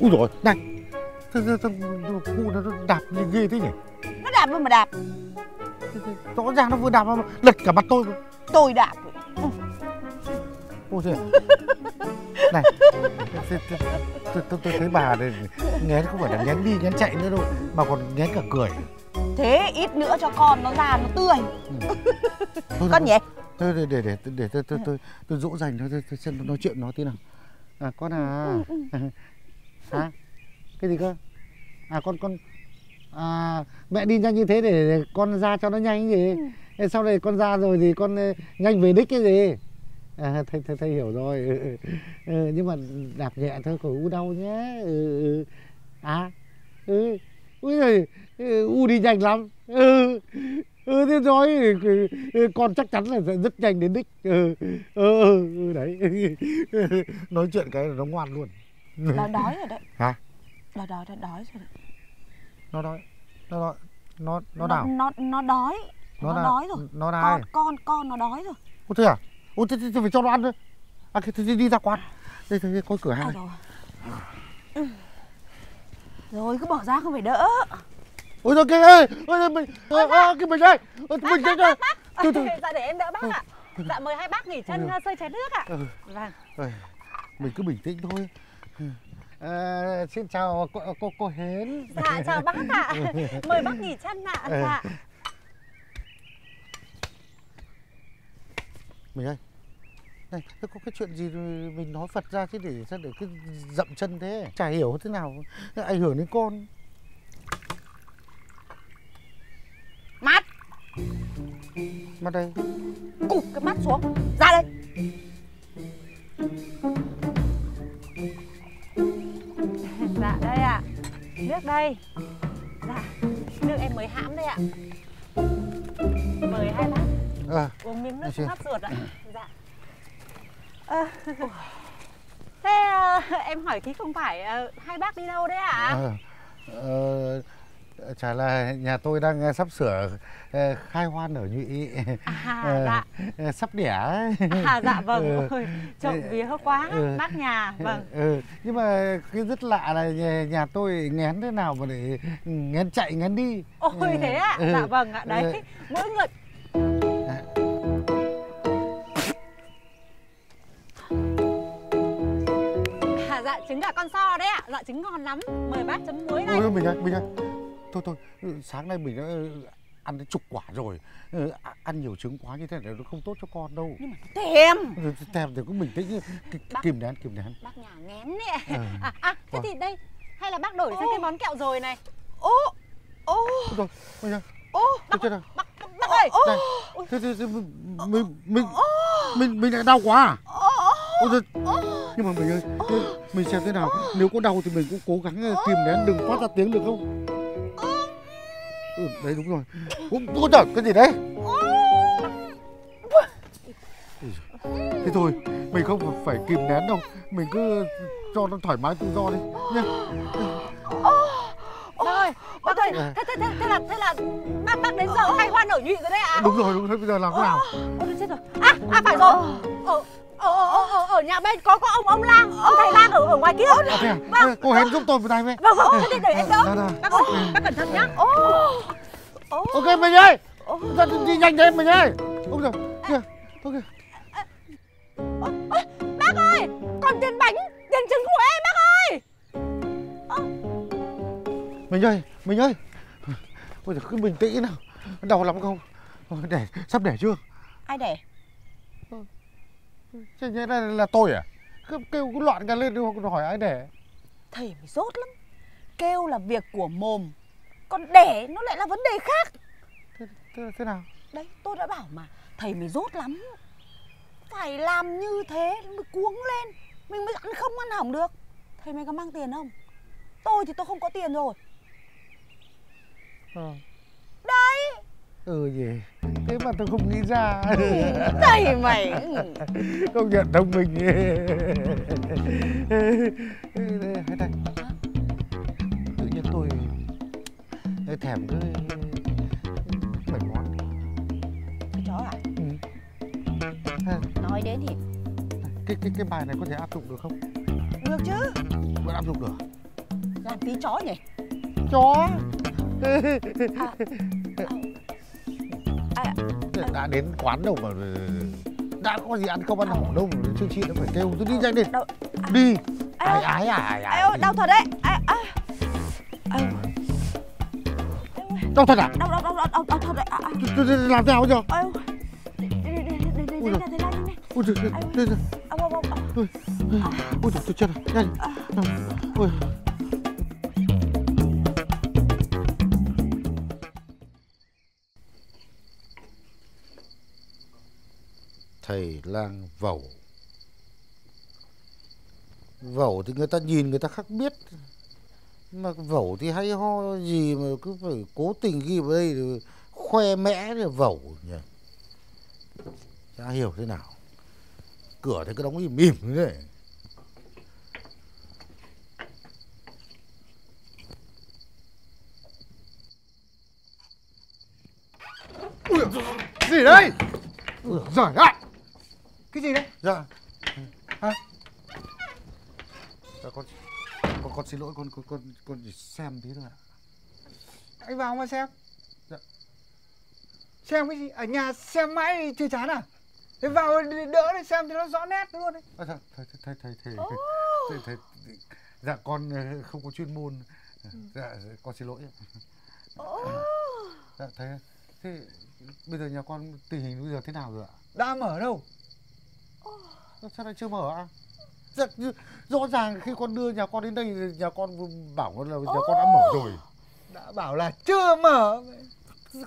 ui rồi này thằng thằng cu nó nó đạp như ghê thế nhỉ? Nó đạp luôn mà đạp. Rõ ràng nó vừa đạp mà lật cả mặt tôi Tôi đạp ôi trời (laughs) này tôi, tôi, tôi, thấy bà này ngén không phải là ngén đi ngén chạy nữa đâu mà còn ngén cả cười. Thế ít nữa cho con nó ra nó tươi. (laughs) Thôi, Con nhỉ? thôi để để để để tôi tôi tôi tôi dỗ dành thôi tôi, xem nó nói chuyện nó tí nào. À con à. (laughs) Hả? Cái gì cơ? À con con à mẹ đi nhanh như thế để, con ra cho nó nhanh gì? Thế sau này con ra rồi thì con ờ, nhanh về đích cái gì (laughs) à, thầy, thầy thầy hiểu rồi. Ừ, ừ. Ừ, nhưng mà đạp nhẹ thôi khỏi u đau nhé. Ừ, ừ. à ừ. Ui giời, ừ, u đi nhanh lắm. Ừ ừ thế ừ, con chắc chắn là sẽ rất nhanh đến đích. Ừ ừ, ừ, đấy. (laughs) Nói chuyện cái là nó ngoan luôn. Nó đói rồi đấy. Hả? Nó đói, nó đói rồi đấy. Nó đói nó đói nó nó nó, nào nó, nó đói. Nó Nó, đói rồi. nó đây. Con, con, con nó đói rồi. Ủa thế à? Ủa thế, thế, thế phải cho nó ăn thôi. À thế, thế, đi ra quán. Đây, đây, có cửa hàng À này. rồi Ừ. Rồi cứ bỏ ra không phải đỡ Ôi rồi cái ơi, ôi rồi mình, ơ, ơ, cái mình đây. Ôi, mình đây đây. Từ từ. Dạ để em đỡ bác ạ Dạ mời hai bác nghỉ chân Ừ. uh, sơi chén nước ạ Ừ. Vâng Ôi, Mình cứ bình tĩnh thôi. À, xin chào cô, cô, cô Hến. Dạ chào bác ạ (laughs) Mời bác nghỉ chân ạ Ừ. Dạ Mình ơi. Này, thế có cái chuyện gì mình nói Phật ra chứ để sao để cứ dậm chân thế. Chả hiểu thế nào ảnh hưởng đến con. Mắt! Mà đây. Cụp cái mắt xuống. Ra đây. (laughs) Dạ đây ạ. Nước đây. Dạ Nước em mới hãm đây ạ. Mời hai bác. À, uống miếng nước mát ruột ạ Dạ Ờ, Thế ờ, em hỏi tí không phải ờ, hai bác đi đâu đấy ạ? Ờ, ờ, chả là nhà tôi đang sắp sửa khai hoan ở nhụy À, dạ. ờ, sắp đẻ. À dạ (laughs) vâng, Ừ. ôi, trộm vía quá, Ừ. bác nhà, vâng. ừ. nhưng mà cái rất lạ là nhà, nhà tôi ngén thế nào mà để ngén chạy ngén đi Ôi thế ạ, Ừ. dạ vâng ạ, đấy, mỗi người... dạ trứng gà con so đấy ạ, dạ trứng ngon lắm, mời bác chấm muối này. Ôi mình ơi, mình ơi. Thôi thôi, ừ, sáng nay mình đã ừ, ăn đến chục quả rồi. A- ăn nhiều trứng quá như thế này nó không tốt cho con đâu. Nhưng mà nó thèm. Thèm thì cũng bình tĩnh, Bác- kìm nén, kìm nén. Bác nhà ngén đấy ạ. Ừ. (laughs) À, à, thế Vâng. thì đây, hay là bác đổi sang cái món kẹo rồi này. Ô, ô, Rồi, mình ơi, ô, tôi chết rồi. bác ơi. Này, thế, thế, thế mình, mình, mình, mình, mình lại đau quá à? Ôi giời, nhưng mà mình ơi, mình- xem thế nào, nếu có đau thì mình cũng cố gắng ờ, kìm nén đừng phát ra tiếng được không? Ừ, đấy đúng rồi. Có trời, cái gì đấy? Ôi. Thế thôi, mình không phải kìm nén đâu, mình cứ cho nó thoải mái tự do đi. Bác ơi, bác ơi, À. thế, thế, thế, thế là, thế là bác, bác đến giờ khai hoan ở nhụy rồi đấy ạ? Đúng rồi, đúng rồi, bây giờ làm thế nào? Ôi, chết rồi. À, à phải rồi. Ở, ở, ở, ở, ở nhà bên có có ông ông lang, ông thầy lang ở ở ngoài kia. À, thế à? Ê, Cô Hến giúp tôi một tay với. Vâng, vâng, thế thì để em đỡ. Nào, nào. Bác ơi, bác cẩn thận nhá. Ok mình ơi, ra đi, đi nhanh lên mình ơi. Ôi giời, kìa, thôi kìa. Bác ơi, còn tiền bánh, tiền trứng của em bác ơi. Mình ơi, mình ơi. Ôi giời, cứ bình tĩnh nào. Đau lắm không? Để, sắp đẻ chưa? Ai để? Chứ như là, là tôi à? Cứ kêu cứ loạn cả lên đi hỏi ai đẻ. Thầy mày dốt lắm. Kêu là việc của mồm, còn đẻ nó lại là vấn đề khác. Thế, thế, thế nào? Đấy, tôi đã bảo mà, thầy mày dốt lắm. Phải làm như thế mới cuống lên, mình mới ăn không ăn hỏng được. Thầy mày có mang tiền không? Tôi thì tôi không có tiền rồi. Ờ. Đấy, Ừ gì? Thế mà tôi không nghĩ ra. thầy mày. Công nhận thông minh. Đây, đây. Tự nhiên tôi thèm cái bảy món. Cái chó à? Ừ. Ha, Nói đến thì Cái cái cái bài này có thể áp dụng được không? được chứ. Vẫn áp dụng được. Làm tí chó nhỉ? Chó. À, đã đến quán đâu mà đã có gì ăn không? Ăn hỏng đâu mà chương chị nó phải kêu tôi đi nhanh đi. Đâu, đi. Ai ái ái à ái đau thật đấy. Ai, ai. Ai, đau thật à? Đau, đau, đau, đau, đau, thật đấy. À, à. Làm thế nào bây giờ Ai ơi. Đi, đi, đi, đi, đi, đi, Ui đi, giời. đi, đi, đi, đi. ôi trời ơi, đây rồi thầy lang vẩu. Vẩu thì người ta nhìn người ta khác biết. Mà vẩu thì hay ho gì mà cứ phải cố tình ghi vào đây rồi khoe mẽ là vẩu nhỉ? Chả hiểu thế nào. Cửa thì cứ đóng im im thế này. Gì đây? Giỏi ạ cái gì đấy? Dạ. Hả? Dạ con con con xin lỗi con con con con chỉ xem tí thôi ạ. Anh vào mà xem. Xem cái gì? Ở nhà xem mãi chưa chán à? Thế vào đỡ để xem thì nó rõ nét luôn đấy. À, dạ, thầy thầy thầy thầy thầy, thầy, thầy, dạ con ờ, không có chuyên môn. Dạ con xin lỗi ạ. dạ thầy thế bây giờ nhà con tình hình bây giờ thế nào rồi ạ? Đã mở đâu? Dạ, sao lại chưa mở ạ? Dạ, như- rõ ràng khi con đưa nhà con đến đây nhà con bảo con là nhà con đã mở rồi. Đã bảo là chưa mở.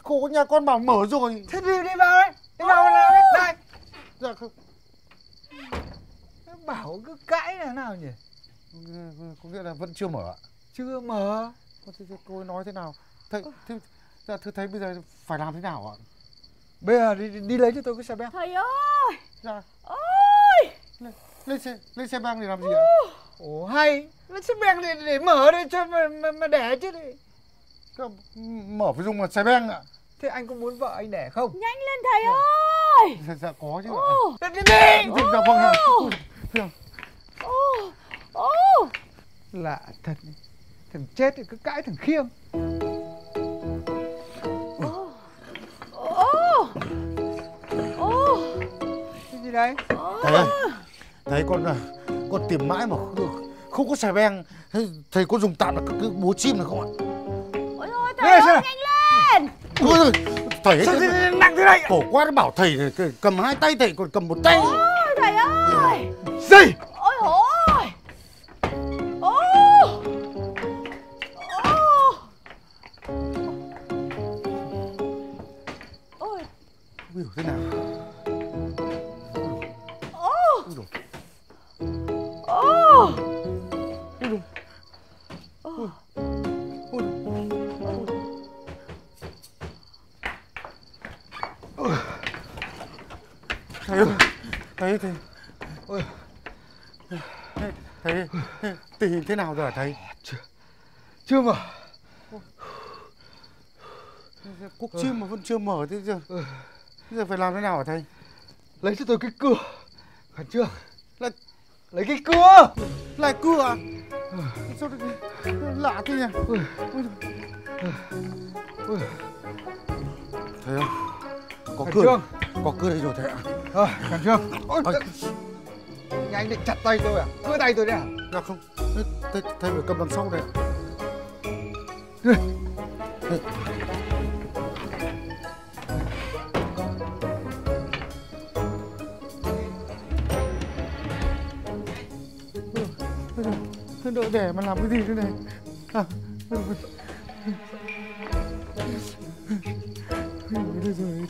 Khổ nhà con bảo mở rồi. Thế đi đi vào đấy đi vào nào đấy. Này dạ không. Bảo cứ cãi là nào nhỉ? Có nghĩa là vẫn chưa mở ạ. Chưa mở. Cô ấy nói thế nào? Thầy thế, dạ, thưa thầy bây giờ phải làm thế nào ạ? Bây giờ đi, đi lấy cho tôi cái xe beng Thầy ơi! Dạ Ôi! Lên xe lên xe băng để làm gì ạ? Ồ hay! Lấy xe beng để, để mở đây cho mà, mà, mà đẻ chứ đi. Mở phải dùng một xe beng ạ. Thế anh có muốn vợ anh đẻ không? Nhanh lên thầy ơi! Dạ, dạ có chứ ạ. Đi đi đi dạ, dạ vâng ạ. Ô. Ô Ô lạ thật thằng chết thì cứ cãi thằng khiêng Ô Ô gì đấy? Thầy ơi thầy con à, con tìm mãi mà không, không có xe beng. Thầy có dùng tạm là cái, cái búa chim được không ạ? Ôi ôi Đây, thầy ơi nhanh lên! Ôi, ôi, thầy Sao ấy thế- thế- nặng thế này? cổ quá nó bảo thầy này, cầm hai tay thầy còn cầm một tay. Ôi thầy ơi! Gì Ôi ôi! Ô! Ô! Ôi! Ui, thế nào thầy thầy Ôi. tình hình thế nào rồi thầy? Chưa. Mở. Cuốc chim mà vẫn chưa mở thế giờ. Bây giờ phải làm thế nào hả thầy? Lấy cho tôi cái cưa khẩn trương. Lại lấy cái cưa lại cưa à? Sao lại lạ thế nhỉ? Ui. Ui. thầy ơi có cưa có cưa đây rồi thầy ạ rồi khẩn trương ôi Ôi. nhà anh định chặt tay tôi à cưa tay tôi đấy à dạ không thầy, thầy phải cầm đằng sau này ạ. Thế đỡ đẻ mà làm cái gì thế này à,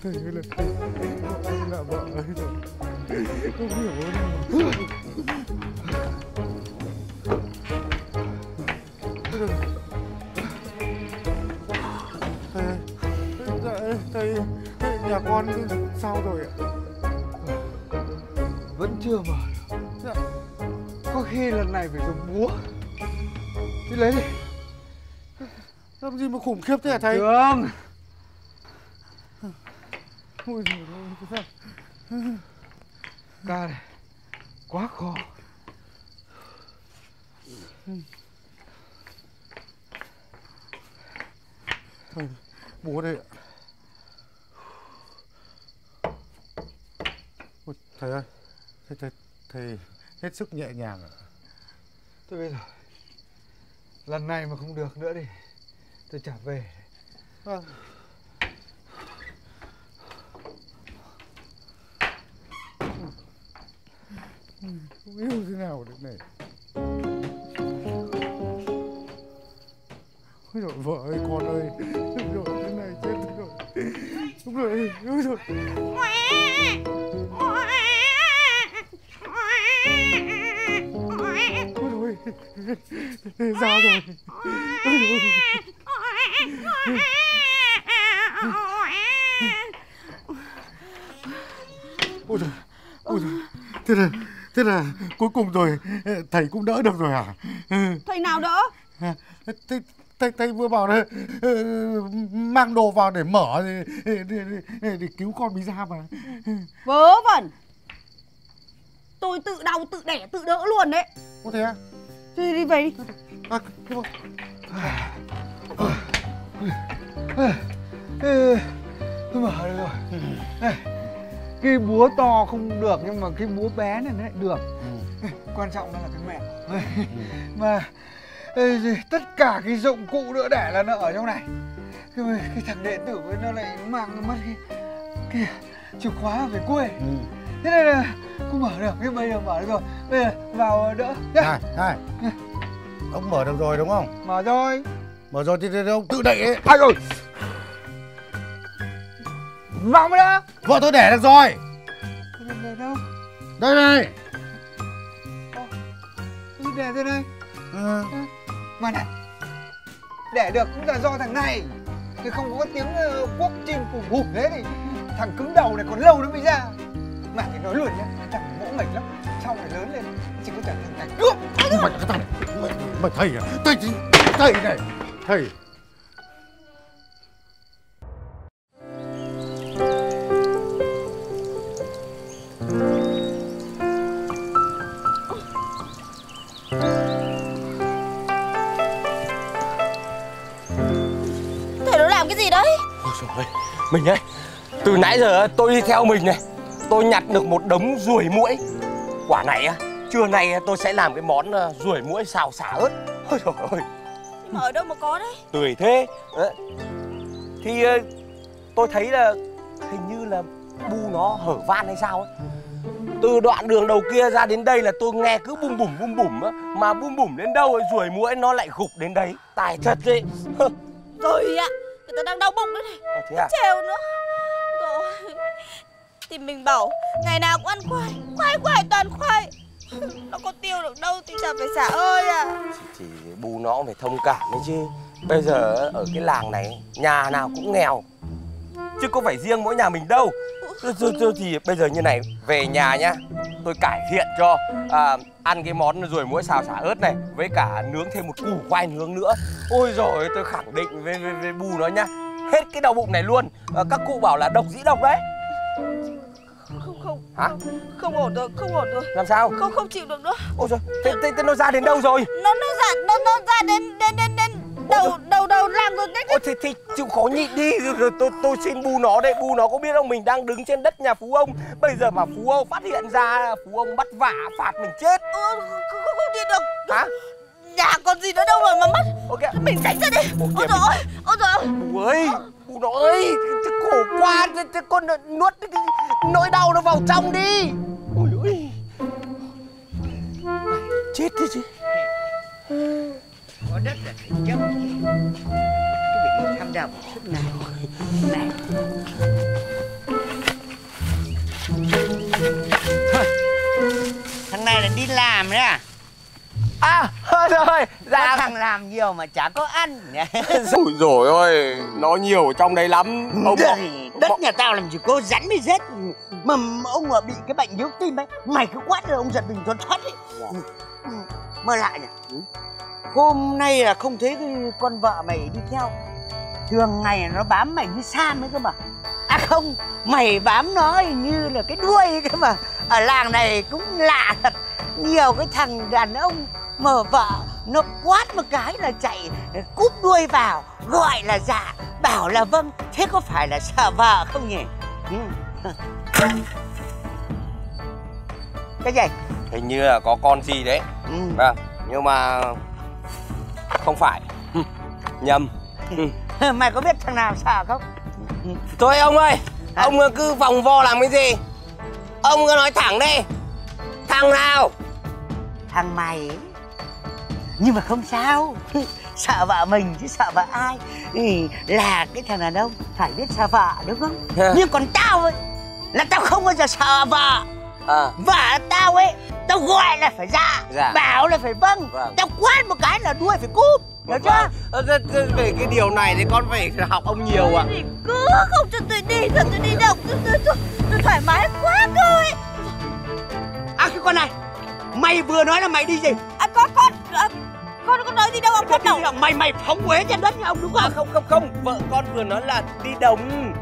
Ơi là là vợ ấy rồi. Không hiểu đâu thầy thầy thầy, nhà con sao rồi ạ? Vẫn chưa mở dạ, có khi lần này phải dùng búa. Đi lấy đi. Làm gì mà khủng khiếp thế hả thầy? Trường ôi giời ơi thế sao ca này quá khó bố đây ạ Ôi, thầy ơi thầy, thầy, thầy hết sức nhẹ nhàng ạ tôi biết rồi lần này mà không được nữa đi tôi trả về Vâng. à. không yêu thế nào được này Ôi dồi, vợ ơi con ơi Ôi dồi, thế này chết rồi Đúng rồi, đúng rồi Ôi dồi, ra rồi Ôi dồi Ôi dồi, ôi dồi. Thế này thế là cuối cùng rồi thầy cũng đỡ được rồi hả Thầy nào đỡ À, thầy, thầy, thầy vừa bảo là ờ, mang đồ vào để mở để, để, để, để, cứu con mới ra mà Vớ vẩn Tôi tự đau tự đẻ tự đỡ luôn đấy có thế à? Đi đi về đi à Tôi mở được rồi Cái búa to không được nhưng mà cái búa bé này nó lại được. (laughs) Quan trọng đó là cái mẹo (laughs) Mà ê, gì, tất cả cái dụng cụ đỡ đẻ là nó ở trong này. Cái, cái thằng đệ tử ấy nó lại mang mất cái, cái chìa khóa về quê. Thế nên là cũng mở được cái bây giờ mở được rồi. Bây giờ vào đỡ nhá. Này, này. Ông mở được rồi đúng không? mở rồi. Mở rồi thì, thì ông tự đẩy ấy. Ai rồi vào mới đã Vợ tôi đẻ được rồi. Để đâu. Đây này. Cái đẻ thế này ừ. mà này. Đẻ được cũng là do thằng này. Thì không có tiếng ờ, quốc chim phùng hụp thế thì thằng cứng đầu này còn lâu nó mới ra. Mà thì nói luôn nhá thằng mỗ mệt lắm. Sau này lớn lên chỉ có trở thành thằng cướp Mày cái thằng mày, thầy à? Thầy thầy này. Thầy Thầy ơi, mình ấy Từ nãy giờ tôi đi theo mình này Tôi nhặt được một đống ruồi muỗi. Quả này á Trưa nay tôi sẽ làm cái món ờ, ruồi muỗi xào xả ớt. Ôi trời ơi. Nhưng mà ở đâu mà có đấy? Tươi thế. Đấy. Thì ờ, tôi thấy là Hình như là bu nó hở van hay sao ấy từ đoạn đường đầu kia ra đến đây là tôi nghe cứ bum bủm bum bủm á Mà bum bủm đến đâu ấy ruồi muỗi nó lại gục đến đấy. Tài thật đấy Rồi ạ Người ta đang đau bụng đấy này. À? Trèo nữa. Rồi. Thì mình bảo Ngày nào cũng ăn khoai. Khoai khoai toàn khoai. (laughs) Nó có tiêu được đâu thì chả phải xả ơi à. Thì bù nó cũng phải thông cảm đấy chứ. Bây giờ ở cái làng này nhà nào cũng nghèo. Chứ không phải riêng mỗi nhà mình đâu Thôi, thôi, thì bây giờ như này về nhà nhá tôi cải thiện cho à, ăn cái món ruồi muỗi xào xả ớt này với cả nướng thêm một củ khoai nướng nữa. Ôi rồi tôi khẳng định với, với, với bù nó nhá hết cái đau bụng này luôn. À, các cụ bảo là độc dĩ độc đấy. Không không hả? Không ổn rồi Không ổn rồi. Làm sao? Không không chịu được nữa. Ôi rồi thế, thế, thế nó ra đến đâu rồi? Nó nó ra Nó nó ra đến đến đến đến Đầu đầu đầu làng rồi đấy Ôi thì, thì chịu khó nhịn đi. Rồi, rồi tôi, tôi xin bù nó đây. Bù nó có biết không? Mình đang đứng trên đất nhà phú ông. Bây giờ mà phú ông phát hiện ra Phú ông bắt vả phạt mình chết. Ờ, không, không, đi được. Hả? Nhà còn gì nữa đâu mà mà mất. Ok. Mình tránh ra đi Ôi Ôi ơi Ôi trời ơi. Bù ơi Bù nó ơi. Khổ quá con nuốt cái, nỗi đau nó vào trong đi. Ôi ơi. Chết đi chứ có đất là phải chấp cái việc tham đồng sức nào này. Thôi, thằng này là đi làm đấy à? À rồi dạ. Có thằng làm nhiều mà chả có ăn. (laughs) Ôi rồi ơi Nó nhiều ở trong đấy lắm. Ông đất, đất nhà tao làm gì có rắn mới rết. Mà ông mà bị cái bệnh yếu tim ấy mày cứ quát rồi ông giật mình thoát thoát ấy. Ừ, mơ lạ nhỉ hôm nay là không thấy cái con vợ mày đi theo. Thường ngày nó bám mày như sam ấy cơ mà. À không mày bám nó như là cái đuôi ấy cơ mà. Ở làng này cũng lạ thật. Nhiều cái thằng đàn ông mở vợ nó quát một cái là chạy cúp đuôi vào gọi là dạ bảo là vâng thế có phải là sợ vợ không nhỉ? Ừ. cái gì? Hình như là có con gì đấy. Ừ. Vâng Nhưng mà Không phải. Nhầm. (laughs) Mày có biết thằng nào sợ không? Thôi ông ơi Ông cứ vòng vo làm cái gì? Ông cứ nói thẳng đi. Thằng nào? Thằng mày nhưng mà không sao. (laughs) Sợ vợ mình chứ sợ vợ ai. Ừ, là cái thằng đàn ông phải biết sợ vợ đúng không? Nhưng còn tao ấy là tao không bao giờ sợ vợ à. vợ tao ấy tao gọi là phải dạ, Dạ. bảo là phải vâng, Vâng. tao quát một cái là đuôi phải cúp hiểu chưa? Ờ, thế- thế về cái điều này thì con phải học ông nhiều ạ. Thì cứ không cho tôi đi cho tôi đi đâu tôi, tôi, tôi, tôi thoải mái quá ấy à cái con này mày vừa nói là mày đi gì? À con con à, con con nói gì đâu ông con đâu mày mày phóng uế trên đất nhà ông đúng không? À, không không không. Vợ con vừa nói là đi đồng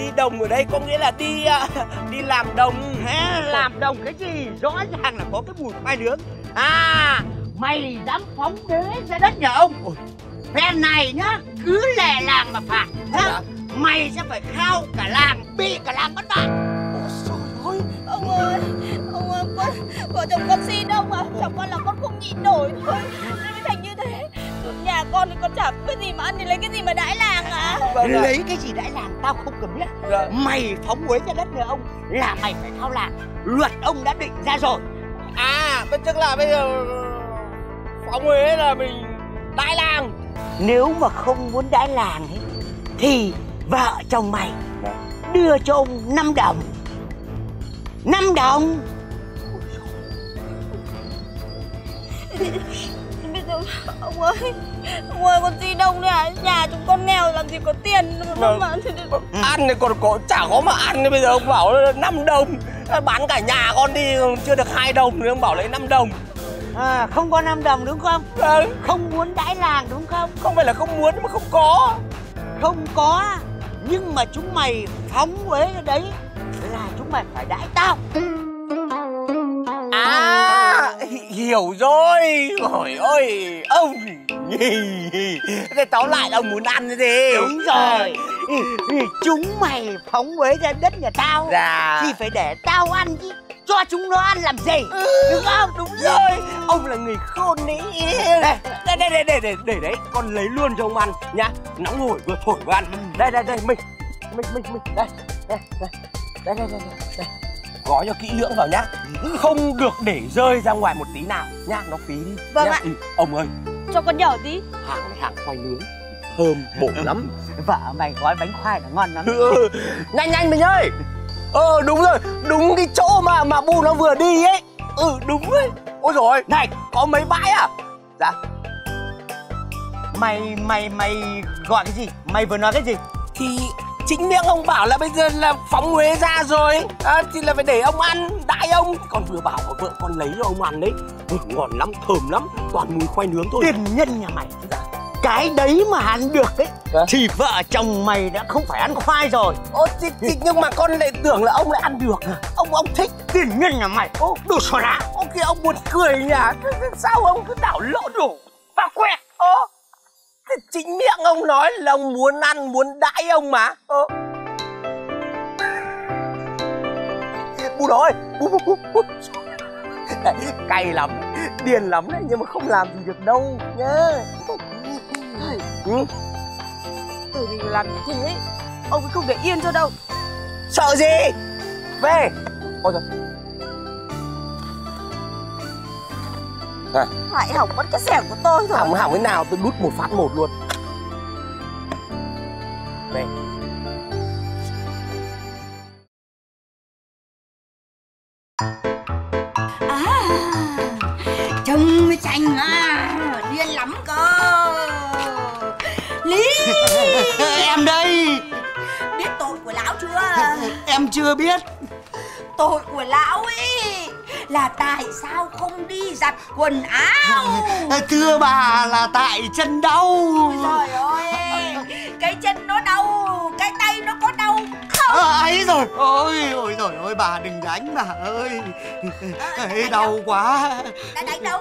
đi đồng ở đây có nghĩa là đi à, đi làm đồng Hả? làm đồng cái gì? Rõ ràng là có cái mùi khoai nướng. À mày dám phóng đế ra đất nhà ông. Ôi, phen này nhá cứ lẻ làng mà phạt nhá. Mày sẽ phải khao cả làng bị cả làng bắt bạn ông ơi ông ơi con vợ chồng con xin ông à chồng con là con không nhịn nổi thôi. Nên mới thành như thế. Nhà con thì con có cái gì mà ăn thì lấy cái gì mà đãi làng à lấy cái gì đãi làng tao không cần biết. Mày phóng uế ra đất nhà ông là mày phải khao làng luật ông đã định ra rồi. À bên tức là bây giờ phóng huế là mình đại làng. Nếu mà không muốn đãi làng ấy, thì vợ chồng mày đưa cho ông 5 đồng. 5 đồng bây giờ ông ơi ông ơi con xin ông đấy à? Nhà chúng con nghèo làm gì có tiền? Vâng. mà ăn thì còn có chả có mà ăn bây giờ ông bảo 5 đồng. Bán cả nhà con đi chưa được hai đồng ông bảo lấy 5 đồng. À, không có 5 đồng đúng không? Vâng. Không muốn đãi làng đúng không? Không phải là không muốn mà không có. Không có nhưng mà chúng mày phóng uế cái đấy. Là chúng mày phải đãi tao À hi- hiểu rồi Trời ơi Ông Thế tóm lại là ông muốn ăn cái gì đúng rồi chúng mày phóng uế ra đất nhà tao Dạ thì phải để tao ăn chứ cho chúng nó ăn làm gì đúng không Đúng rồi Ông là người khôn đấy Đây đây đây đây đây, đây, đây đấy Con lấy luôn cho ông ăn nhá Nóng hổi vừa thổi vừa ăn Đây đây đây mình Mình mình mình Đây đây đây Đây đây đây, đây, đây. Gói cho kỹ lưỡng vào nhá. Không được để rơi ra ngoài một tí nào. Nhá Nó phí đi. Vâng nhá. ạ. Ừ, Ông ơi. Cho con nhỏ tí. Hàng này hàng khoai nướng. Thơm bổ lắm. (laughs) Vợ mày gói bánh khoai là ngon lắm. Ừ, nhanh nhanh mình ơi. Ờ đúng rồi. Đúng cái chỗ mà mà bu nó vừa đi ấy. Ừ đúng rồi ôi rồi này có mấy bãi à? Dạ. Mày mày mày gọi cái gì? Mày vừa nói cái gì? Thì chính miệng ông bảo là bây giờ là phóng huế ra rồi. À, thì là phải để ông ăn đãi ông. Còn vừa bảo vợ con lấy cho ông ăn đấy. Ừ, ngon lắm thơm lắm. Toàn mùi khoai nướng thôi. Tiền nhân nhà mày. Cái đấy mà ăn được ấy Dạ. thì vợ chồng mày đã không phải ăn khoai rồi. Ô, thì, thì, nhưng mà con lại tưởng là ông lại ăn được. À? Ông ông thích. Tiền nhân nhà mày. Ô. Đồ xò đá. Ô kia ông buồn cười thế Sao ông cứ đảo lỗ đổ Và quẹt Ô chính miệng ông nói là ông muốn ăn Muốn đãi ông mà. Ờ. Bu đó ơi Bu bu bu bu Đấy, Cay lắm điền lắm đấy Nhưng mà không làm gì được đâu nhá ừ. từ vì làm như thế ông ấy không để yên cho đâu. Sợ gì? Về. Ôi trời à, hại hỏng mất cái xẻng của tôi rồi. Hỏng hỏng cái nào tôi đút một phát một luôn. Về à trông mới chành à điên lắm cơ. Lý (laughs) em đây. biết tội của lão chưa? (laughs) Em chưa biết. Tội của lão ấy là tại sao không đi giặt quần áo? (laughs) Thưa bà là tại chân đau. Trời ơi cái chân nó đau cái tay nó có đau không? À, ấy rồi. Ôi ôi rồi ôi bà đừng đánh bà ơi. Ấy đau quá. Đã đánh đâu?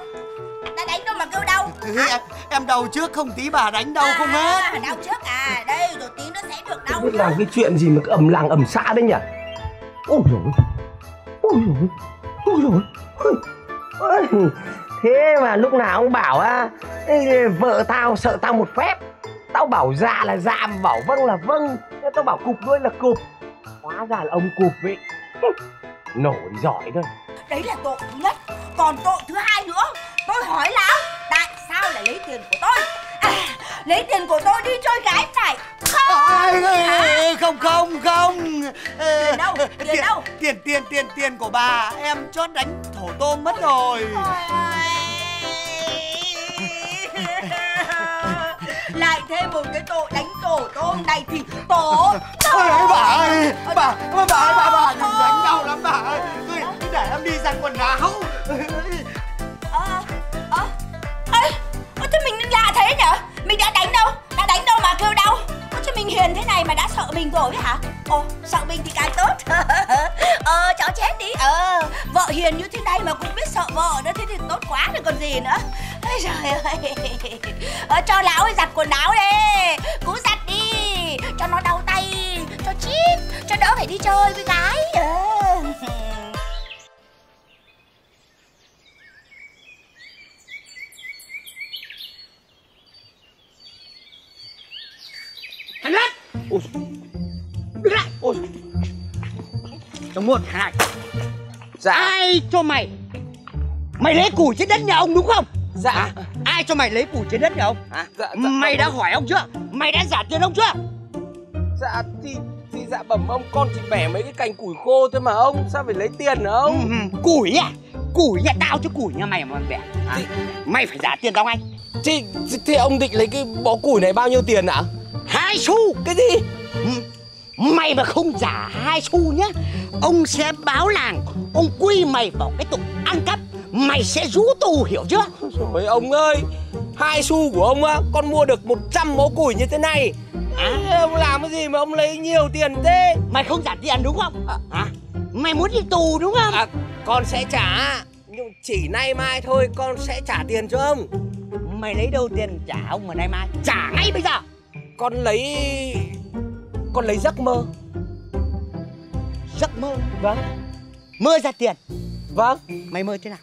Đã đánh đâu mà kêu đau? Em, em đau trước không tí bà đánh đau không hết. à, đau trước à. Đây rồi tí nó sẽ được đau biết làm cái chuyện gì mà cứ ầm làng ầm xã đấy nhỉ? Ôi rồi ôi. Rồi ôi rồi thế mà lúc nào ông bảo á "Ê, vợ tao sợ tao một phép. Tao bảo dạ là dạ. Mà bảo vâng là vâng. Tao bảo cục đuôi là cục hóa ra là ông cục vậy (laughs) nổ thì giỏi thôi. Đấy là tội thứ nhất. Còn tội thứ hai nữa tôi hỏi lão tại sao lại lấy tiền của tôi. À, lấy tiền của tôi đi chơi gái Ôi, không? Hả? không không không. Tiền đâu? Tiền đâu? tiền tiền tiền tiền của bà em chót đánh thổ tôm mất rồi. Lại thêm một cái tội đánh tổ tôm này thì tổ Ôi ơi, bà ơi bà bà bà bà bà đánh đau lắm bà ơi. Để em đi giặt quần áo thế nhở? Mình đã đánh đâu? Đã đánh đâu mà kêu đau? Cho mình hiền thế này mà đã sợ mình rồi hả? Ồ sợ mình thì càng tốt. (laughs) Ờ cháu chết đi. Ờ vợ hiền như thế này mà cũng biết sợ vợ nữa thế thì tốt quá rồi còn gì nữa. Ôi trời ơi. Ờ, cho lão ấy giặt quần áo đi. Cứ giặt đi. Cho nó đau tay cho chít cho đỡ phải đi chơi với gái. Ờ. Thằng Lết Đứng lại Ôi. Đồng thằng này Dạ. Ai cho mày? Mày lấy củi trên đất nhà ông đúng không? Dạ. Ai cho mày lấy củi trên đất nhà ông? À, dạ, dạ, Mày đã hỏi ông chưa? Mày đã trả tiền ông chưa? Dạ thì thì dạ bẩm ông. Con chỉ bẻ mấy cái cành củi khô thôi mà ông. Sao phải lấy tiền hả ông? Ừ, Củi à Củi nhà tao chứ củi nhà mày mà bẻ. À, Mày phải trả tiền tao ngay. Thì, thì, thì ông định lấy cái bó củi này bao nhiêu tiền ạ Hai xu Cái gì? Mày mà không trả hai xu nhá Ông sẽ báo làng Ông quy mày vào cái tội ăn cắp Mày sẽ rú tù hiểu chưa? Rồi ông ơi hai xu của ông á con mua được 100 bó củi như thế này. À, ông làm cái gì mà ông lấy nhiều tiền thế? Mày không trả tiền đúng không? À, à? Mày muốn đi tù đúng không? À, con sẽ trả nhưng chỉ nay mai thôi con sẽ trả tiền cho ông. Mày lấy đâu tiền trả ông mà nay mai? Trả ngay bây giờ con lấy con lấy giấc mơ. Giấc mơ? Vâng. Mơ ra tiền. Vâng. Mày mơ thế nào?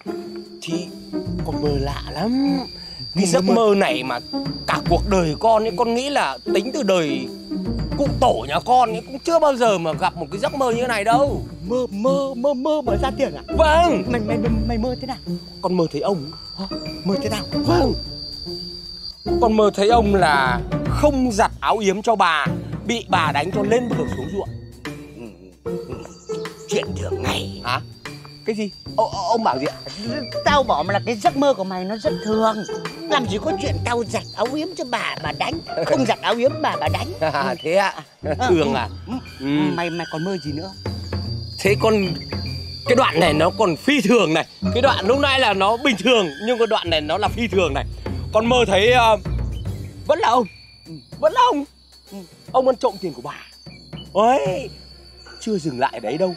Thì con mơ lạ lắm. Cái giấc mơ. này mà cả cuộc đời con ấy con nghĩ là tính từ đời cụ tổ nhà con ấy cũng chưa bao giờ mà gặp một cái giấc mơ như thế này đâu. Mơ mơ mơ mơ mơ ra tiền à? Vâng. Mày mày mày, mày mơ thế nào? Con mơ thấy ông. Mơ thế nào? Vâng con mơ thấy ông là không giặt áo yếm cho bà bị bà đánh cho lên bờ xuống ruộng. Chuyện thường ngày. Hả? Cái gì? Ô, ông bảo gì ạ? Tao bảo mà là cái giấc mơ của mày nó rất thường. Làm gì có chuyện tao giặt áo yếm cho bà bà đánh. Không giặt áo yếm bà bà đánh. (laughs) Thế ạ? Thường à? Ừ. Mày mày còn mơ gì nữa? Thế con cái đoạn này nó còn phi thường này. Cái đoạn lúc nãy là nó bình thường nhưng cái đoạn này nó là phi thường này con mơ thấy uh, vẫn là ông. Ừ, vẫn là ông. Ừ, ông ăn trộm tiền của bà. Ấy chưa dừng lại đấy đâu.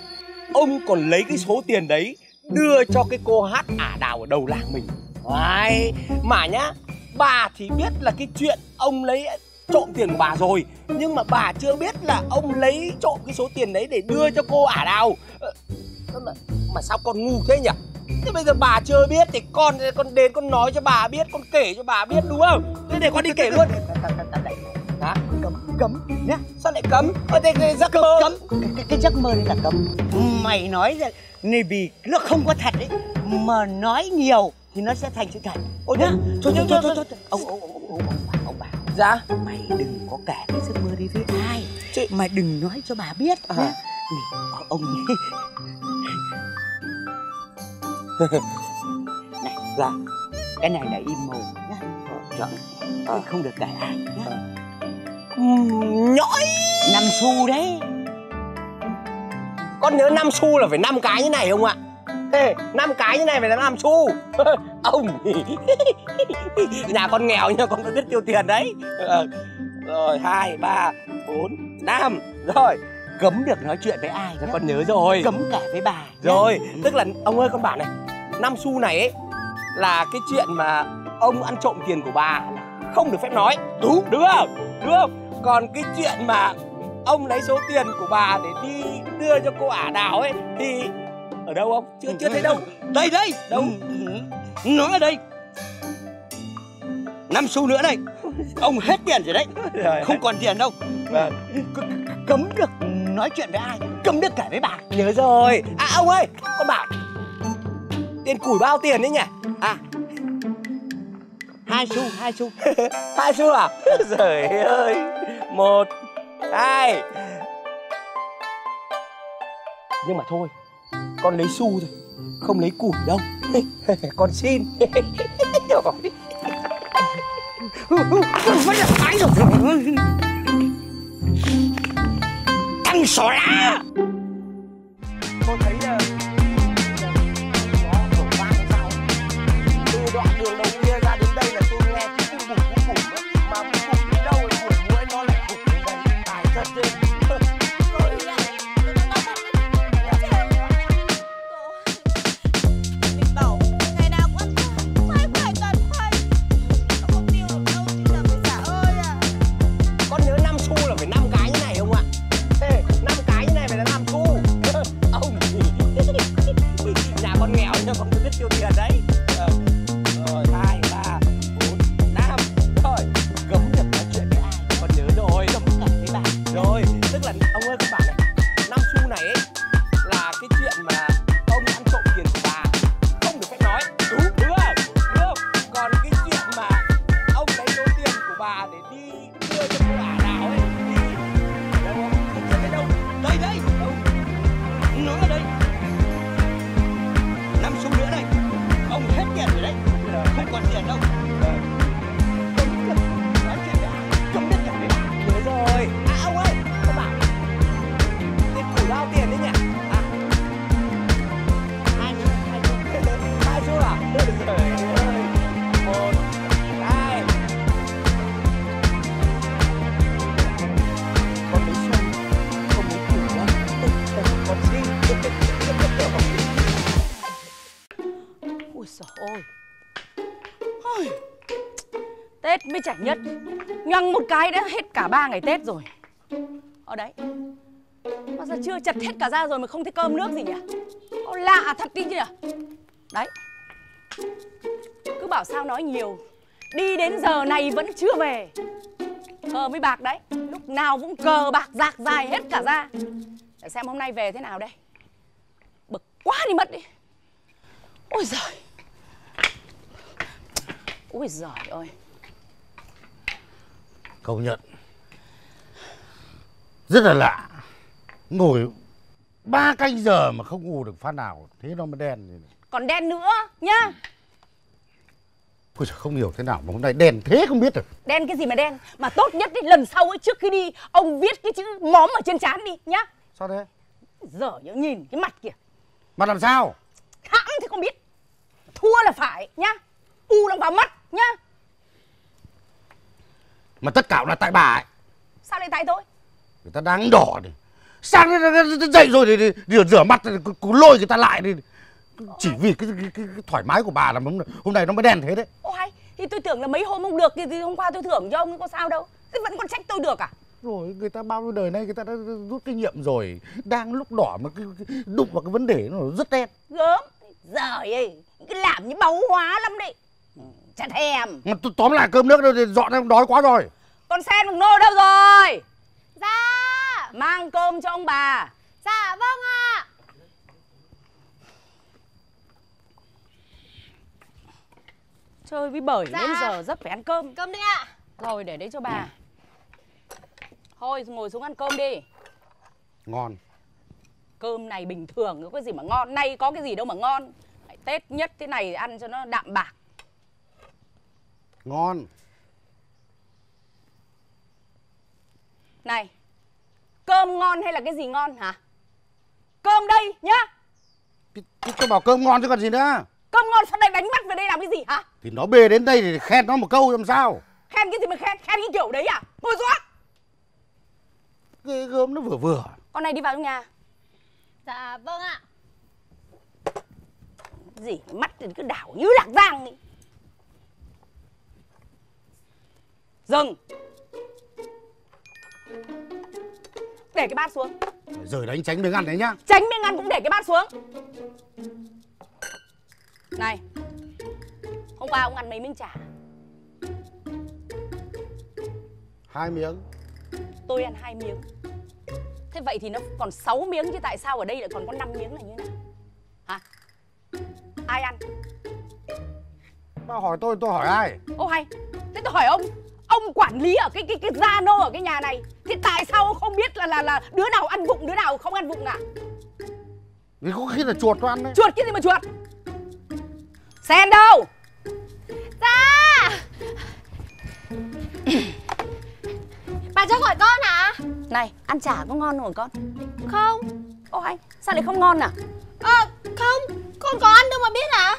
Ông còn lấy cái số tiền đấy đưa cho cái cô hát ả đào ở đầu làng mình. Đấy mà nhá bà thì biết là cái chuyện ông lấy trộm tiền của bà rồi nhưng mà bà chưa biết là ông lấy trộm cái số tiền đấy để đưa cho cô ả đào. Ờ, mà, mà sao con ngu thế nhỉ? Thế bây giờ bà chưa biết thì con con đến con nói cho bà biết con kể cho bà biết đúng không thế để con đi kể luôn hả Cấm cấm nhá sao lại cấm ờ thế cái giấc mơ Cấm cái, cái, cái giấc mơ này là cấm Mày nói ra này vì nó không có thật ấy Mà nói nhiều thì nó sẽ thành sự thật Ôi nhá thôi, Thôi thôi, thôi Ông ông ông ông ông bảo ông bảo dạ Mày đừng có kể cái giấc mơ đi với ai Chị- Mà đừng nói cho bà biết À. nhá Này, Ông (laughs) Này dạ cái này là im mồm nhá dạ. Cái không được kể ai nhá. Nhõi năm xu đấy. Con nhớ năm xu là phải năm cái như này không ạ? Ê, năm cái như này phải là năm xu. (laughs) Ông. (laughs) Nhà con nghèo nhưng con có biết tiêu tiền đấy. Ờ, rồi hai ba bốn năm. Rồi cấm được nói chuyện với ai dạ nhá. con nhớ rồi. Cấm kể với bà rồi tức là ông ơi con bảo này năm xu này ấy là cái chuyện mà ông ăn trộm tiền của bà là không được phép nói. Đúng. Đúng không? Đúng không? Còn cái chuyện mà ông lấy số tiền của bà để đi đưa cho cô ả đào ấy thì ở đâu ông? Chưa chưa thấy đâu. (laughs) Đây đây. Đâu? Nó ở đây. Năm xu nữa đây (laughs) ông hết tiền rồi đấy. Không còn tiền đâu. Vâng. Cấm được nói chuyện với ai cấm được kể với bà. Nhớ rồi. À ông ơi con bảo tiền củi bao tiền đấy nhỉ à hai xu hai xu hai xu à trời ơi một hai nhưng mà thôi con lấy xu thôi không lấy củi đâu con xin thằng xỏ lá con thấy một cái đã hết cả ba ngày Tết rồi. Ở đấy. Mà sao chưa chặt hết cả ra rồi mà không thấy cơm nước gì nhỉ? Ô, Lạ thật đi chứ nhỉ? Đấy. Cứ bảo sao nói nhiều. Đi đến giờ này vẫn chưa về. Cờ với bạc đấy. Lúc nào cũng cờ bạc rạc dài hết cả ra. Để xem hôm nay về thế nào đây. Bực quá đi mất đi. Ôi giời. Ôi giời ơi công nhận. Rất là lạ. Ngồi ba canh giờ mà không ngủ được phát nào thế nó mới đen như này. Còn đen nữa nhá. Ôi giời, không hiểu thế nào mà hôm nay đen thế không biết được. Đen cái gì mà đen? Mà tốt nhất đi lần sau ấy trước khi đi Ông viết cái chữ móm ở trên trán đi nhá. Sao thế? Giờ nhớ nhìn cái mặt kìa. Mà làm sao? Hãng thì không biết. Thua là phải nhá. U là vào mắt nhá mà tất cả là tại bà ấy. Sao lại tại tôi? Người ta đang đỏ đi sáng dậy rồi thì, rửa, rửa mặt cứ, lôi người ta lại đi. Chỉ vì cái, cái, cái, cái thoải mái của bà là hôm, nay nó mới đen thế đấy. Ô hay Thì tôi tưởng là mấy hôm không được thì, thì hôm qua tôi thưởng cho ông có sao đâu. Thế vẫn còn trách tôi được à? Rồi người ta bao nhiêu đời nay người ta đã rút kinh nghiệm rồi. Đang lúc đỏ mà cái, cái, đụng vào cái vấn đề nó rất đen. Gớm. Giời ơi Cứ làm như báu hóa lắm đấy Chả thèm. Mà tóm lại cơm nước đâu thì dọn em đói quá rồi. Con sen bằng nô đâu rồi? Dạ. Mang cơm cho ông bà. Dạ vâng ạ. Chơi với bời Dạ. đến giờ rất phải ăn cơm. Cơm đi ạ. Rồi để đấy cho bà. Thôi ngồi xuống ăn cơm đi. Ngon. Cơm này bình thường có cái gì mà ngon? Nay có cái gì đâu mà ngon. Tết nhất thế này ăn cho nó đạm bạc ngon. Này Cơm ngon hay là cái gì ngon hả? Cơm đây nhá. Thì tôi bảo cơm ngon chứ còn gì nữa. Cơm ngon sao đây đánh mắt về đây làm cái gì hả? Thì nó bê đến đây thì khen nó một câu làm sao? Khen cái gì mà khen Khen cái kiểu đấy à? Ngồi xuống cái gớm nó vừa vừa. Con này đi vào trong nhà. Dạ vâng ạ. Gì mắt thì cứ đảo như lạc giang đi Dừng. Để cái bát xuống. Rồi đánh tránh miếng ăn đấy nhá. Tránh miếng ăn cũng để cái bát xuống. Này Hôm qua ông ăn mấy miếng chả? Hai miếng. Tôi ăn hai miếng. Thế vậy thì nó còn 6 miếng chứ tại sao ở đây lại còn có 5 miếng là như thế nào Hả? Ai ăn? Bà hỏi tôi tôi hỏi ai? Ô hay Thế tôi hỏi ông Ông quản lý ở cái cái cái gia nô ở cái nhà này Thì tại sao ông không biết là là là đứa nào ăn vụng đứa nào không ăn vụng à Vì có khi là chuột nó ăn đấy. Chuột cái gì mà chuột? Sen đâu? Dạ! (coughs) Bà cho gọi con hả Này ăn chả có ngon không con? Không. Ô hay Sao lại không ngon à? Ờ không Con có ăn đâu mà biết hả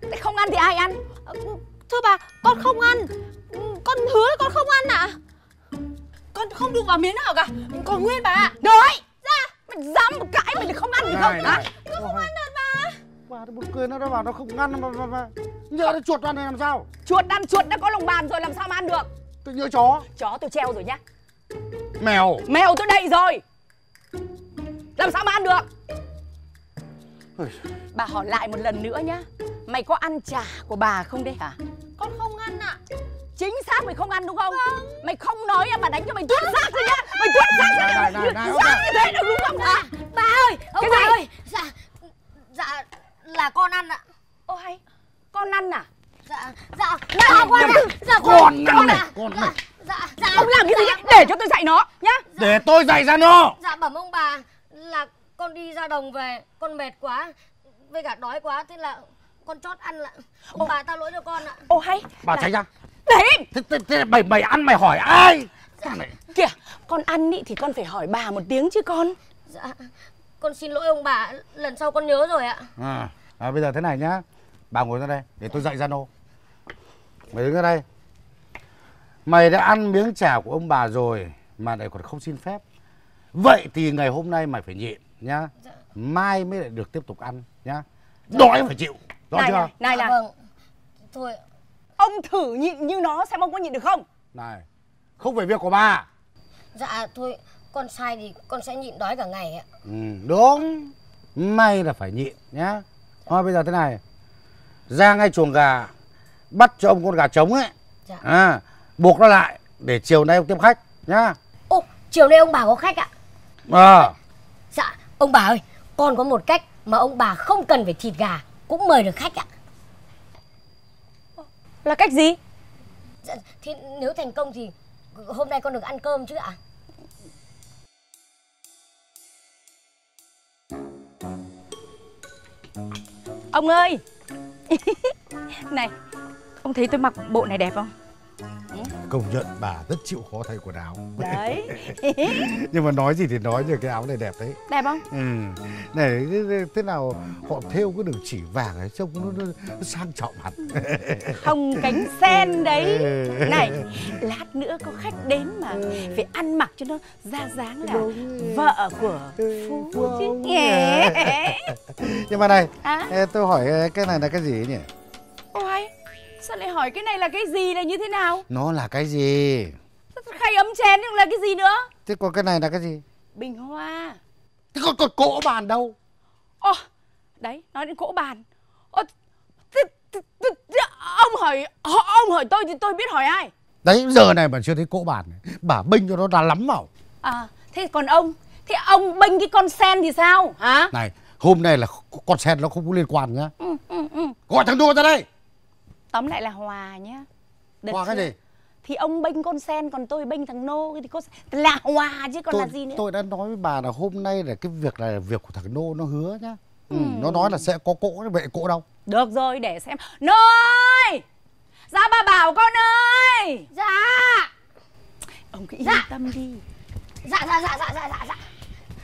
Thế không ăn thì ai ăn? Ờ, Thưa bà con không ăn Con hứa là con không ăn ạ Con không đụng vào miếng nào cả. Còn nguyên bà. Ạ Rồi Dạ Mày dám một cãi mày thì không ăn Này, không này. hả Con không ăn được bà Bà nó buồn cười nó đã bảo nó không ăn mà, mà, mà. Nhớ nó chuột ăn này làm sao? Chuột ăn chuột đã có lồng bàn rồi làm sao mà ăn được? Tôi nhớ chó. Chó tôi treo rồi nhá. Mèo. Mèo tôi đậy rồi. Làm sao mà ăn được? Bà hỏi lại một lần nữa nhá. Mày có ăn chả của bà không đấy hả Chính xác mày không ăn đúng không? Mày không nói à, mà đánh cho mày tuốt xác rồi nhá. Mày tuốt xác rồi này, này, này, Sao như thế được đúng không? Hả Bà ơi Ông Cái bà gì? ơi. Dạ Dạ Là con ăn ạ. Ô hay. Con ăn à? Dạ Dạ. Dạ con ạ. Dạ Con ăn này, ạ. con Dạ, này. Dạ Dạ. Ông làm cái gì để cho tôi dạy nó nhá. Để tôi dạy ra nó. Dạ bẩm ông bà Là con đi ra đồng về Con mệt quá Với cả đói quá Thế là con chót ăn lại. Ông bà tha lỗi cho con ạ. Ô hay. Bà tránh ra. Đấy Thế, thế, thế mày mày ăn mày hỏi ai? Này. Kìa con ăn ý thì con phải hỏi bà một tiếng chứ con Dạ Con xin lỗi ông bà Lần sau con nhớ rồi ạ À, à, bây giờ thế này nhá. Bà ngồi ra đây để tôi dạy ra nô. Mày đứng ra đây. Mày đã ăn miếng chả của ông bà rồi mà lại còn không xin phép. Vậy thì ngày hôm nay mày phải nhịn nhá. Mai mới lại được tiếp tục ăn nhá. Đói phải chịu. Rõ Này chưa? này, này Dạ là vâng Thôi Ông thử nhịn như nó xem ông có nhịn được không Này, không phải việc của bà. Dạ thôi Con sai thì con sẽ nhịn đói cả ngày ạ Ừ, đúng. May là phải nhịn nhá. Thôi bây giờ thế này. Ra ngay chuồng gà bắt cho ông con gà trống ấy. Dạ. À, buộc nó lại để chiều nay ông tiếp khách nhá. Ô chiều nay ông bà có khách ạ À, Dạ ông bà ơi Con có một cách mà ông bà không cần phải thịt gà Cũng mời được khách ạ Là cách gì? Dạ, Thì nếu thành công thì Hôm nay con được ăn cơm chứ ạ? Ông ơi! (laughs) Này Ông thấy tôi mặc bộ này đẹp không công nhận bà rất chịu khó thay quần áo. Đấy (laughs) Nhưng mà nói gì thì nói nhưng cái áo này đẹp đấy. Đẹp không Ừ. Này thế, nào họ thêu cái đường chỉ vàng ấy trông nó, nó, nó sang trọng hẳn. (laughs) Hồng cánh sen đấy Ừ. Này Lát nữa có khách đến mà Phải ăn mặc cho nó ra dáng là Vợ của Phú chứ nhé (laughs) Nhưng mà này, À? tôi hỏi ê, cái này là cái gì nhỉ? Ôi Sao lại hỏi cái này là cái gì là như thế nào Nó là cái gì? Khay ấm chén là cái gì nữa Thế còn cái này là cái gì? Bình hoa Thế còn, còn cỗ bàn đâu? Ô Đấy nói đến cỗ bàn thế, Ông hỏi Ông hỏi tôi thì tôi biết hỏi ai Đấy, giờ này mà chưa thấy cỗ bàn này. Bà binh cho nó đã lắm vào. À thế còn ông Thế ông bênh cái con sen thì sao hả Này, hôm nay là con sen nó không có liên quan nhá. ừ, ừ, ừ. Gọi thằng đua ra đây. Tóm lại là hòa nhá. Được Hòa cái gì? Thì ông bênh con sen còn tôi bênh thằng nô thì có là hòa chứ còn tôi, là gì nữa? tôi đã nói với bà là hôm nay là cái việc là việc của thằng Nô nó hứa nhá. Ừ, Ừ. Nó nói là sẽ có cỗ, vậy cỗ đâu? Được rồi để xem. Nô ơi! Ra bà bảo con ơi! Dạ! Ông cứ yên Dạ. tâm đi. Dạ dạ dạ dạ dạ dạ dạ.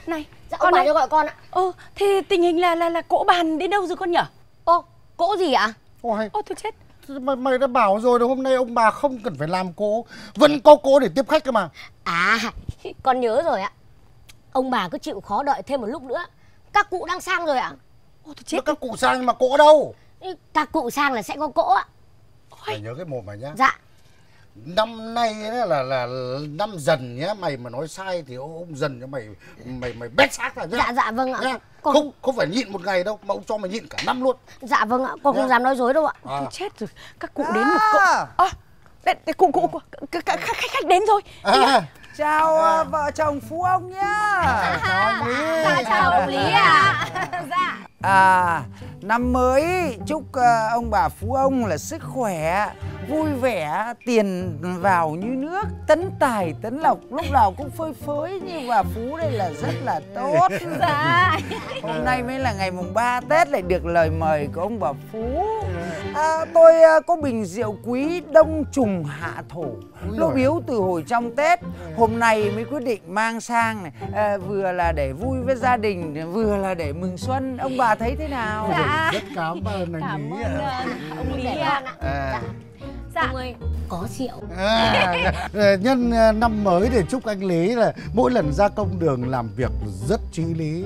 Này Dạ con ông bà cho gọi con ạ. Ơ thế tình hình là là là cỗ bàn đến đâu rồi con nhở? Ô cỗ gì ạ? Ôi, Ô thôi chết mày, mày đã bảo rồi là hôm nay ông bà không cần phải làm cỗ. Vẫn có cỗ để tiếp khách cơ mà. À (laughs) con nhớ rồi ạ Ông bà cứ chịu khó đợi thêm một lúc nữa Các cụ đang sang rồi ạ Ô chết các cụ sang mà cỗ đâu? Các cụ sang là sẽ có cỗ ạ Mày nhớ cái mồm mày nhá. Dạ Năm nay là là năm dần nhá, mày mà nói sai thì ông dần cho mày mày mày bét xác ra nhá. Dạ dạ vâng ạ Nhá. Con Không không phải nhịn một ngày đâu mà ông cho mày nhịn cả năm luôn. Dạ vâng ạ Con không Nhá. dám nói dối đâu ạ À. Chết rồi Các cụ đến một cỗ Ơ đây, đây, cụ cụ cụ- khách khách khách đến rồi À, Chào à, vợ chồng Phú ông nhá. Dạ chào ông Lý ạ Dạ À, năm mới chúc ờ, ông bà Phú ông là sức khỏe, vui vẻ, tiền vào như nước, tấn tài tấn lộc, lúc nào cũng phơi phới như bà Phú đây là rất là tốt. (laughs) Dạ. Hôm nay mới là ngày mùng 3 Tết lại được lời mời của ông bà Phú. À, tôi ờ, có bình rượu quý đông trùng hạ thổ, lô biếu từ hồi trong Tết. Hôm nay mới quyết định mang sang này, à, vừa là để vui với gia đình, vừa là để mừng xuân. Ông bà thấy thế nào? Dạ. rất cảm ơn anh Cảm Lý ơn ờ, ông Lý ạ. À, Dạ. Ông ơi, có rượu. à, nhân à, năm mới để chúc anh Lý là mỗi lần ra công đường làm việc rất chí lý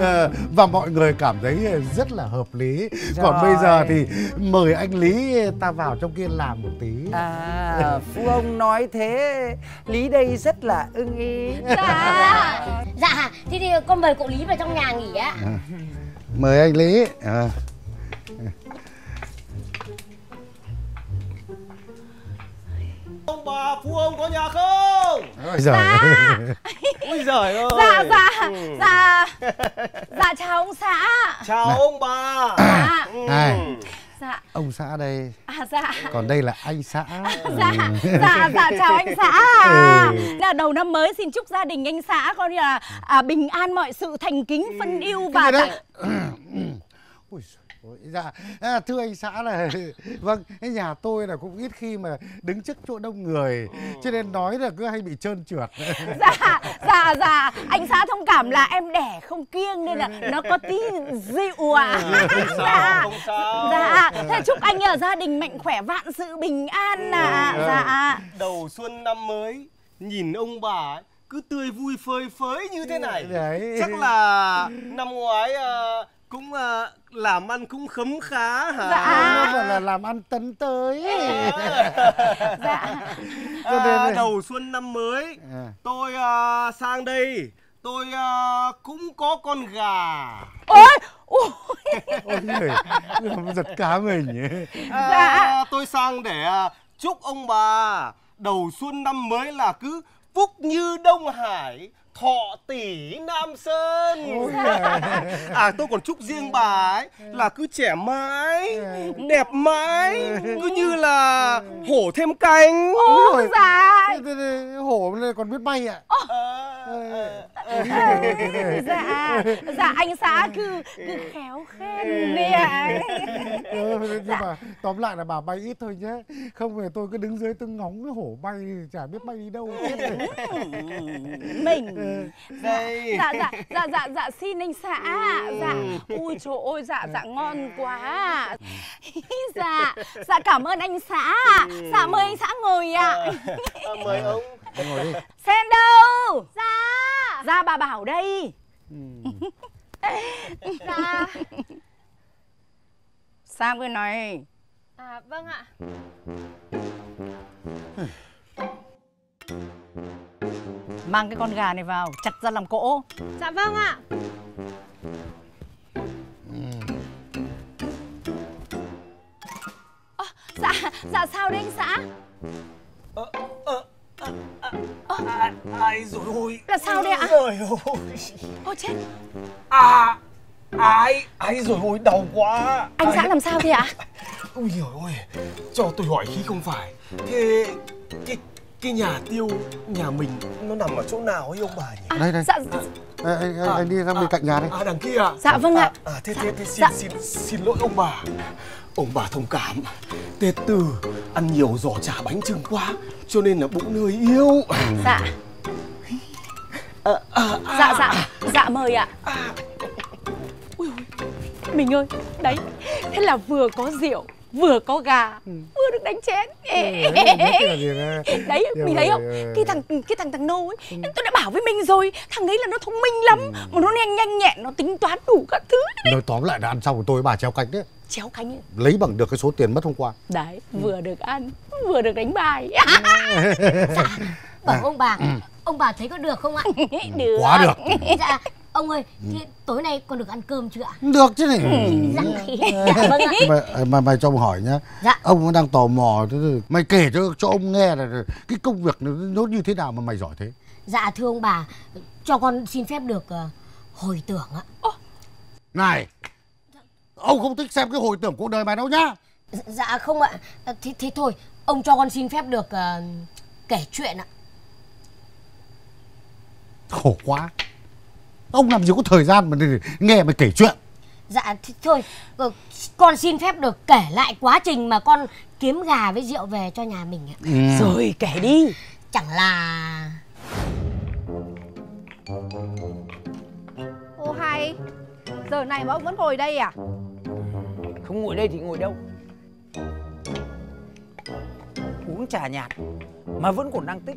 À, và mọi người cảm thấy rất là hợp lý. Còn bây giờ Rồi. thì mời anh Lý ta vào trong kia làm một tí. À, Phú ông nói thế, Lý đây rất là ưng ý. Dạ. Dạ, thế thì con mời cậu Lý vào trong nhà nghỉ á. Mời anh Lý. À. Ông bà Phú ông có nhà không? Ôi giời ơi. (laughs) Ôi giời ơi. Dạ dạ Ừ. dạ dạ chào ông xã. Chào ông bà. Dạ. Này, Dạ ông xã đây, à dạ. còn đây là anh xã. (laughs) Dạ, dạ, dạ, chào anh xã Ừ. Là đầu năm mới xin chúc gia đình anh xã coi như là à, bình an mọi sự thành kính phân yêu và Cái gì đấy? (clears throat) Ôi dạ. À, thưa anh xã là (laughs) vâng cái nhà tôi là cũng ít khi mà đứng trước chỗ đông người cho nên nói là cứ hay bị trơn trượt. (laughs) Dạ, dạ, dạ. Anh xã thông cảm là em đẻ không kiêng nên là nó có tí dịu (laughs) sao, Dạ, dạ. Thế chúc anh ở gia đình mạnh khỏe vạn sự bình an ạ. Dạ. Đầu xuân năm mới, nhìn ông bà ấy, cứ tươi vui phơi phới như thế này. Đấy. Chắc là năm ngoái à, cũng à, làm ăn cũng khấm khá hả? Nó phải là làm ăn tấn tới. (laughs) Dạ. Cho nên À, đầu xuân năm mới À. tôi à, sang đây tôi à, cũng có con gà. Ôi, ôi! (laughs) Ôi người giật cá mình à, Dạ. tôi sang để à, chúc ông bà. Đầu xuân năm mới là cứ phúc như đông hải thọ tỷ nam sơn. (laughs) À tôi còn chúc riêng bà ấy là cứ trẻ mãi đẹp mãi cứ như là hổ thêm cánh. Ô, dạ Thế- thế- thế hổ còn biết bay ạ. Dạ, dạ anh xã cứ cứ khéo khen đi ạ. Ừ, nhưng mà tóm lại là bà bay ít thôi nhé không phải tôi cứ đứng dưới tôi ngóng cái hổ bay thì chả biết bay đi đâu. Rồi. mình đây dạ dạ dạ dạ dạ xin anh xã. Dạ. Ui trời ơi dạ dạ ngon quá. (laughs) Dạ dạ cảm ơn anh xã. Dạ mời anh xã ngồi ạ. À, mời ông. Ngồi đi. Sen đâu. Dạ. Dạ bà bảo đây. (laughs) Dạ. Sao cái này À vâng ạ. Mang cái con gà này vào chặt ra làm cỗ. Dạ vâng ạ. dạ dạ sao đấy anh xã? À, ai rồi ôi. Là sao đấy ạ? Trời ơi ôi. Chết. À Ai Ai rồi ôi đau quá. Anh xã làm sao thế ạ? Ôi giời ơi Cho tôi hỏi khí không phải. Thế Cái cái nhà tiêu nhà mình nó nằm ở chỗ nào ấy ông bà nhỉ? đây đây dạ Ê, anh, anh, anh đi ra bên cạnh nhà đây À đằng kia à? Dạ, vâng ạ. À, à thế thế thế xin Dạ. xin xin lỗi ông bà. Ông bà thông cảm. Tết tư ăn nhiều giò chả bánh trưng quá cho nên là bụng hơi yếu. dạ dạ dạ dạ mời ạ Ui ôi, mình ơi đấy thế là vừa có rượu vừa có gà vừa được đánh chén. Đấy (laughs) mình thấy không? cái thằng cái thằng thằng nô ấy tôi đã bảo với mình rồi thằng ấy là nó thông minh lắm mà nó nhanh nhanh nhẹn nó tính toán đủ các thứ. Nói tóm lại là ăn xong rồi tôi bà treo cánh đấy chéo cánh ấy. lấy bằng được cái số tiền mất hôm qua. Đấy vừa được ăn vừa được đánh bài. (laughs) Bảo ông bà, ông bà thấy có được không ạ? (laughs) được. Quá được. Dạ, ông ơi, thế tối nay con được ăn cơm chưa ạ? được chứ này. Dạ, (laughs) dạ vâng ạ. mà, mà mày cho ông hỏi nhá. Dạ. ông vẫn đang tò mò mày kể cho cho ông nghe là cái công việc nó, nó như thế nào mà mày giỏi thế? Dạ thưa ông bà, cho con xin phép được ờ, hồi tưởng ạ. này ông không thích xem cái hồi tưởng cuộc đời mày đâu nhá. Dạ không ạ. Thế, thế thôi Ông cho con xin phép được ờ, kể chuyện ạ. Khổ quá ông làm gì có thời gian mà để nghe mày kể chuyện? Dạ thôi ờ, Con xin phép được kể lại quá trình mà con kiếm gà với rượu về cho nhà mình ạ. Ừ. Rồi kể đi. Chẳng là Ô hay Giờ này mà ông vẫn ngồi đây à? Không ngồi đây thì ngồi đâu. Uống trà nhạt Mà vẫn còn đang tích.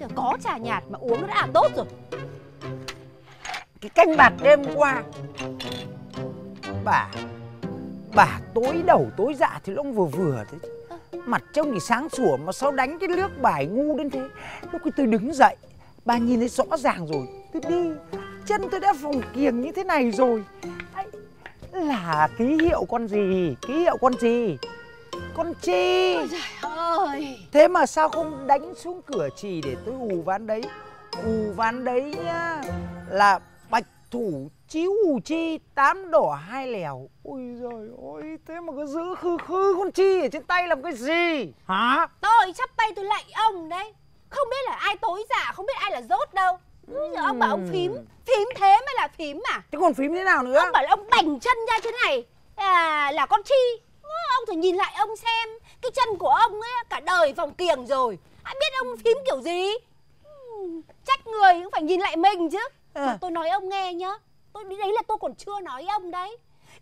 Giờ có trà nhạt mà uống đã là tốt rồi Cái canh bạc đêm qua. Bà Bà tối đầu tối dạ thì nó cũng vừa vừa thế. Mặt trông thì sáng sủa mà sao đánh cái nước bài ngu đến thế. Lúc tôi đứng dậy Bà nhìn thấy rõ ràng rồi. Tôi đi Chân tôi đã phòng kiềng như thế này rồi. Là ký hiệu con gì? Ký hiệu con gì? Con chi. Ơi. Thế mà sao không đánh xuống cửa trì để tôi ù ván đấy? Ù ván đấy nhá Là thủ chiếu ù chi Tám đỏ hai lèo Ôi giời ơi Thế mà cứ giữ khư khư con chi ở trên tay làm cái gì? Hả? Tôi chắp tay tôi lạy ông đấy. Không biết là ai tối dạ Không biết ai là dốt đâu. Bây giờ ông bảo ông phím Phím thế mới là phím à? Thế còn phím thế nào nữa? Ông bảo là ông bành chân ra thế này. À, Là con chi. Ông thử nhìn lại ông xem Cái chân của ông ấy cả đời vòng kiềng rồi. Ai biết ông phím kiểu gì? Hmm, Trách người cũng phải nhìn lại mình chứ Mà Tôi nói ông nghe nhá. Tôi Đấy là tôi còn chưa nói ông đấy.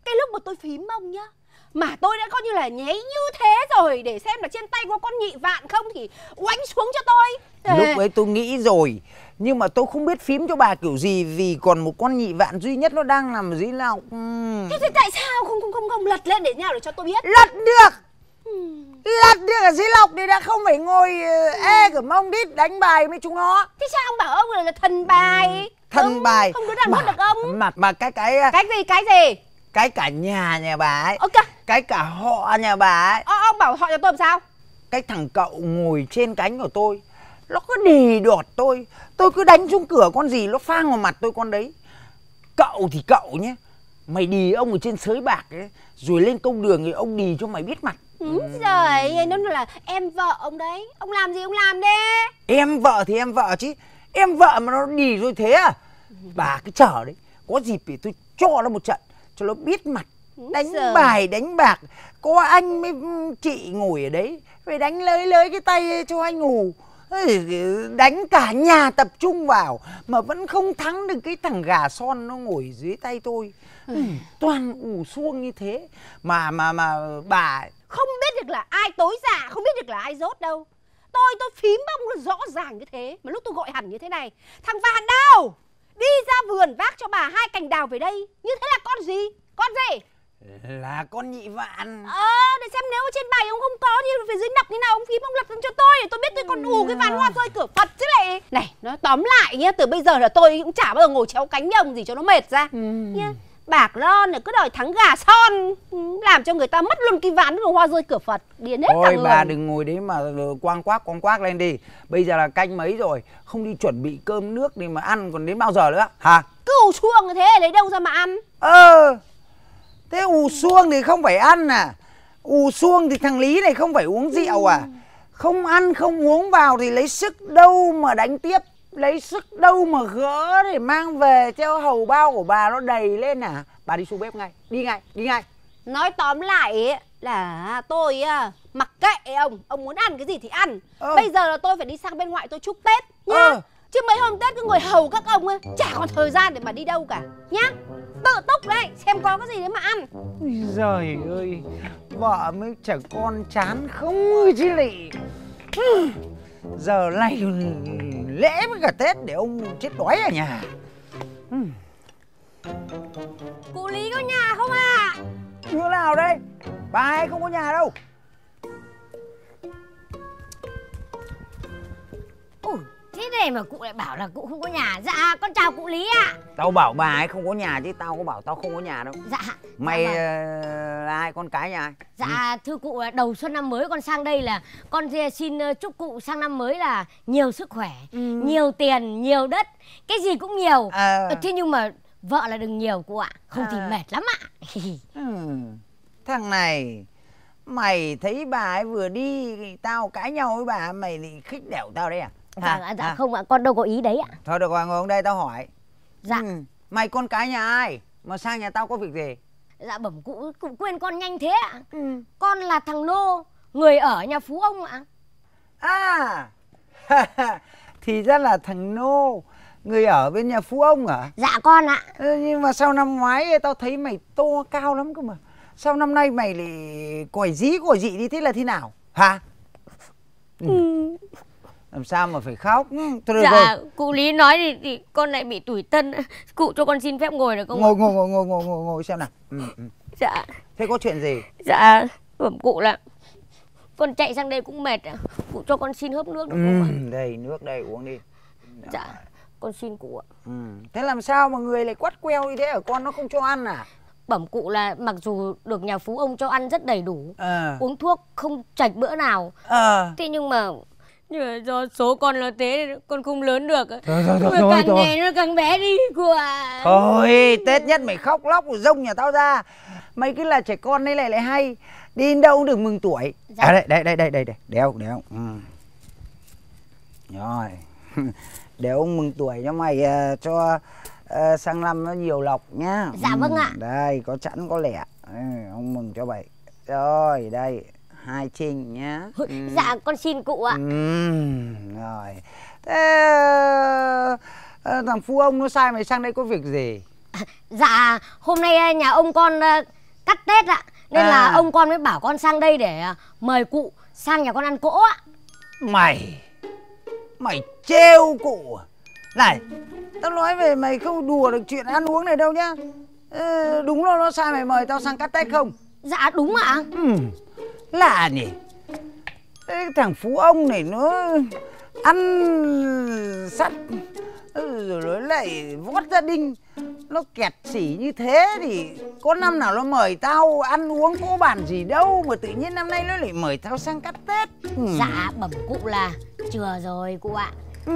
Cái lúc mà tôi phím ông nhá mà tôi đã coi như là nháy như thế rồi Để xem là trên tay có con nhị vạn không Thì oánh xuống cho tôi. Lúc ấy tôi nghĩ rồi Nhưng mà tôi không biết phím cho bà kiểu gì Vì còn một con nhị vạn duy nhất nó đang nằm dưới lọc Ừm. Thế thì tại sao không không không không lật lên để nhau để cho tôi biết? Lật được. Lật được ở dưới lọc thì đã không phải ngồi ờ, e cửa mông đít đánh bài với chúng nó. Thế sao ông bảo ông là, là thần bài Thần bài. Không đứa nào nuốt được ông. Mà mà cái cái Cái gì cái gì? Cái cả nhà nhà bà ấy. Ok Cái cả họ nhà bà ấy. Ờ, Ông bảo họ cho tôi làm sao? Cái thằng cậu ngồi trên cánh của tôi Nó cứ đì đọt tôi. Tôi cứ đánh xuống cửa con gì Nó phang vào mặt tôi con đấy. Cậu thì cậu nhé. Mày đì ông ở trên sới bạc ấy Rồi lên công đường thì ông đì cho mày biết mặt. Ừ, Trời nó là em vợ ông đấy. Ông làm gì ông làm đi? Em vợ thì em vợ chứ Em vợ mà nó đi rồi thế à? Bà cứ chờ đấy Có dịp thì tôi cho nó một trận Cho nó biết mặt Đánh giời. bài đánh bạc. Có anh với chị ngồi ở đấy Phải đánh lới lới cái tay cho anh ngủ. Đánh cả nhà tập trung vào Mà vẫn không thắng được cái thằng gà son nó ngồi dưới tay tôi. Ừ, Toàn ủ xuông như thế. Mà mà mà bà Không biết được là ai tối dạ Không biết được là ai dốt đâu Tôi tôi phím ông nó rõ ràng như thế. Mà lúc tôi gọi hẳn như thế này Thằng Vạn đâu? Đi ra vườn vác cho bà hai cành đào về đây. Như thế là con gì? Con gì? Là con nhị vạn. Ờ để xem nếu trên bài ông không có Thì phía dưới nọc thế nào ông phím ông lật lên cho tôi Để tôi biết tôi còn ù cái ván hoa rơi cửa Phật chứ lại Này nói tóm lại nhá Từ bây giờ là tôi cũng chả bao giờ ngồi chéo cánh với ông gì cho nó mệt ra. Nhá Bạc lon này cứ đòi thắng gà son. Ừ, Làm cho người ta mất luôn cái ván của hoa rơi cửa Phật. Điên hết cả Thôi người. bà đừng ngồi đấy mà ờ, quang quác quang quác lên đi. Bây giờ là canh mấy rồi? Không đi chuẩn bị cơm nước đi mà ăn còn đến bao giờ nữa? Hả? Cứ ù chuông như thế lấy đâu ra mà ăn? Ờ Thế ù xuông thì không phải ăn à? Ù xuông thì thằng Lý này không phải uống rượu à? Không ăn không uống vào thì lấy sức đâu mà đánh tiếp Lấy sức đâu mà gỡ để mang về cho hầu bao của bà nó đầy lên à? Bà đi xuống bếp ngay Đi ngay đi ngay. Nói tóm lại là tôi à, mặc kệ ông Ông muốn ăn cái gì thì ăn. Ờ. Bây giờ là tôi phải đi sang bên ngoại tôi chúc Tết nhá. Ờ. Chứ mấy hôm Tết cứ ngồi hầu các ông ấy Chả còn thời gian để mà đi đâu cả Nhá. Tự túc đấy xem có cái gì đấy mà ăn. Giời ơi Vợ mới trẻ con chán không ơi chứ lị Giờ này lễ với cả Tết để ông chết đói ở nhà Ừ. Cụ Lý có nhà không ạ à? Đứa nào đây Bà ấy không có nhà đâu Ủa, thế này mà cụ lại bảo là cụ không có nhà Dạ con chào cụ Lý ạ Tao bảo bà ấy không có nhà chứ tao có bảo tao không có nhà đâu Dạ Mày dạ vâng. ờ, là ai con cái nhà ai Dạ thưa cụ là đầu xuân năm mới con sang đây là con xin ờ, chúc cụ sang năm mới là nhiều sức khỏe, nhiều tiền, nhiều đất, cái gì cũng nhiều. À. Ờ, Thế nhưng mà vợ là đừng nhiều cụ ạ không thì À. mệt lắm ạ Ừ, thằng này mày thấy bà ấy vừa đi tao cãi nhau với bà mày thì khích đẻo tao đấy à? Dạ, dạ, dạ không ạ con đâu có ý đấy ạ Thôi được rồi ngồi đây tao hỏi. Dạ. Ừ, mày con cái nhà ai mà sang nhà tao có việc gì? dạ bẩm cụ cụ quên con nhanh thế ạ con là thằng nô người ở nhà phú ông ạ À thì ra là thằng Nô người ở bên nhà phú ông à? Dạ con ạ. Ừ, nhưng mà sau năm ngoái tao thấy mày to cao lắm cơ mà. Sao năm nay mày lại còi dí còi dị đi thế là thế nào? Hả? Ừ. Làm sao mà phải khóc? Ừ, thôi dạ rồi. cụ lý nói thì, thì con lại bị tủi thân cụ cho con xin phép ngồi được không ạ? Ngồi ngồi ngồi ngồi ngồi ngồi ngồi xem nào. Ừ, ừ. dạ Thế có chuyện gì? dạ bẩm cụ là con chạy sang đây cũng mệt ạ cụ cho con xin hớp nước được không ạ Ừ, đây nước đây uống đi. dạ con xin cụ ạ Ừ. Thế làm sao mà người lại quắt queo như thế ở con nó không cho ăn à? bẩm cụ là mặc dù được nhà phú ông cho ăn rất đầy đủ Ờ. uống thuốc không chạch bữa nào Ờ. thế nhưng mà nhưng mà do số con là thế con không lớn được. Thôi, thôi, thôi, thôi, càng thôi. ngày nó càng bé đi ạ Thôi, Tết nhất mày khóc lóc rồi rông nhà tao ra. Mày cứ là trẻ con đây lại lại hay. Đi đâu cũng được mừng tuổi. À đây, đây, đây, đây, đây, đây. Đéo, đéo. Ừ. Rồi. (laughs) Ông mừng tuổi cho mày ờ, cho ờ, sang năm nó nhiều lộc nhá. Dạ Ừ, vâng ạ. Đây, có chẵn có lẻ. Ừ, ông mừng cho mày. Rồi, đây. Hai trinh nhá. Ừ. dạ con xin cụ ạ Ừm, rồi. Thế ờ, thằng Phú ông nó sai mày sang đây có việc gì? dạ hôm nay ờ, nhà ông con ờ, cắt tết ạ nên À. là ông con mới bảo con sang đây để ờ, mời cụ sang nhà con ăn cỗ ạ Mày Mày trêu cụ à? Này Tao nói về mày không đùa được chuyện ăn uống này đâu nhá Ờ, Đúng là nó sai mày mời tao sang cắt tết không dạ đúng ạ ừ. Lạ nhỉ? Cái thằng Phú ông này nó Ăn sắt ừ, Rồi nó lại vót gia đình. Nó kẹt xỉ như thế thì Có năm nào nó mời tao ăn uống có bàn gì đâu Mà tự nhiên năm nay nó lại mời tao sang cắt Tết. Ừ. dạ bẩm cụ là. Chừa rồi, cụ ạ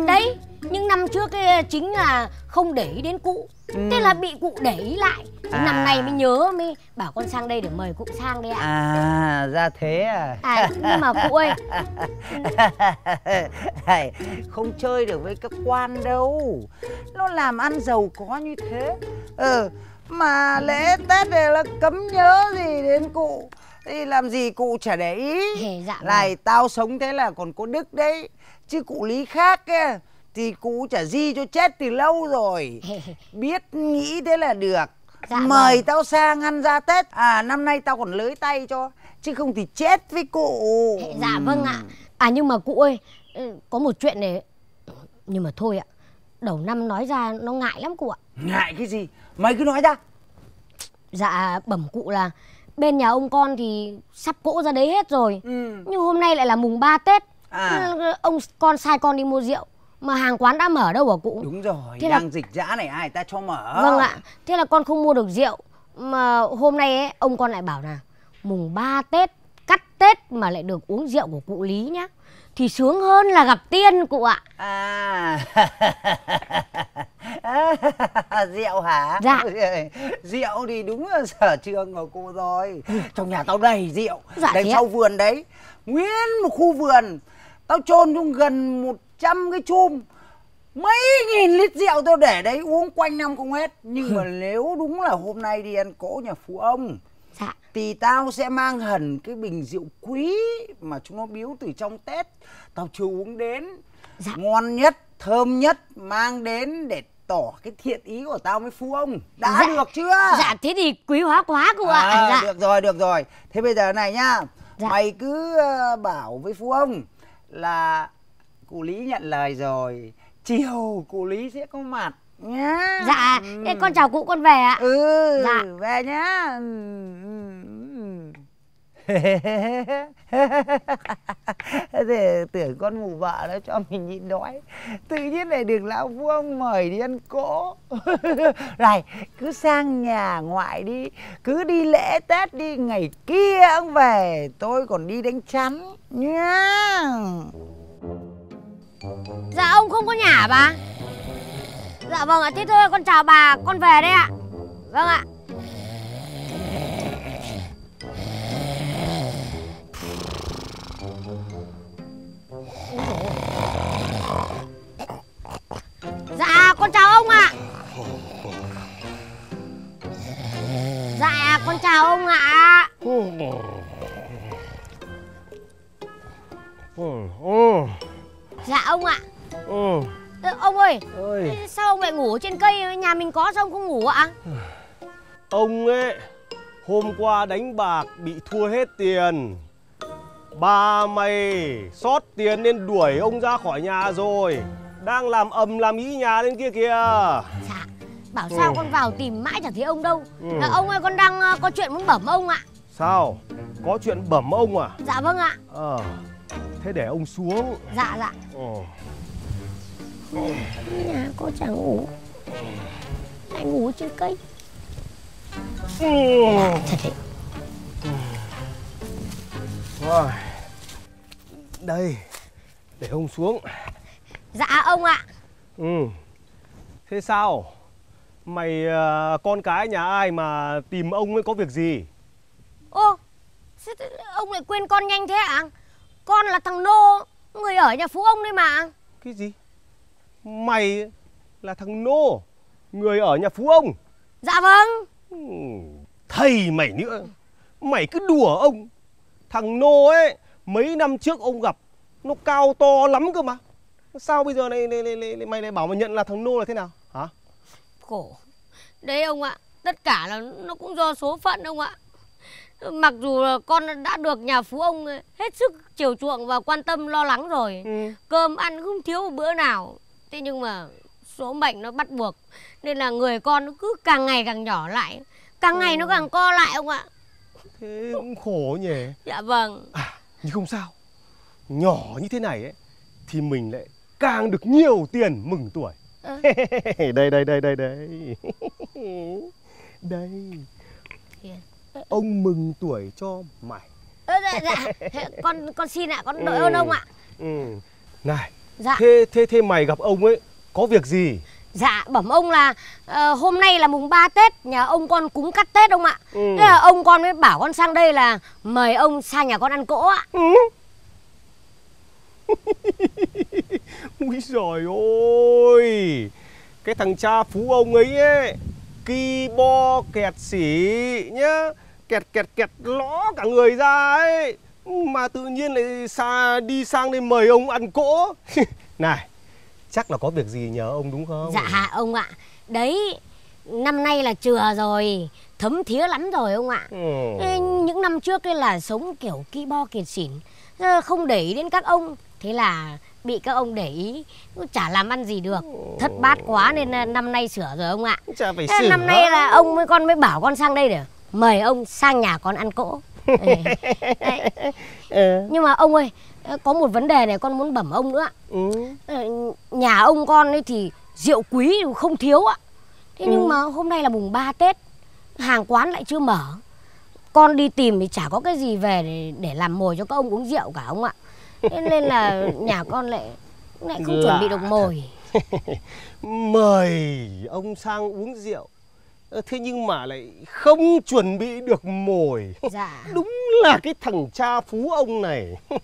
đấy những năm trước ấy, chính là không để ý đến cụ. Thế là bị cụ để ý lại. À. năm nay mới nhớ mới bảo con sang đây để mời cụ sang đây ạ. À ra thế à? À, nhưng mà cụ ơi. (laughs) Không chơi được với các quan đâu. Nó làm ăn giàu có như thế. Ừ Mà lễ Tết này là cấm nhớ gì đến cụ? Thì làm gì cụ chả để ý. Dạ vâng. Này tao sống thế là còn có đức đấy Chứ cụ lý khác ấy, Thì cụ chả di cho chết từ lâu rồi. (laughs) Biết nghĩ thế là được. Dạ Mời vâng. tao sang ăn ra Tết. À năm nay tao còn lưới tay cho Chứ không thì chết với cụ. Dạ vâng ạ. À nhưng mà cụ ơi ừ, có một chuyện này. Nhưng mà thôi ạ đầu năm nói ra nó ngại lắm cụ ạ. Ngại cái gì? Mày cứ nói ra. Dạ bẩm cụ là bên nhà ông con thì sắp cỗ ra đấy hết rồi. Nhưng hôm nay lại là mùng 3 tết. Ừ. À. Ừ, ông con sai con đi mua rượu mà hàng quán đã mở đâu hả cụ? Đúng rồi Thế là- Đang dịch dã này ai ta cho mở. Vâng ạ, thế là con không mua được rượu Mà hôm nay ấy, ông con lại bảo là Mùng 3 Tết, cắt Tết mà lại được uống rượu của cụ Lý nhá. Thì sướng hơn là gặp tiên cụ ạ. À. (laughs) Rượu hả? Dạ. Rượu thì đúng là sở trường của cô rồi. Trong nhà tao đầy rượu. Dạ ạ? sau vườn đấy. Nguyên một khu vườn Tao chôn trong gần 100 cái chum. Mấy nghìn lít rượu tao để đấy uống quanh năm không hết. Nhưng mà (laughs) nếu đúng là hôm nay đi ăn cỗ nhà phú ông Dạ. Thì tao sẽ mang hẳn cái bình rượu quý Mà chúng nó biếu từ trong Tết. Tao chưa uống đến. Ngon nhất, thơm nhất Mang đến để tỏ cái thiện ý của tao với phú ông. Đã Dạ. được chưa? Dạ thế thì quý hóa quá cụ ạ. À, Dạ. Được rồi, được rồi. Thế bây giờ này nhá. Mày cứ ờ, bảo với phú ông Là cụ Lý nhận lời rồi. Chiều cụ Lý sẽ có mặt nhá. Dạ, thế con chào cụ con về ạ. Ừ, Dạ. về nhá. Ừ, để tưởng con mù vợ nó cho mình nhịn đói. Tự nhiên lại được lão vuông mời đi ăn cỗ. (laughs) Này cứ sang nhà ngoại đi. Cứ đi lễ Tết đi Ngày kia ông về. Tôi còn đi đánh chắn nhá. Dạ ông không có nhà bà? Dạ vâng ạ, thế thôi con chào bà, con về đây ạ. Vâng ạ. Dạ, con chào ông ạ. Dạ, con chào ông ạ. Dạ ông ạ. Ơ, Ông ơi, Ơi. sao ông lại ngủ trên cây? Nhà mình có sao ông không ngủ ạ? Ông ấy hôm qua đánh bạc bị thua hết tiền. Ba mày sót tiền nên đuổi ông ra khỏi nhà rồi. Đang làm ầm làm ý nhà lên kia kìa. Bảo sao Ừ. con vào tìm mãi chẳng thấy ông đâu. Ừ. Là ông ơi con đang ờ, có chuyện muốn bẩm ông ạ. Sao? Có chuyện bẩm ông à? Dạ vâng ạ. Ờ. Thế để ông xuống. Dạ dạ. Ờ. Nhà cô chẳng ngủ. Lại ngủ trên cây. Rồi. Đây. Để ông xuống. Dạ ông ạ. Ừ. Thế sao? Mày à, con cái nhà ai mà tìm ông ấy có việc gì? Ô, ông lại quên con nhanh thế ạ? Con là thằng Nô, người ở nhà phú ông đây mà. Cái gì? Mày là thằng Nô, người ở nhà phú ông. Dạ vâng. Thầy mày nữa. Mày cứ đùa ông. Thằng Nô ấy, mấy năm trước ông gặp, nó cao to lắm cơ mà. Sao bây giờ này, này, này, này mày lại bảo mà nhận là thằng Nô là thế nào? Hả? Khổ. Đấy ông ạ, tất cả là nó cũng do số phận ông ạ. Mặc dù là con đã được nhà phú ông hết sức chiều chuộng và quan tâm lo lắng rồi. Cơm ăn không thiếu một bữa nào. Thế nhưng mà số mệnh nó bắt buộc. Nên là người con nó cứ càng ngày càng nhỏ lại. Càng ngày nó càng co lại ông ạ. Thế cũng khổ nhỉ. Dạ vâng. Nhưng không sao. Nhỏ như thế này ấy, thì mình lại càng được nhiều tiền mừng tuổi. Ơ. (laughs) đây đây đây đây đây. đây. Ông mừng tuổi cho mày. Dạ, dạ. Con con xin ạ, con đội ơn ông ạ. Ừ. Này, Dạ. thế thế thế mày gặp ông ấy có việc gì? Dạ bẩm ông là ờ, hôm nay là mùng 3 Tết Nhà ông con cúng cắt Tết ông ạ. Ừ. Thế là ông con mới bảo con sang đây là Mời ông sang nhà con ăn cỗ ạ. (laughs) Úi giời ôi Cái thằng cha phú ông ấy ấy Ki bo kẹt xỉ nhá Kẹt kẹt kẹt ló cả người ra ấy. Mà tự nhiên lại xa, đi sang đây mời ông ăn cỗ. (laughs) Này Chắc là có việc gì nhờ ông đúng không? Dạ ông ạ Đấy năm nay là chừa rồi Thấm thía lắm rồi ông ạ Ừ. Những năm trước ấy là sống kiểu ki bo kiệt xỉn Ờ, Không để ý đến các ông Thế là bị các ông để ý chả làm ăn gì được Thất bát quá nên là năm nay sửa rồi ông ạ Chả phải sửa. năm nay là ông với con mới bảo con sang đây để mời ông sang nhà con ăn cỗ. (laughs) Đấy. Nhưng mà ông ơi, có một vấn đề này con muốn bẩm ông nữa. Ờ, Nhà ông con ấy thì rượu quý không thiếu ạ. Thế nhưng Ừ. mà hôm nay là mùng 3 Tết, hàng quán lại chưa mở. Con đi tìm thì chả có cái gì về để, để làm mồi cho các ông uống rượu cả ông ạ. Thế nên là (laughs) nhà con lại lại không chuẩn bị được mồi. (laughs) Mời ông sang uống rượu Ờ, Thế nhưng mà lại không chuẩn bị được mồi. Dạ. (laughs) Đúng là cái thằng cha phú ông này. (laughs)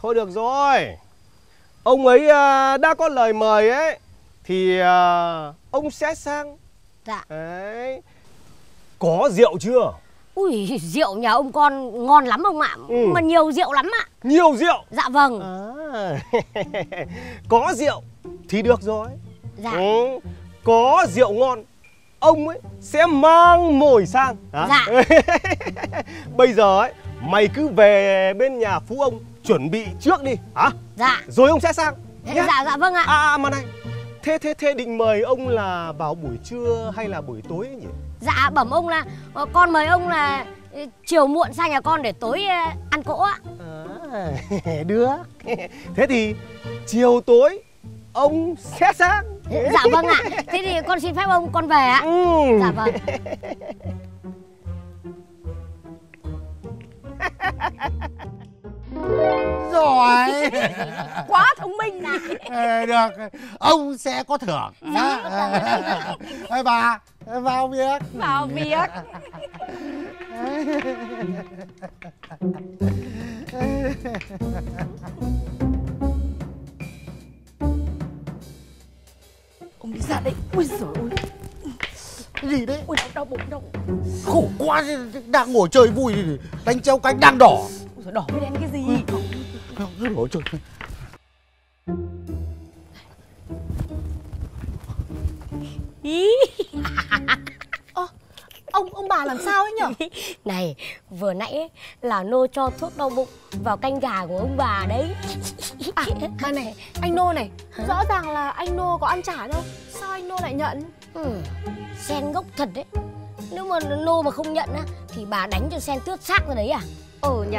Thôi được rồi. Ông ấy à, đã có lời mời ấy Thì à, ông sẽ sang. Dạ. Đấy. Có rượu chưa? Ui, rượu nhà ông con ngon lắm ông ạ. Ừ. Mà nhiều rượu lắm ạ. Nhiều rượu? Dạ vâng. À, (laughs) Có rượu thì được rồi. Dạ. Ừ, Có rượu ngon Ông ấy sẽ mang mồi sang hả? Dạ. (laughs) Bây giờ ấy Mày cứ về bên nhà phú ông Chuẩn bị trước đi hả? Dạ Rồi ông sẽ sang nhá. Dạ dạ vâng ạ À mà này Thế thế thế định mời ông là vào buổi trưa hay là buổi tối ấy nhỉ? Dạ bẩm ông là ờ, Con mời ông là ờ, chiều muộn sang nhà con để tối ờ, ăn cỗ ạ À, (laughs) được Thế thì chiều tối ông sẽ sang Dạ vâng ạ. Thế thì con xin phép ông con về ạ. Ừ. Dạ vâng. (laughs) Rồi rồi (laughs) quá thông minh (laughs) Ờ, được. Ông sẽ có thưởng. Nhá Ê, bà vào việc. Vào việc ông đi ra đây ui giời ơi. Cái gì đấy? Ui đau đau bụng đau khổ quá đang ngồi chơi vui thì đánh treo cánh đang đỏ. Ui giời, đỏ với đen cái gì? Cứ đổ chơi. Ý. (laughs) Ông ông bà làm sao ấy nhở? (laughs) Này, vừa nãy ấy, là nô cho thuốc đau bụng vào canh gà của ông bà đấy. À, mà này, anh Nô này, rõ ràng là anh Nô có ăn trả đâu. Sao anh Nô lại nhận? Ừ, sen ngốc thật đấy. Nếu mà nô mà không nhận á thì bà đánh cho sen tước xác ra đấy à? Ừ nhỉ.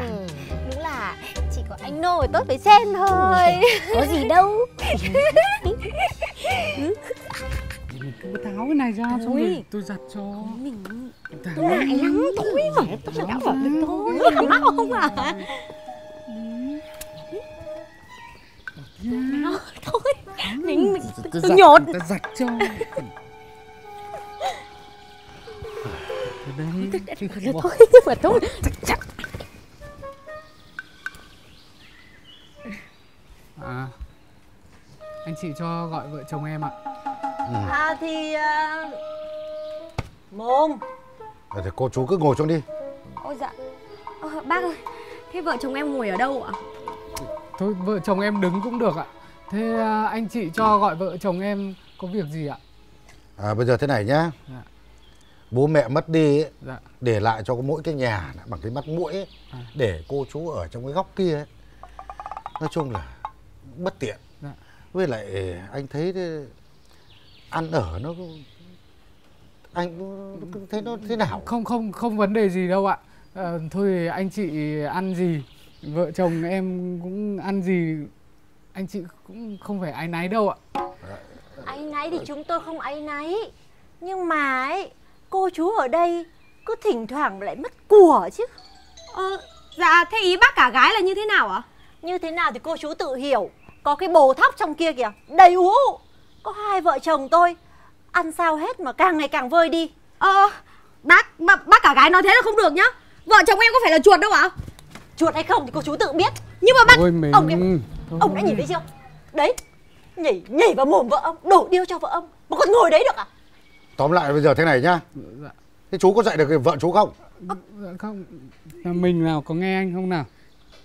Đúng là chỉ có anh Nô mới tốt với Sen thôi. Có gì đâu. (laughs) Cứ tháo cái này ra xong Ui. rồi tôi giặt cho. Mình. Tháo ngại lắm thôi mà tôi đã vật được thôi. không à. Thôi mình mình Tôi tôi nhột. tôi giặt cho. (laughs) Đấy, thôi mà thôi. (laughs) À, anh chị cho gọi vợ chồng em ạ. À thì... Uh... Mồm Ờ, thì cô chú cứ ngồi xuống đi ôi dạ ờ, bác ơi thế vợ chồng em ngồi ở đâu ạ Thôi vợ chồng em đứng cũng được ạ. Thế à, anh chị cho gọi vợ chồng em có việc gì ạ? à, bây giờ thế này nhá Dạ. bố mẹ mất đi ấy, Dạ. để lại cho có mỗi cái nhà bằng cái mắt mũi ấy, À. để cô chú ở trong cái góc kia ấy. nói chung là bất tiện Dạ. với lại anh thấy ăn ở nó anh cũng thấy nó thế nào? Không không không vấn đề gì đâu ạ. Ờ, thôi anh chị ăn gì, vợ chồng em cũng ăn gì, anh chị cũng không phải áy náy đâu ạ. Áy náy thì chúng tôi không áy náy. Nhưng mà ấy Cô chú ở đây Cứ thỉnh thoảng lại mất của chứ. Ờ, dạ thế ý bác cả gái là như thế nào ạ? Như thế nào thì cô chú tự hiểu. Có cái bồ thóc trong kia kìa. Đầy ú Có hai vợ chồng tôi. Ăn sao hết mà càng ngày càng vơi đi. Ờ bác bác, bác cả gái nói thế là không được nhá. Vợ chồng em có phải là chuột đâu ạ? Chuột hay không thì cô chú tự biết. Nhưng mà bác Thôi mình... ông thôi. Ông đã nhìn thấy chưa? Đấy Nhảy nhảy vào mồm vợ ông Đổ điêu cho vợ ông. Mà còn ngồi đấy được à? Tóm lại bây giờ thế này nhá. Dạ. thế chú có dạy được cái vợ chú không? Dạ không, mình nào có nghe anh không nào?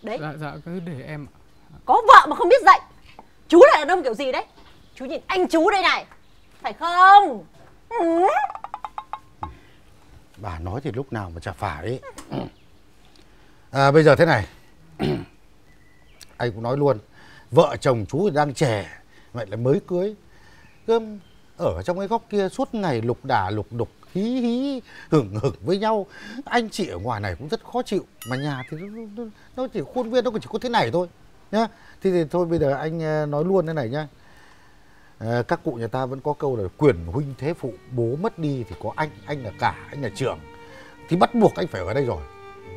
Đấy. Dạ dạ cứ để em. ạ. Có vợ mà không biết dạy. Chú là đàn ông kiểu gì đấy Chú nhìn anh chú đây này Phải không? Ừ. bà nói thì lúc nào mà chả phải à, bây giờ thế này. Anh cũng nói luôn vợ chồng chú thì đang trẻ vậy là mới cưới. Cơm ở trong cái góc kia suốt ngày lục đà lục đục hí hí hưởng hưởng với nhau. Anh chị ở ngoài này cũng rất khó chịu mà nhà thì nó, nó, chỉ khuôn viên nó chỉ có thế này thôi nhá. Thì, thì thôi bây giờ anh ờ, nói luôn thế này nhá. Ờ, các cụ nhà ta vẫn có câu là quyền huynh thế phụ bố mất đi thì có anh anh là cả anh là trưởng. Thì bắt buộc anh phải ở đây rồi.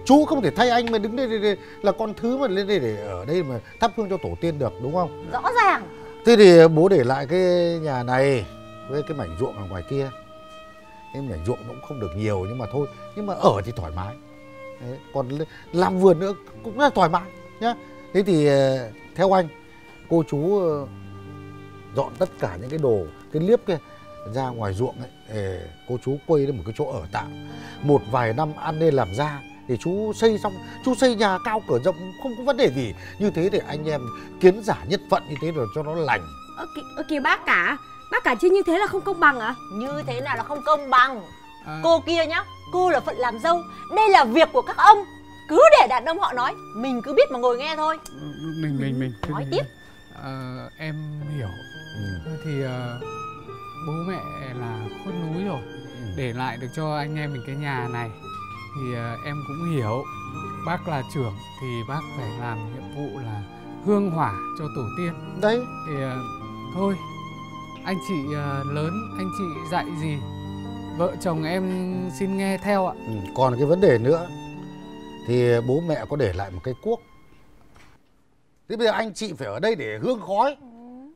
Chú không thể thay anh mà đứng đây để, để, là con thứ mà lên đây để ở đây mà thắp hương cho tổ tiên được đúng không? Rõ ràng. Thế thì bố để lại cái nhà này với cái mảnh ruộng ở ngoài kia. Cái mảnh ruộng nó cũng không được nhiều nhưng mà thôi nhưng mà ở thì thoải mái. Đấy, còn làm vườn nữa cũng là thoải mái nhá. Thế thì ờ, theo anh cô chú ờ, dọn tất cả những cái đồ cái liếp kia ra ngoài ruộng ấy để cô chú quây đến một cái chỗ ở tạm. Một vài năm ăn nên làm ra để chú xây xong chú xây nhà cao cửa rộng không có vấn đề gì. Như thế để anh em kiến giả nhất vận như thế rồi cho nó lành. Ơ kì, kìa bác cả bác cả chứ như thế là không công bằng à? Như thế nào là không công bằng? À, Cô kia nhá Cô là phận làm dâu Đây là việc của các ông. Cứ để đàn ông họ nói Mình cứ biết mà ngồi nghe thôi. Mình mình mình. Cứ Nói tiếp. Ờ, em hiểu. Ừ. Thì ờ, bố mẹ là khuất núi rồi, để lại được cho anh em mình cái nhà này thì ờ, em cũng hiểu. Bác là trưởng thì bác phải làm nhiệm vụ là hương hỏa cho tổ tiên. đấy Thì ờ, thôi, anh chị ờ, lớn, anh chị dạy gì vợ chồng em xin nghe theo ạ. Ừ, còn cái vấn đề nữa thì bố mẹ có để lại một cái cuốc thế bây giờ anh chị phải ở đây để hương khói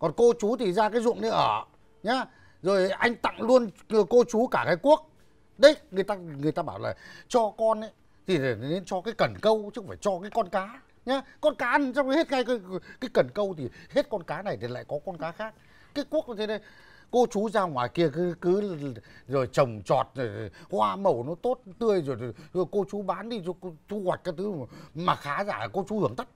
còn cô chú thì ra cái ruộng đấy ở nhá. Rồi anh tặng luôn cô chú cả cái cuốc. Đấy người ta người ta bảo là cho con ấy thì nên cho cái cần câu chứ không phải cho cái con cá nhá. Con cá ăn trong hết ngay cái, cái cần câu thì hết con cá này thì lại có con cá khác. Cái cuốc như thế này cô chú ra ngoài kia cứ cứ rồi trồng trọt rồi hoa màu nó tốt tươi rồi, rồi, rồi cô chú bán đi cho cô, thu hoạch cái thứ mà, khá giả cô chú hưởng tất.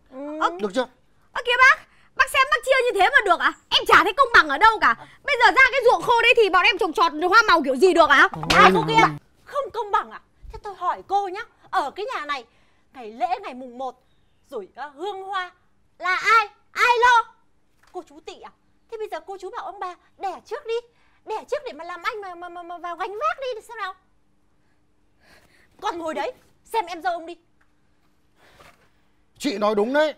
Ơ, được chưa? Ơ kìa bác Bác xem bác chia như thế mà được à? Em chả thấy công bằng ở đâu cả. Bây giờ ra cái ruộng khô đấy thì bọn em trồng trọt hoa màu kiểu gì được à? Ai cô kia? Không công bằng à Thế tôi hỏi cô nhá. Ở cái nhà này Ngày lễ ngày mùng 1 Rồi á, hương hoa Là ai? Ai lo? Cô chú tị à? Thế bây giờ cô chú bảo ông bà Đẻ trước đi. Đẻ trước để mà làm anh mà, mà, mà, mà vào gánh vác đi thì sao nào? Còn ngồi đấy Xem em dâu ông đi. Chị nói đúng đấy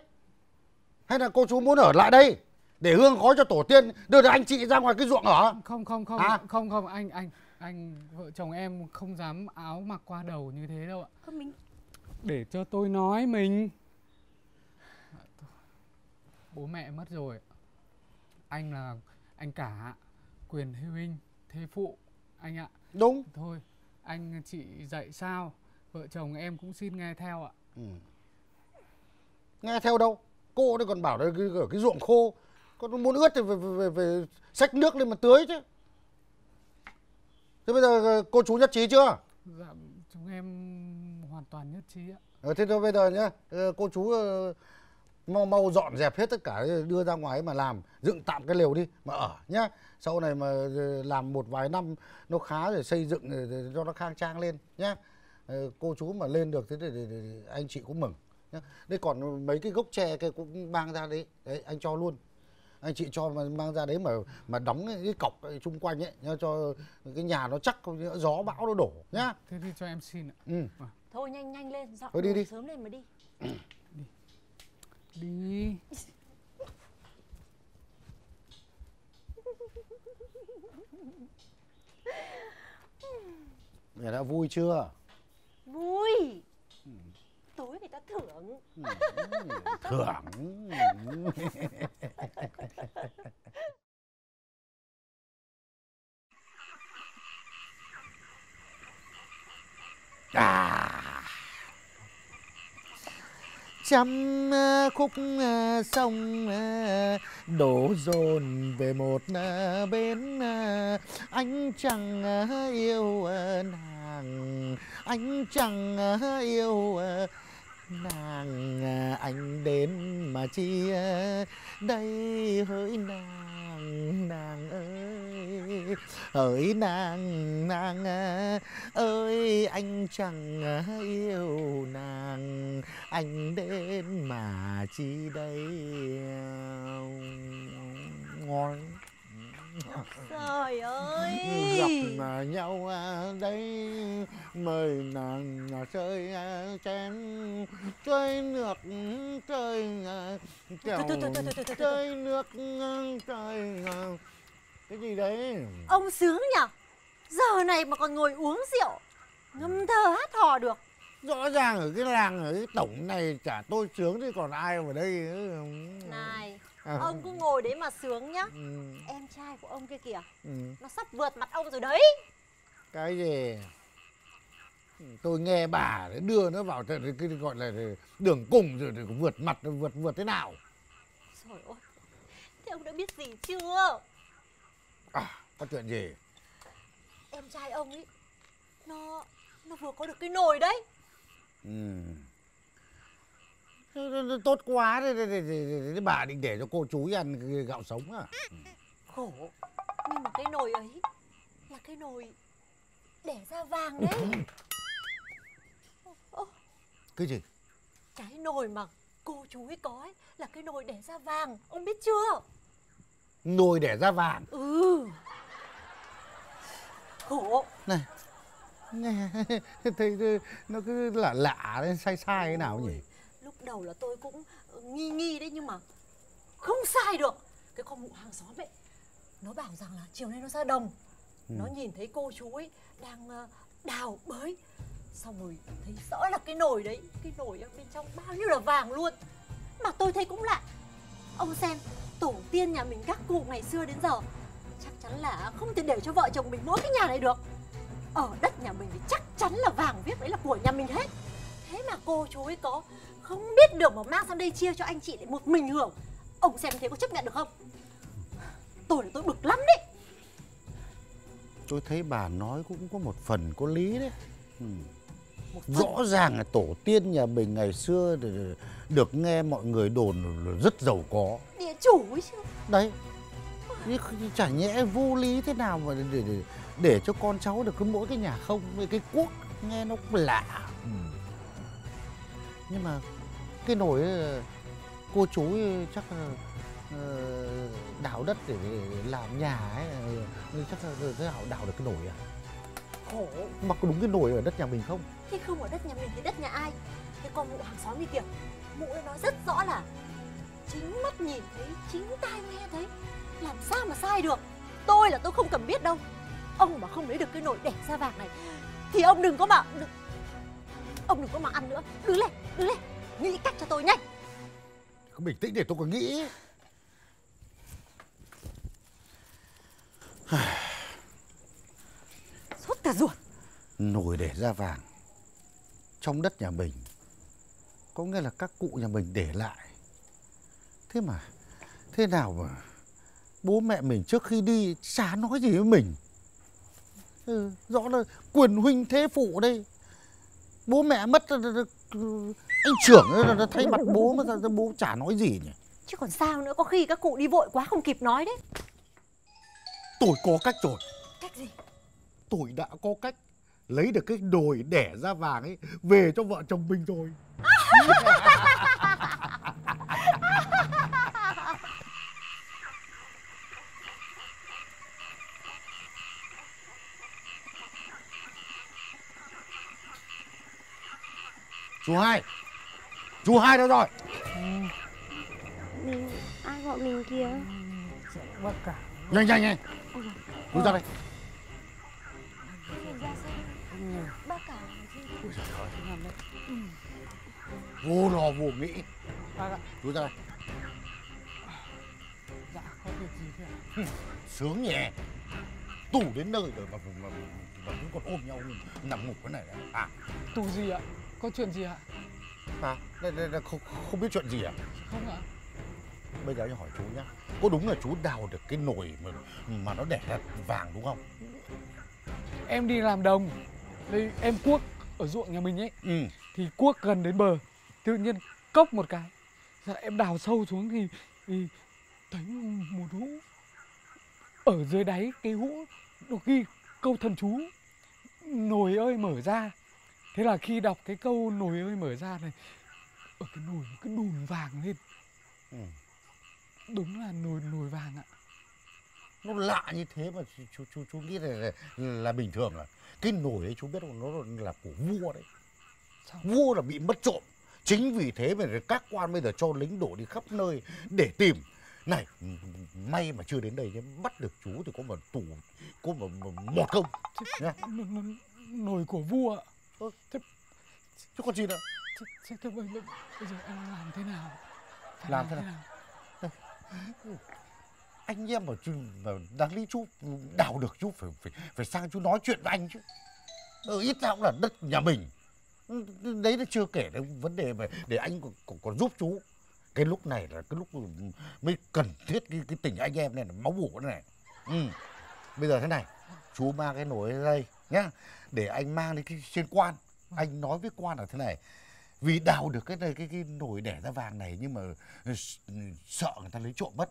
hay là cô chú muốn ở lại đây để hương khói cho tổ tiên đưa được anh chị ra ngoài cái ruộng ở? Không không không. À? không không. Anh anh anh vợ chồng em không dám áo mặc qua đầu như thế đâu ạ. Không mình để cho tôi nói mình. Bố mẹ mất rồi anh là anh cả quyền hưu huynh thế phụ anh ạ. Đúng. Thôi anh chị dạy sao vợ chồng em cũng xin nghe theo ạ. Ừ. nghe theo đâu cô đây còn bảo đây cái, ở cái ruộng khô. Con muốn ướt thì về, về, xách nước lên mà tưới chứ. Thế bây giờ cô chú nhất trí chưa? Dạ chúng em hoàn toàn nhất trí ạ. Ờ, thế thôi bây giờ nhá. Ờ, cô chú ờ, mau mau dọn dẹp hết tất cả đưa ra ngoài mà làm. Dựng tạm cái lều đi mà ở nhá. Sau này mà ờ, làm một vài năm nó khá rồi xây dựng rồi, cho nó khang trang lên nhá. Ờ, cô chú mà lên được thế thì, anh chị cũng mừng. Đây còn mấy cái gốc tre kia cũng mang ra đấy. Đấy anh cho luôn. Anh chị cho mà mang ra đấy mà mà đóng cái, cọc chung quanh ấy nhá, cho cái nhà nó chắc không nhỡ gió bão nó đổ nhá. Thế thì cho em xin ạ. Ừ. Thôi nhanh nhanh lên Dọn Thôi đi đi. sớm lên mà đi. Đi. Mẹ đã vui chưa? Vui Tối người ta thưởng. (laughs) Thưởng. À trăm khúc ờ, sông ờ, đổ dồn về một bến ờ, anh chẳng yêu nàng. Anh chẳng yêu nàng à, anh đến mà chi đây hỡi nàng nàng ơi. Hỡi nàng nàng à, ơi, anh chẳng à, yêu nàng. Anh đến mà chi đây. Ngồi. Trời ơi gặp à, nhau à, đây mời nàng chơi à, chén chơi nước chơi à, thôi. chơi nước chơi cái gì đấy Ông sướng nhỉ Giờ này mà còn ngồi uống rượu Ngâm thơ hát hò được rõ ràng ở cái làng ở cái tổng này chả tôi sướng thì còn ai ở đây nữa. Này. Ông cứ ngồi đấy mà sướng nhá. Ừ, Em trai của ông kia kìa ừ. Nó sắp vượt mặt ông rồi đấy. Cái gì? Tôi nghe bà đưa nó vào cái, cái gọi là đường cùng rồi, rồi vượt mặt vượt vượt thế nào? Trời ơi Thế ông đã biết gì chưa? À, có chuyện gì? Em trai ông ấy Nó Nó vừa có được cái nồi đấy. Ừ. Tốt quá thế bà định để cho cô chú ăn gạo sống à? Khổ. Nhưng mà cái nồi ấy Là cái nồi Để ra vàng đấy. Cái gì? Cái nồi mà cô chú ấy có ấy Là cái nồi để ra vàng Ông biết chưa? Nồi để ra vàng? Ừ. Khổ. Này nghe (laughs) thấy nó cứ lạ lạ đấy, sai sai thế nào nhỉ đầu là tôi cũng nghi nghi đấy Nhưng mà không sai được Cái con mụ hàng xóm ấy Nó bảo rằng là chiều nay nó ra đồng Ừ. Nó nhìn thấy cô chú ấy đang ờ, đào bới Xong rồi thấy rõ là cái nồi đấy Cái nồi ở bên trong bao nhiêu là vàng luôn Mà tôi thấy cũng lạ Ông xem, tổ tiên nhà mình các cụ ngày xưa đến giờ chắc chắn là không thể để cho vợ chồng mình mỗi cái nhà này được. Ở đất nhà mình thì chắc chắn là vàng viết đấy là của nhà mình hết. Thế mà cô chú ấy có không biết được mà mang sang đây chia cho anh chị để một mình hưởng. Ông xem thế có chấp nhận được không? Tôi là tôi bực lắm đấy. tôi thấy bà nói cũng có một phần có lý đấy ừ. rõ ràng là tổ tiên nhà mình ngày xưa được nghe mọi người đồn rất giàu có Địa chủ ấy chứ. đấy chả nhẽ vô lý thế nào mà để để, để cho con cháu được cứ mỗi cái nhà không với cái cuốc nghe nó lạ ừ. nhưng mà cái nồi ấy, cô chú ấy chắc ờ, đào đất để làm nhà ấy ờ, chắc là thế nào đào được cái nồi à Khổ. mà có đúng cái nồi ở đất nhà mình không Thế không ở đất nhà mình thì đất nhà ai? Thế con mụ hàng xóm đi kìa. Mụ ấy nói rất rõ là chính mắt nhìn thấy, chính tai nghe thấy. Làm sao mà sai được? Tôi là tôi không cần biết đâu. Ông mà không lấy được cái nồi đẻ ra vàng này thì ông đừng có mà đừng... ông đừng có mà ăn nữa. Đứng lên, đứng lên. Nghĩ cách cho tôi nhanh. cứ bình tĩnh để tôi còn nghĩ. (sighs) Sốt cả ruột. nồi để ra vàng. Trong đất nhà mình có nghĩa là các cụ nhà mình để lại. Thế mà thế nào mà bố mẹ mình trước khi đi chả nói gì với mình? Ừ, rõ là quyền huynh thế phụ đây. Bố mẹ mất anh trưởng nó- nó thay mặt bố mà bố chả nói gì nhỉ Chứ còn sao nữa, có khi các cụ đi vội quá không kịp nói đấy. tôi có cách rồi Cách gì? tôi đã có cách lấy được cái đồi đẻ ra vàng ấy về cho vợ chồng mình rồi (laughs) chú hai chú hai đâu rồi. Mình, ai gọi mình kìa Bác cả nhanh nhanh. Nhanh chú ra đây. Bác cả vô lo vô nghĩ. Chú ra đây. Dạ có việc gì thế ạ sướng nhỉ. Tủ đến nơi rồi mà mà, mà, mà vẫn còn ôm nhau nằm ngủ cái này đấy. à. Tù gì ạ? Có chuyện gì ạ à đây, đây, đây, không, không biết chuyện gì à? Không ạ. Bây giờ em hỏi chú nhá. Có đúng là chú đào được cái nồi mà mà nó đẻ ra vàng đúng không? Em đi làm đồng. Đây em cuốc ở ruộng nhà mình ấy. Ừ. Thì cuốc gần đến bờ Tự nhiên cốc một cái. Dạ em đào sâu xuống thì, thì Thấy một hũ Ở dưới đáy cái hũ Nó ghi câu thần chú. Nồi ơi mở ra Thế là khi đọc cái câu nồi ơi mở ra này Ở cái nồi nó cứ đùn vàng lên. Ừ. Đúng là nồi nồi vàng ạ. Nó lạ như thế mà chú chú chú, nghĩ là, là là bình thường à cái nồi ấy chú biết không? Nó là của vua đấy. Vua là bị mất trộm. Chính vì thế mà các quan bây giờ cho lính đổ đi khắp nơi để tìm. Này may mà chưa đến đây nhé. Bắt được chú thì có một tù có một, một, công nhá. Nồi của vua ạ Thế, chứ còn gì nữa? Thế, thế, thế bây, bây, bây giờ em làm thế nào? Phải làm thế nào? anh em mà chú mà đáng lý chú đào được chú phải phải phải sang chú nói chuyện với anh chứ. Ừ, ít ra cũng là đất nhà mình. Đấy là chưa kể đến vấn đề mà để anh còn, còn, còn giúp chú. Cái lúc này là cái lúc mới cần thiết cái, cái tình anh em này là máu mủ này. Ừ. bây giờ thế này chú mang cái nồi ra đây nhá để anh mang đi cái trên quan. Anh nói với quan là thế này vì đào được cái này cái cái nồi đẻ ra vàng này nhưng mà ừ, s- sợ người ta lấy trộm mất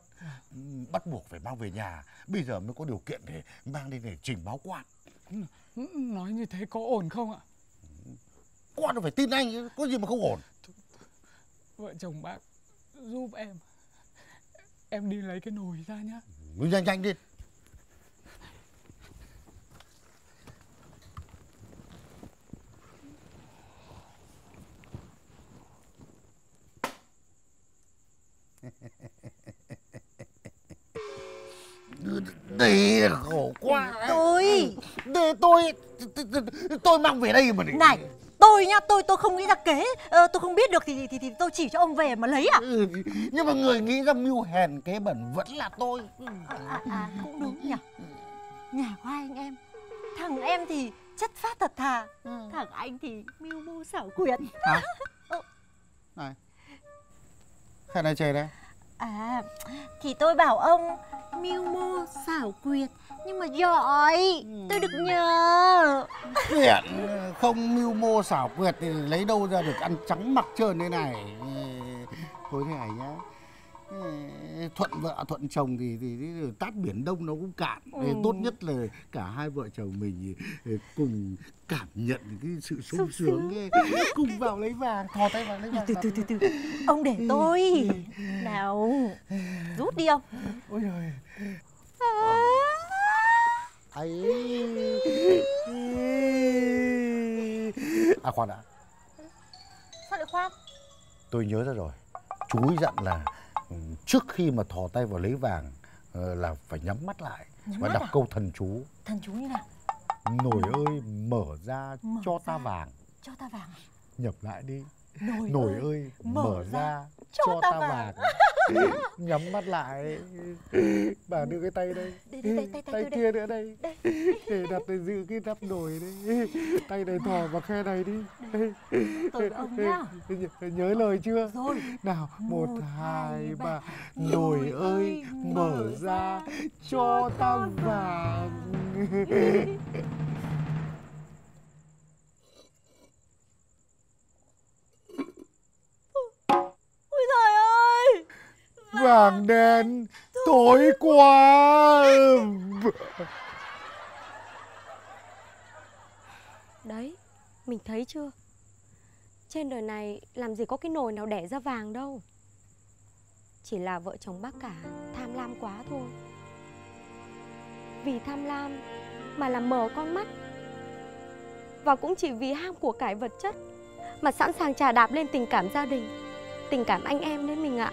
Ừ, bắt buộc phải mang về nhà bây giờ mới có điều kiện để mang đi để trình báo quan. N- Nói như thế có ổn không ạ? Quan phải tin anh có gì mà không ổn. Vợ chồng bác giúp em Em đi lấy cái nồi ra nhá. Nhanh nhanh đi Đây khổ quá. Tôi. Để tôi tôi- mang về đây mà Này tôi nhá tôi tôi không nghĩ ra kế. Ờ, tôi không biết được thì, thì thì tôi chỉ cho ông về mà lấy à Ừ, nhưng mà người nghĩ ra mưu hèn kế bẩn vẫn là tôi. À, à cũng đúng nhỉ. Nhà có hai anh em thằng em thì chất phát thật thà thằng anh thì mưu mô xảo quyệt. Hả? (laughs) này. Khai này chè đây à thì tôi bảo ông mưu mô xảo quyệt nhưng mà giỏi tôi được nhờ. Quyện (laughs) không mưu mô xảo quyệt thì lấy đâu ra được ăn trắng mặc trơn thế này? Thôi thế này nhá. Ừ, thuận vợ thuận chồng thì, thì, thì tát biển đông nó cũng cạn. Ừ. tốt nhất là cả hai vợ chồng mình cùng cảm nhận cái sự sung sướng. cùng vào lấy vàng thò tay vào lấy vàng từ từ từ từ. Ông để tôi. Nào rút đi ông. Ôi trời ấy à khoan đã. Sao lại khoan? Tôi nhớ ra rồi. Chú ấy dặn là trước khi mà thò tay vào lấy vàng ờ, là phải nhắm mắt lại Nhắm và mắt đọc à? câu thần chú thần chú như nào nồi ơi mở ra Mở cho ta ra. vàng cho ta vàng nhập lại đi Nồi nồi ơi, ơi mở mở ra, ra cho cho ta ta vàng. vàng (laughs) nhắm mắt lại. Bà đưa cái tay đây. Đây, đây, tay- tay tay kia đây. nữa đây. (laughs) Để đặt để giữ cái nắp nồi đấy (laughs) tay này thò vào khe này đi. Tôi ông nhá. nhớ, lời chưa? Rồi. Nào một hai ba. nồi ơi mở ra cho ta vàng vàng đen tối quá Đấy, mình thấy chưa? Trên đời này làm gì có cái nồi nào đẻ ra vàng đâu. Chỉ là vợ chồng bác cả tham lam quá thôi. Vì tham lam mà làm mờ con mắt. Và cũng chỉ vì ham của cải vật chất Mà sẵn sàng trà đạp lên tình cảm gia đình Tình cảm anh em đấy mình ạ.